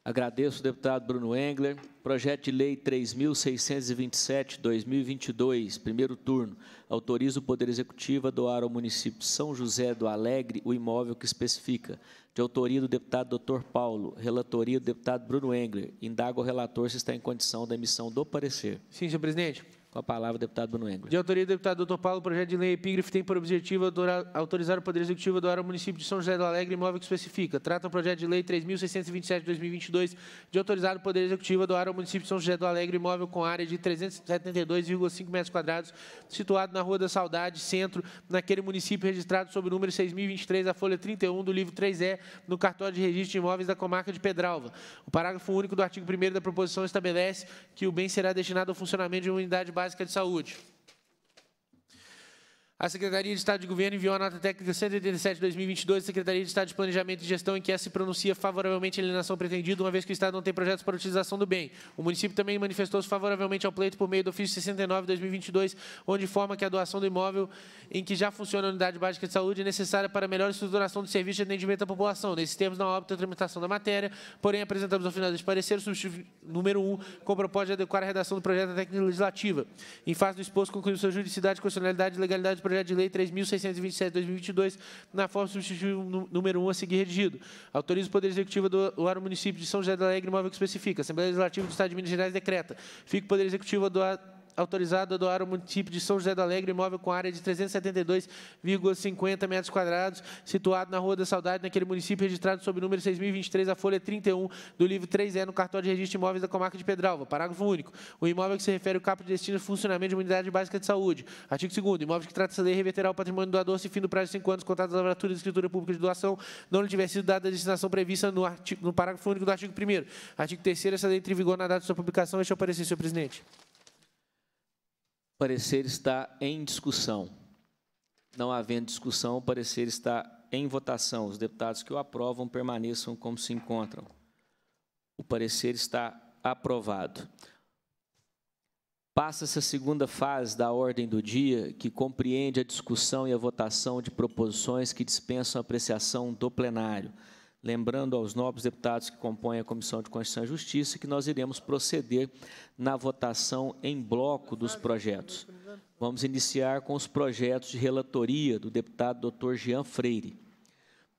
Agradeço ao deputado Bruno Engler. Projeto de Lei 3.627-2022, primeiro turno. Autoriza o Poder Executivo a doar ao município de São José do Alegre o imóvel que especifica. De autoria do deputado Dr. Paulo, relatoria do deputado Bruno Engler. Indago ao relator se está em condição da emissão do parecer. Sim, senhor presidente. Com a palavra, deputado Bruno Engler. De autoria do deputado Dr. Paulo, o projeto de lei epígrafe tem por objetivo autorizar o Poder Executivo a doar ao município de São José do Alegre imóvel que especifica. Trata o projeto de lei 3.627 de 2022 de autorizar o Poder Executivo a doar ao município de São José do Alegre imóvel com área de 372,5 metros quadrados, situado na Rua da Saudade, centro, naquele município registrado sob o número 6.023, a folha 31 do livro 3E, no cartório de registro de imóveis da comarca de Pedralva. O parágrafo único do artigo 1 da proposição estabelece que o bem será destinado ao funcionamento de uma unidade básica de saúde. A Secretaria de Estado de Governo enviou a nota técnica 187 de 2022 à Secretaria de Estado de Planejamento e Gestão em que essa se pronuncia favoravelmente à alienação pretendida, uma vez que o Estado não tem projetos para utilização do bem. O município também manifestou-se favoravelmente ao pleito por meio do ofício 69 de 2022, onde informa que a doação do imóvel em que já funciona a unidade básica de saúde é necessária para a melhor estruturação do serviço de atendimento à população. Nesses termos, não há óbito a tramitação da matéria, porém apresentamos ao final deste parecer o substitutivo número 1, com proposta de adequar a redação do projeto à técnica legislativa. Em face do exposto, concluiu sua juridicidade, constitucionalidade e legalidade do projeto de lei 3.627 de 2022, na forma substitutiva nú- número 1 a seguir redigido. Autoriza o Poder Executivo a doar ao município de São José do Alegre imóvel que especifica. Assembleia Legislativa do Estado de Minas Gerais decreta. Fica o Poder Executivo a doar autorizado a doar ao município de São José do Alegre imóvel com área de 372,50 metros quadrados, situado na Rua da Saudade, naquele município registrado sob o número 6.023, a folha 31 do livro 3E no cartório de registro de imóveis da comarca de Pedralva. Parágrafo único. O imóvel que se refere ao capo de destino e funcionamento de uma unidade básica de saúde. Artigo 2 Imóvel que trata essa lei reverterá o patrimônio do doador se fim do prazo de 5 anos contato da lavratura de escritura pública de doação não lhe tiver sido dada a destinação prevista no, artigo, no parágrafo único do artigo 1 Artigo 3 Essa lei entra em vigor na data de sua publicação. Este é o senhor presidente. Parecer está em discussão. Não havendo discussão, o parecer está em votação. Os deputados que o aprovam permaneçam como se encontram. O parecer está aprovado. Passa-se a segunda fase da ordem do dia, que compreende a discussão e a votação de proposições que dispensam a apreciação do plenário. Lembrando aos nobres deputados que compõem a Comissão de Constituição e Justiça que nós iremos proceder na votação em bloco dos projetos. Vamos iniciar com os projetos de relatoria do deputado Dr. Jean Freire.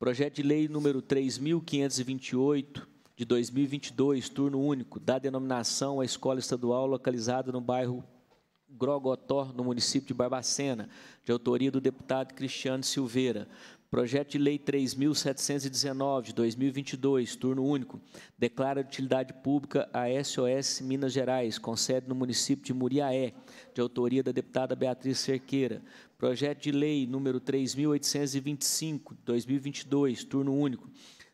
Projeto de lei número 3.528, de 2022, turno único, dá denominação à escola estadual localizada no bairro Grogotó, no município de Barbacena, de autoria do deputado Cristiano Silveira. Projeto de Lei 3.719, de 2022, turno único, declara de utilidade pública a SOS Minas Gerais, com sede no município de Muriaé, de autoria da deputada Beatriz Cerqueira. Projeto de Lei número 3.825, de 2022, turno único,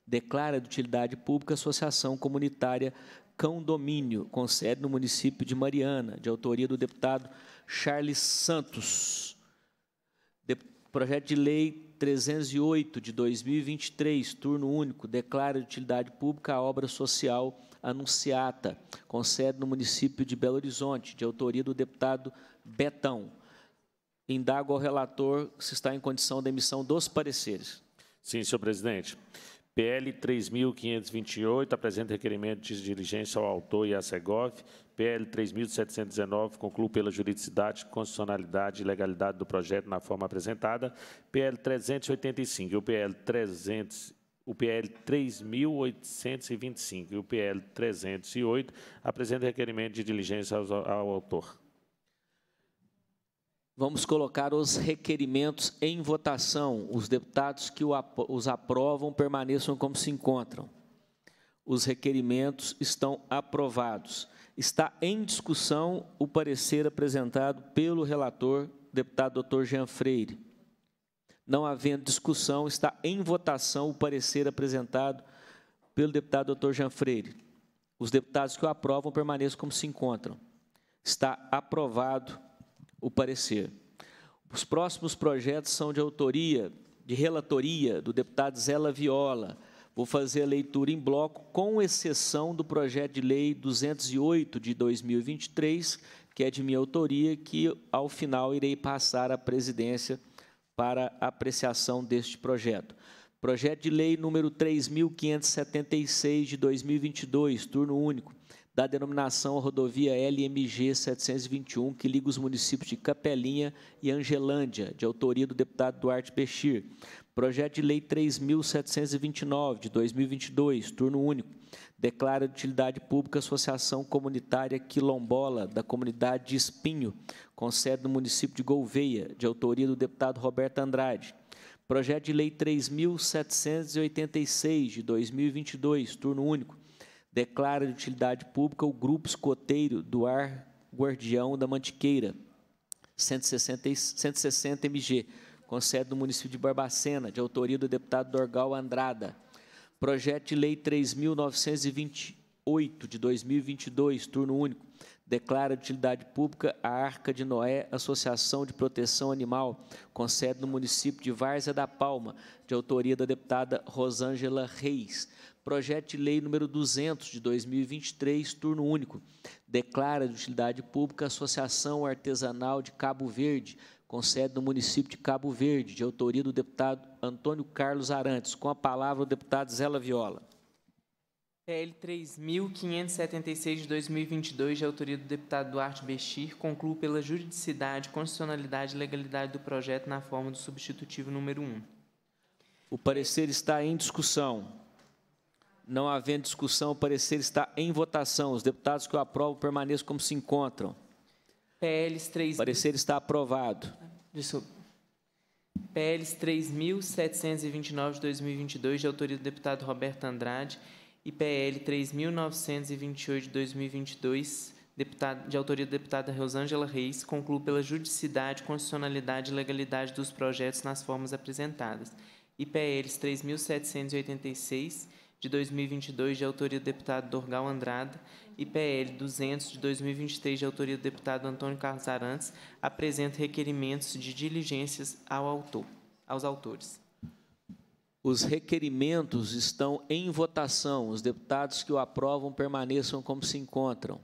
declara de utilidade pública a Associação Comunitária Cão Domínio, com sede no município de Mariana, de autoria do deputado Charles Santos. De- projeto de Lei 308 de 2023, turno único, declara de utilidade pública a obra social Anunciata, com sede no município de Belo Horizonte, de autoria do deputado Betão. Indago ao relator se está em condição da emissão dos pareceres. Sim, senhor presidente. PL 3.528 apresenta requerimento de diligência ao autor e à Segov. PL 3.719 conclui pela juridicidade, constitucionalidade e legalidade do projeto na forma apresentada. PL 385 e o PL 300 o PL 3.825 e o PL 308 apresentam requerimento de diligência aos- ao autor. Vamos colocar os requerimentos em votação. Os deputados que os aprovam permaneçam como se encontram. Os requerimentos estão aprovados. Está em discussão o parecer apresentado pelo relator, deputado Dr. Jean Freire. Não havendo discussão, está em votação o parecer apresentado pelo deputado Dr. Jean Freire. Os deputados que o aprovam permaneçam como se encontram. Está aprovado o parecer. Os próximos projetos são de autoria, de relatoria do deputado Zé Viola. Vou fazer a leitura em bloco, com exceção do projeto de lei 208 de 2023, que é de minha autoria, que ao final irei passar à presidência para apreciação deste projeto. Projeto de lei número 3.576 de 2022, turno único, da denominação rodovia LMG 721, que liga os municípios de Capelinha e Angelândia, de autoria do deputado Duarte Bechir. Projeto de lei 3.729 de 2022, turno único, declara de utilidade pública a Associação Comunitária Quilombola da Comunidade de Espinho, com sede no município de Gouveia, de autoria do deputado Roberto Andrade. Projeto de Lei 3.786, de 2022, turno único, declara de utilidade pública o Grupo Escoteiro do Ar Guardião da Mantiqueira, 160, e- 160 MG, com sede no município de Barbacena, de autoria do deputado Dorgal Andrada. Projeto de Lei 3.928, de 2022, turno único, declara de utilidade pública a Arca de Noé, Associação de Proteção Animal, com sede no município de Várzea da Palma, de autoria da deputada Rosângela Reis. Projeto de lei número 200 de 2023, turno único, declara de utilidade pública a Associação Artesanal de Cabo Verde, com sede no município de Cabo Verde, de autoria do deputado Antônio Carlos Arantes. Com a palavra o deputado Zela Viola. PL 3.576 de 2022, de autoria do deputado Duarte Bexir, concluo pela juridicidade, constitucionalidade e legalidade do projeto na forma do substitutivo número 1. O parecer está em discussão. Não havendo discussão, o parecer está em votação. Os deputados que o aprovam permaneçam como se encontram. PLs 3. O parecer está aprovado. Desculpa. PLs 3.729 de 2022, de autoria do deputado Roberto Andrade, e PL 3.928 de 2022, deputado, de autoria da deputada Rosângela Reis, concluo pela juridicidade, constitucionalidade e legalidade dos projetos nas formas apresentadas. E PLs 3.786 de 2022, de autoria do deputado Dorgal Andrada, e PL 200 de 2023, de autoria do deputado Antônio Carlos Arantes, apresenta requerimentos de diligências ao autor, aos autores. Os requerimentos estão em votação. Os deputados que o aprovam permaneçam como se encontram.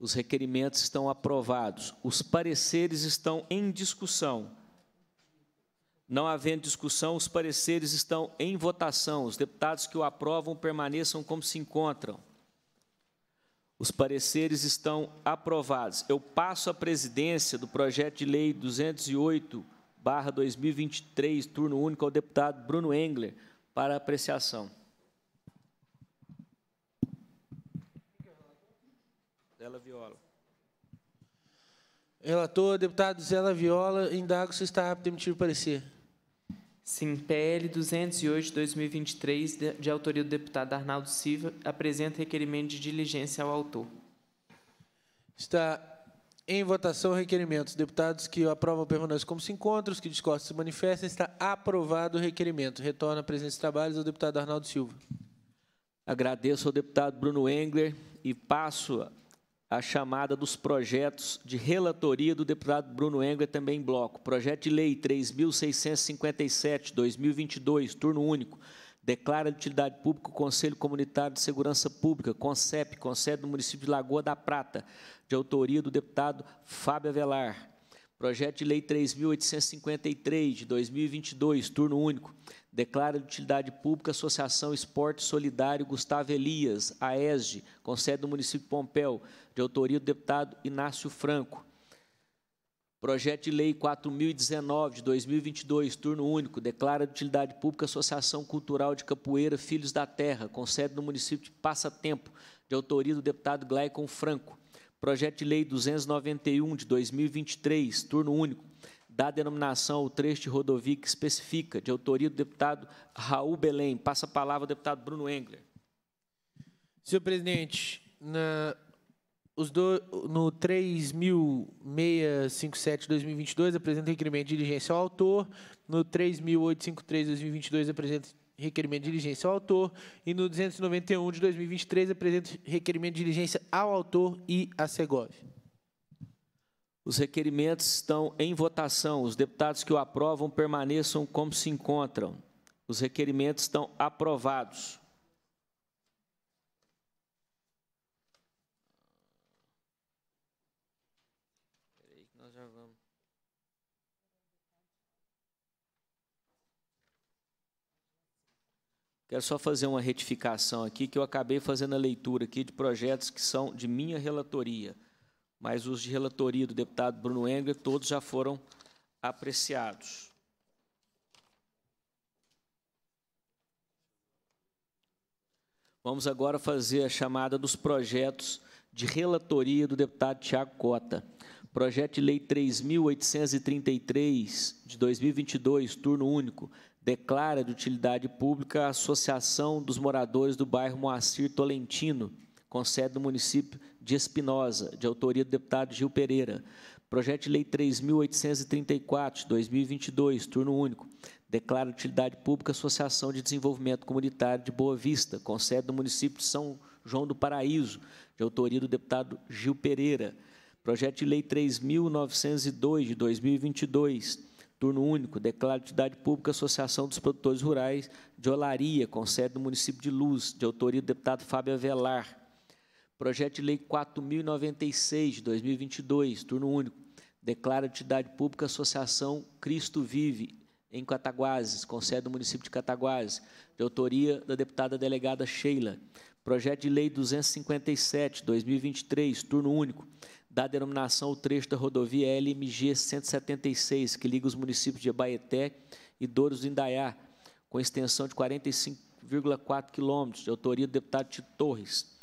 Os requerimentos estão aprovados. Os pareceres estão em discussão. Não havendo discussão, os pareceres estão em votação. Os deputados que o aprovam permaneçam como se encontram. Os pareceres estão aprovados. Eu passo a presidência do projeto de lei 208 barra 2023, turno único ao deputado Bruno Engler, para apreciação. Zela Viola. Relator, deputado Zela Viola, indago se está apto a emitir parecer. Sim, PL 208 de 2023, de, de autoria do deputado Arnaldo Silva, apresenta requerimento de diligência ao autor. Está em votação, requerimentos. Deputados que aprovam permanecem como se encontram, os que discordam se manifestem. Está aprovado o requerimento. Retorna a presença de trabalhos ao deputado Arnaldo Silva. Agradeço ao deputado Bruno Engler e passo a chamada dos projetos de relatoria do deputado Bruno Engler, também em bloco. Projeto de lei 3.657, 2022, turno único. Declara de utilidade pública o Conselho Comunitário de Segurança Pública, CONCEP, com sede no município de Lagoa da Prata, de autoria do deputado Fábio Avelar. Projeto de Lei 3.853, de 2022, turno único. Declara de utilidade pública Associação Esporte Solidário Gustavo Elias, AESG, com sede no município de Pompéu, de autoria do deputado Inácio Franco. Projeto de Lei 4.019, de 2022, turno único, declara de utilidade pública Associação Cultural de Capoeira Filhos da Terra, com sede no município de Passatempo, de autoria do deputado Glaicon Franco. Projeto de Lei 291, de 2023, turno único, dá denominação ao trecho de rodovia que especifica, de autoria do deputado Raul Belém. Passa a palavra ao deputado Bruno Engler. Senhor presidente, na, os do, no 3.657 de 2022 apresenta requerimento de diligência ao autor, no 3.853 de 2022 apresenta requerimento de diligência ao autor, e no 291 de 2023 apresenta requerimento de diligência ao autor e à Segov. Os requerimentos estão em votação. Os deputados que o aprovam permaneçam como se encontram. Os requerimentos estão aprovados. Nós já vamos. Quero só fazer uma retificação aqui, que eu acabei fazendo a leitura aqui de projetos que são de minha relatoria, mas os de relatoria do deputado Bruno Engler, todos já foram apreciados. Vamos agora fazer a chamada dos projetos de relatoria do deputado Tiago Cota. Projeto de Lei 3.833, de 2022, turno único, declara de utilidade pública a Associação dos Moradores do Bairro Moacir Tolentino, com sede no município de Espinosa, de autoria do deputado Gil Pereira. Projeto de Lei 3.834, de 2022, turno único. Declara de utilidade pública a Associação de Desenvolvimento Comunitário de Boa Vista, com sede no município de São João do Paraíso, de autoria do deputado Gil Pereira. Projeto de Lei 3.902, de 2022, turno único. Declara de pública Associação dos Produtores Rurais de Olaria, com sede no município de Luz, de autoria do deputado Fábio Avelar. Projeto de Lei 4.096, de 2022, turno único. Declara de pública Associação Cristo Vive, em Cataguases, com sede no município de Cataguases, de autoria da deputada delegada Sheila. Projeto de Lei 257, 2023, turno único, da denominação ao trecho da rodovia LMG 176, que liga os municípios de Abaeté e Douros do Indaiá, com extensão de 45,4 quilômetros, de autoria do deputado Tito Torres.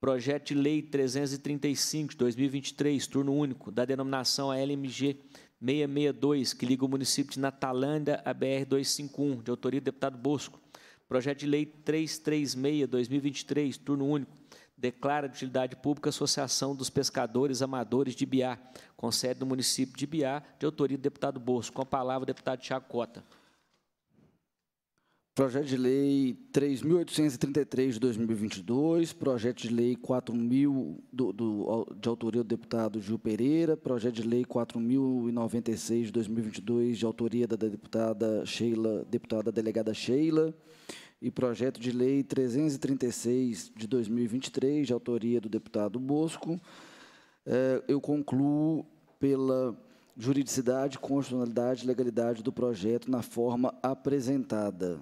Projeto de Lei 335, de 2023, turno único, da denominação a LMG 662, que liga o município de Natalândia a BR-251, de autoria do deputado Bosco. Projeto de Lei 336, 2023, turno único, declara de utilidade pública a Associação dos Pescadores Amadores de Biá, com sede no município de Biá, de autoria do deputado Bosco. Com a palavra, o deputado Tiago Cota. Projeto de Lei 3.833 de 2022, projeto de lei 4.000 do, do, de autoria do deputado Gil Pereira, projeto de lei 4.096 de 2022 de autoria da deputada Sheila, deputada delegada Sheila, e projeto de lei 336 de 2023 de autoria do deputado Bosco. É, eu concluo pela juridicidade, constitucionalidade e legalidade do projeto na forma apresentada.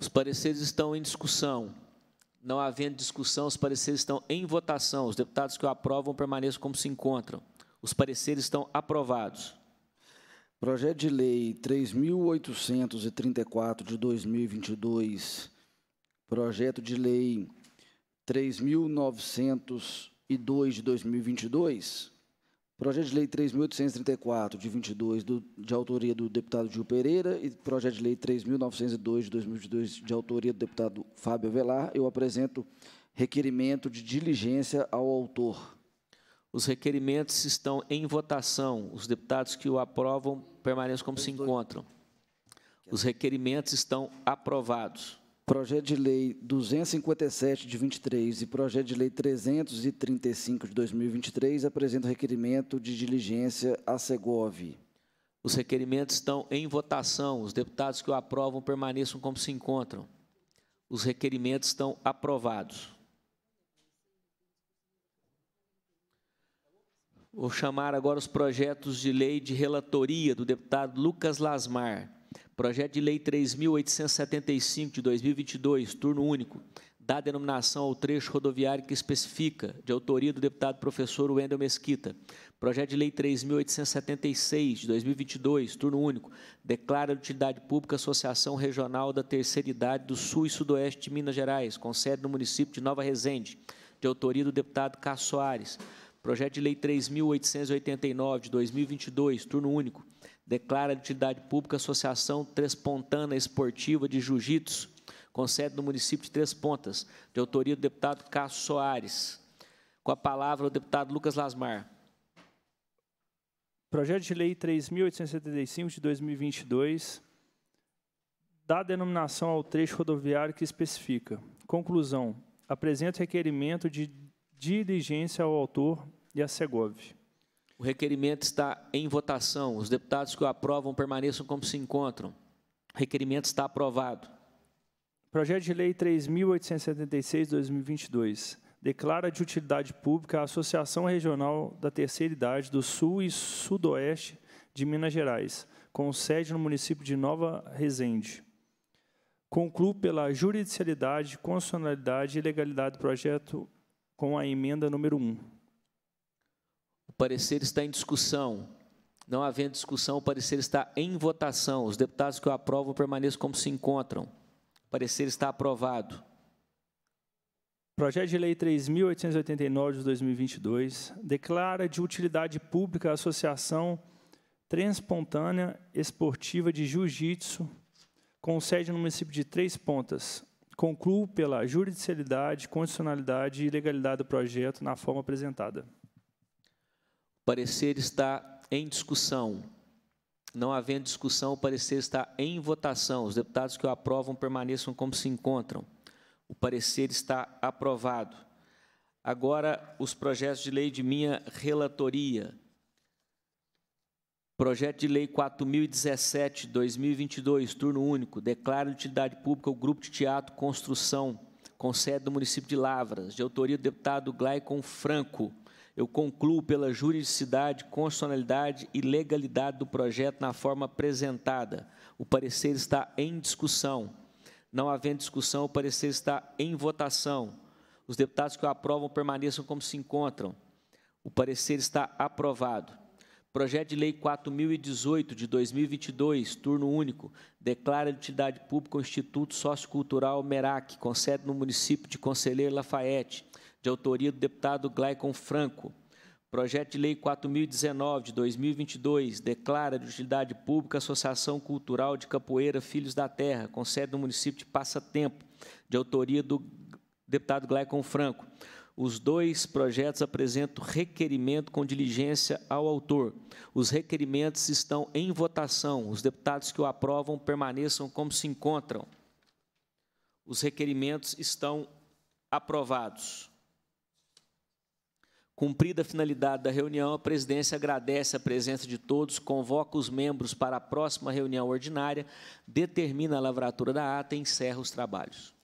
Os pareceres estão em discussão. Não havendo discussão, os pareceres estão em votação. Os deputados que o aprovam permaneçam como se encontram. Os pareceres estão aprovados. Projeto de Lei 3.834 de 2022, Projeto de Lei 3.902 de 2022, Projeto de Lei 3.834, de 22, do, de autoria do deputado Gil Pereira, e Projeto de Lei 3.902, de 2022, de autoria do deputado Fábio Avelar, eu apresento requerimento de diligência ao autor. Os requerimentos estão em votação. Os deputados que o aprovam permaneçam como se encontram. Os requerimentos estão aprovados. Projeto de Lei 257 de 23 e Projeto de Lei 335 de 2023 apresentam requerimento de diligência a Segov. Os requerimentos estão em votação. Os deputados que o aprovam permaneçam como se encontram. Os requerimentos estão aprovados. Vou chamar agora os projetos de lei de relatoria do deputado Lucas Lasmar. Projeto de Lei 3.875 de 2022, turno único, dá denominação ao trecho rodoviário que especifica, de autoria do deputado professor Wendel Mesquita. Projeto de Lei 3.876 de 2022, turno único, declara de utilidade pública Associação Regional da Terceira Idade do Sul e Sudoeste de Minas Gerais, com sede no município de Nova Resende, de autoria do deputado Cássio Soares. Projeto de Lei 3.889 de 2022, turno único, declara de utilidade pública a Associação Trespontana Esportiva de Jiu-Jitsu, com sede no município de Três Pontas, de autoria do deputado Cássio Soares. Com a palavra, o deputado Lucas Lasmar. Projeto de Lei 3.875 de 2022 dá denominação ao trecho rodoviário que especifica. Conclusão. Apresenta requerimento de diligência ao autor e a Segov. O requerimento está em votação. Os deputados que o aprovam permaneçam como se encontram. O requerimento está aprovado. Projeto de Lei 3.876-2022 declara de utilidade pública a Associação Regional da Terceira Idade do Sul e Sudoeste de Minas Gerais, com sede no município de Nova Resende. Concluo pela juridicialidade, constitucionalidade e legalidade do projeto com a emenda número 1. Parecer está em discussão. Não havendo discussão, o parecer está em votação. Os deputados que o aprovam permaneçam como se encontram. O parecer está aprovado. Projeto de Lei 3.889 de 2022 declara de utilidade pública a Associação Transpontânea Esportiva de Jiu-Jitsu, com sede no município de Três Pontas. Concluo pela judicialidade, constitucionalidade e legalidade do projeto na forma apresentada. Parecer está em discussão. Não havendo discussão, o parecer está em votação. Os deputados que o aprovam permaneçam como se encontram. O parecer está aprovado. Agora, os projetos de lei de minha relatoria. Projeto de Lei 4017, 2022, turno único, declara de utilidade pública o Grupo de Teatro Construção, com sede no município de Lavras, de autoria do deputado Glaicon Franco. Eu concluo pela juridicidade, constitucionalidade e legalidade do projeto na forma apresentada. O parecer está em discussão. Não havendo discussão, o parecer está em votação. Os deputados que o aprovam permaneçam como se encontram. O parecer está aprovado. Projeto de Lei 4018 de 2022, turno único, declara de utilidade pública o Instituto Sociocultural Merac, com sede no município de Conselheiro Lafayette, de autoria do deputado Glaicon Franco. Projeto de Lei 4019 de 2022 declara de utilidade pública a Associação Cultural de Capoeira Filhos da Terra, com sede no município de Passatempo, de autoria do deputado Glaicon Franco. Os dois projetos apresentam requerimento com diligência ao autor. Os requerimentos estão em votação. Os deputados que o aprovam permaneçam como se encontram. Os requerimentos estão aprovados. Cumprida a finalidade da reunião, a presidência agradece a presença de todos, convoca os membros para a próxima reunião ordinária, determina a lavratura da ata e encerra os trabalhos.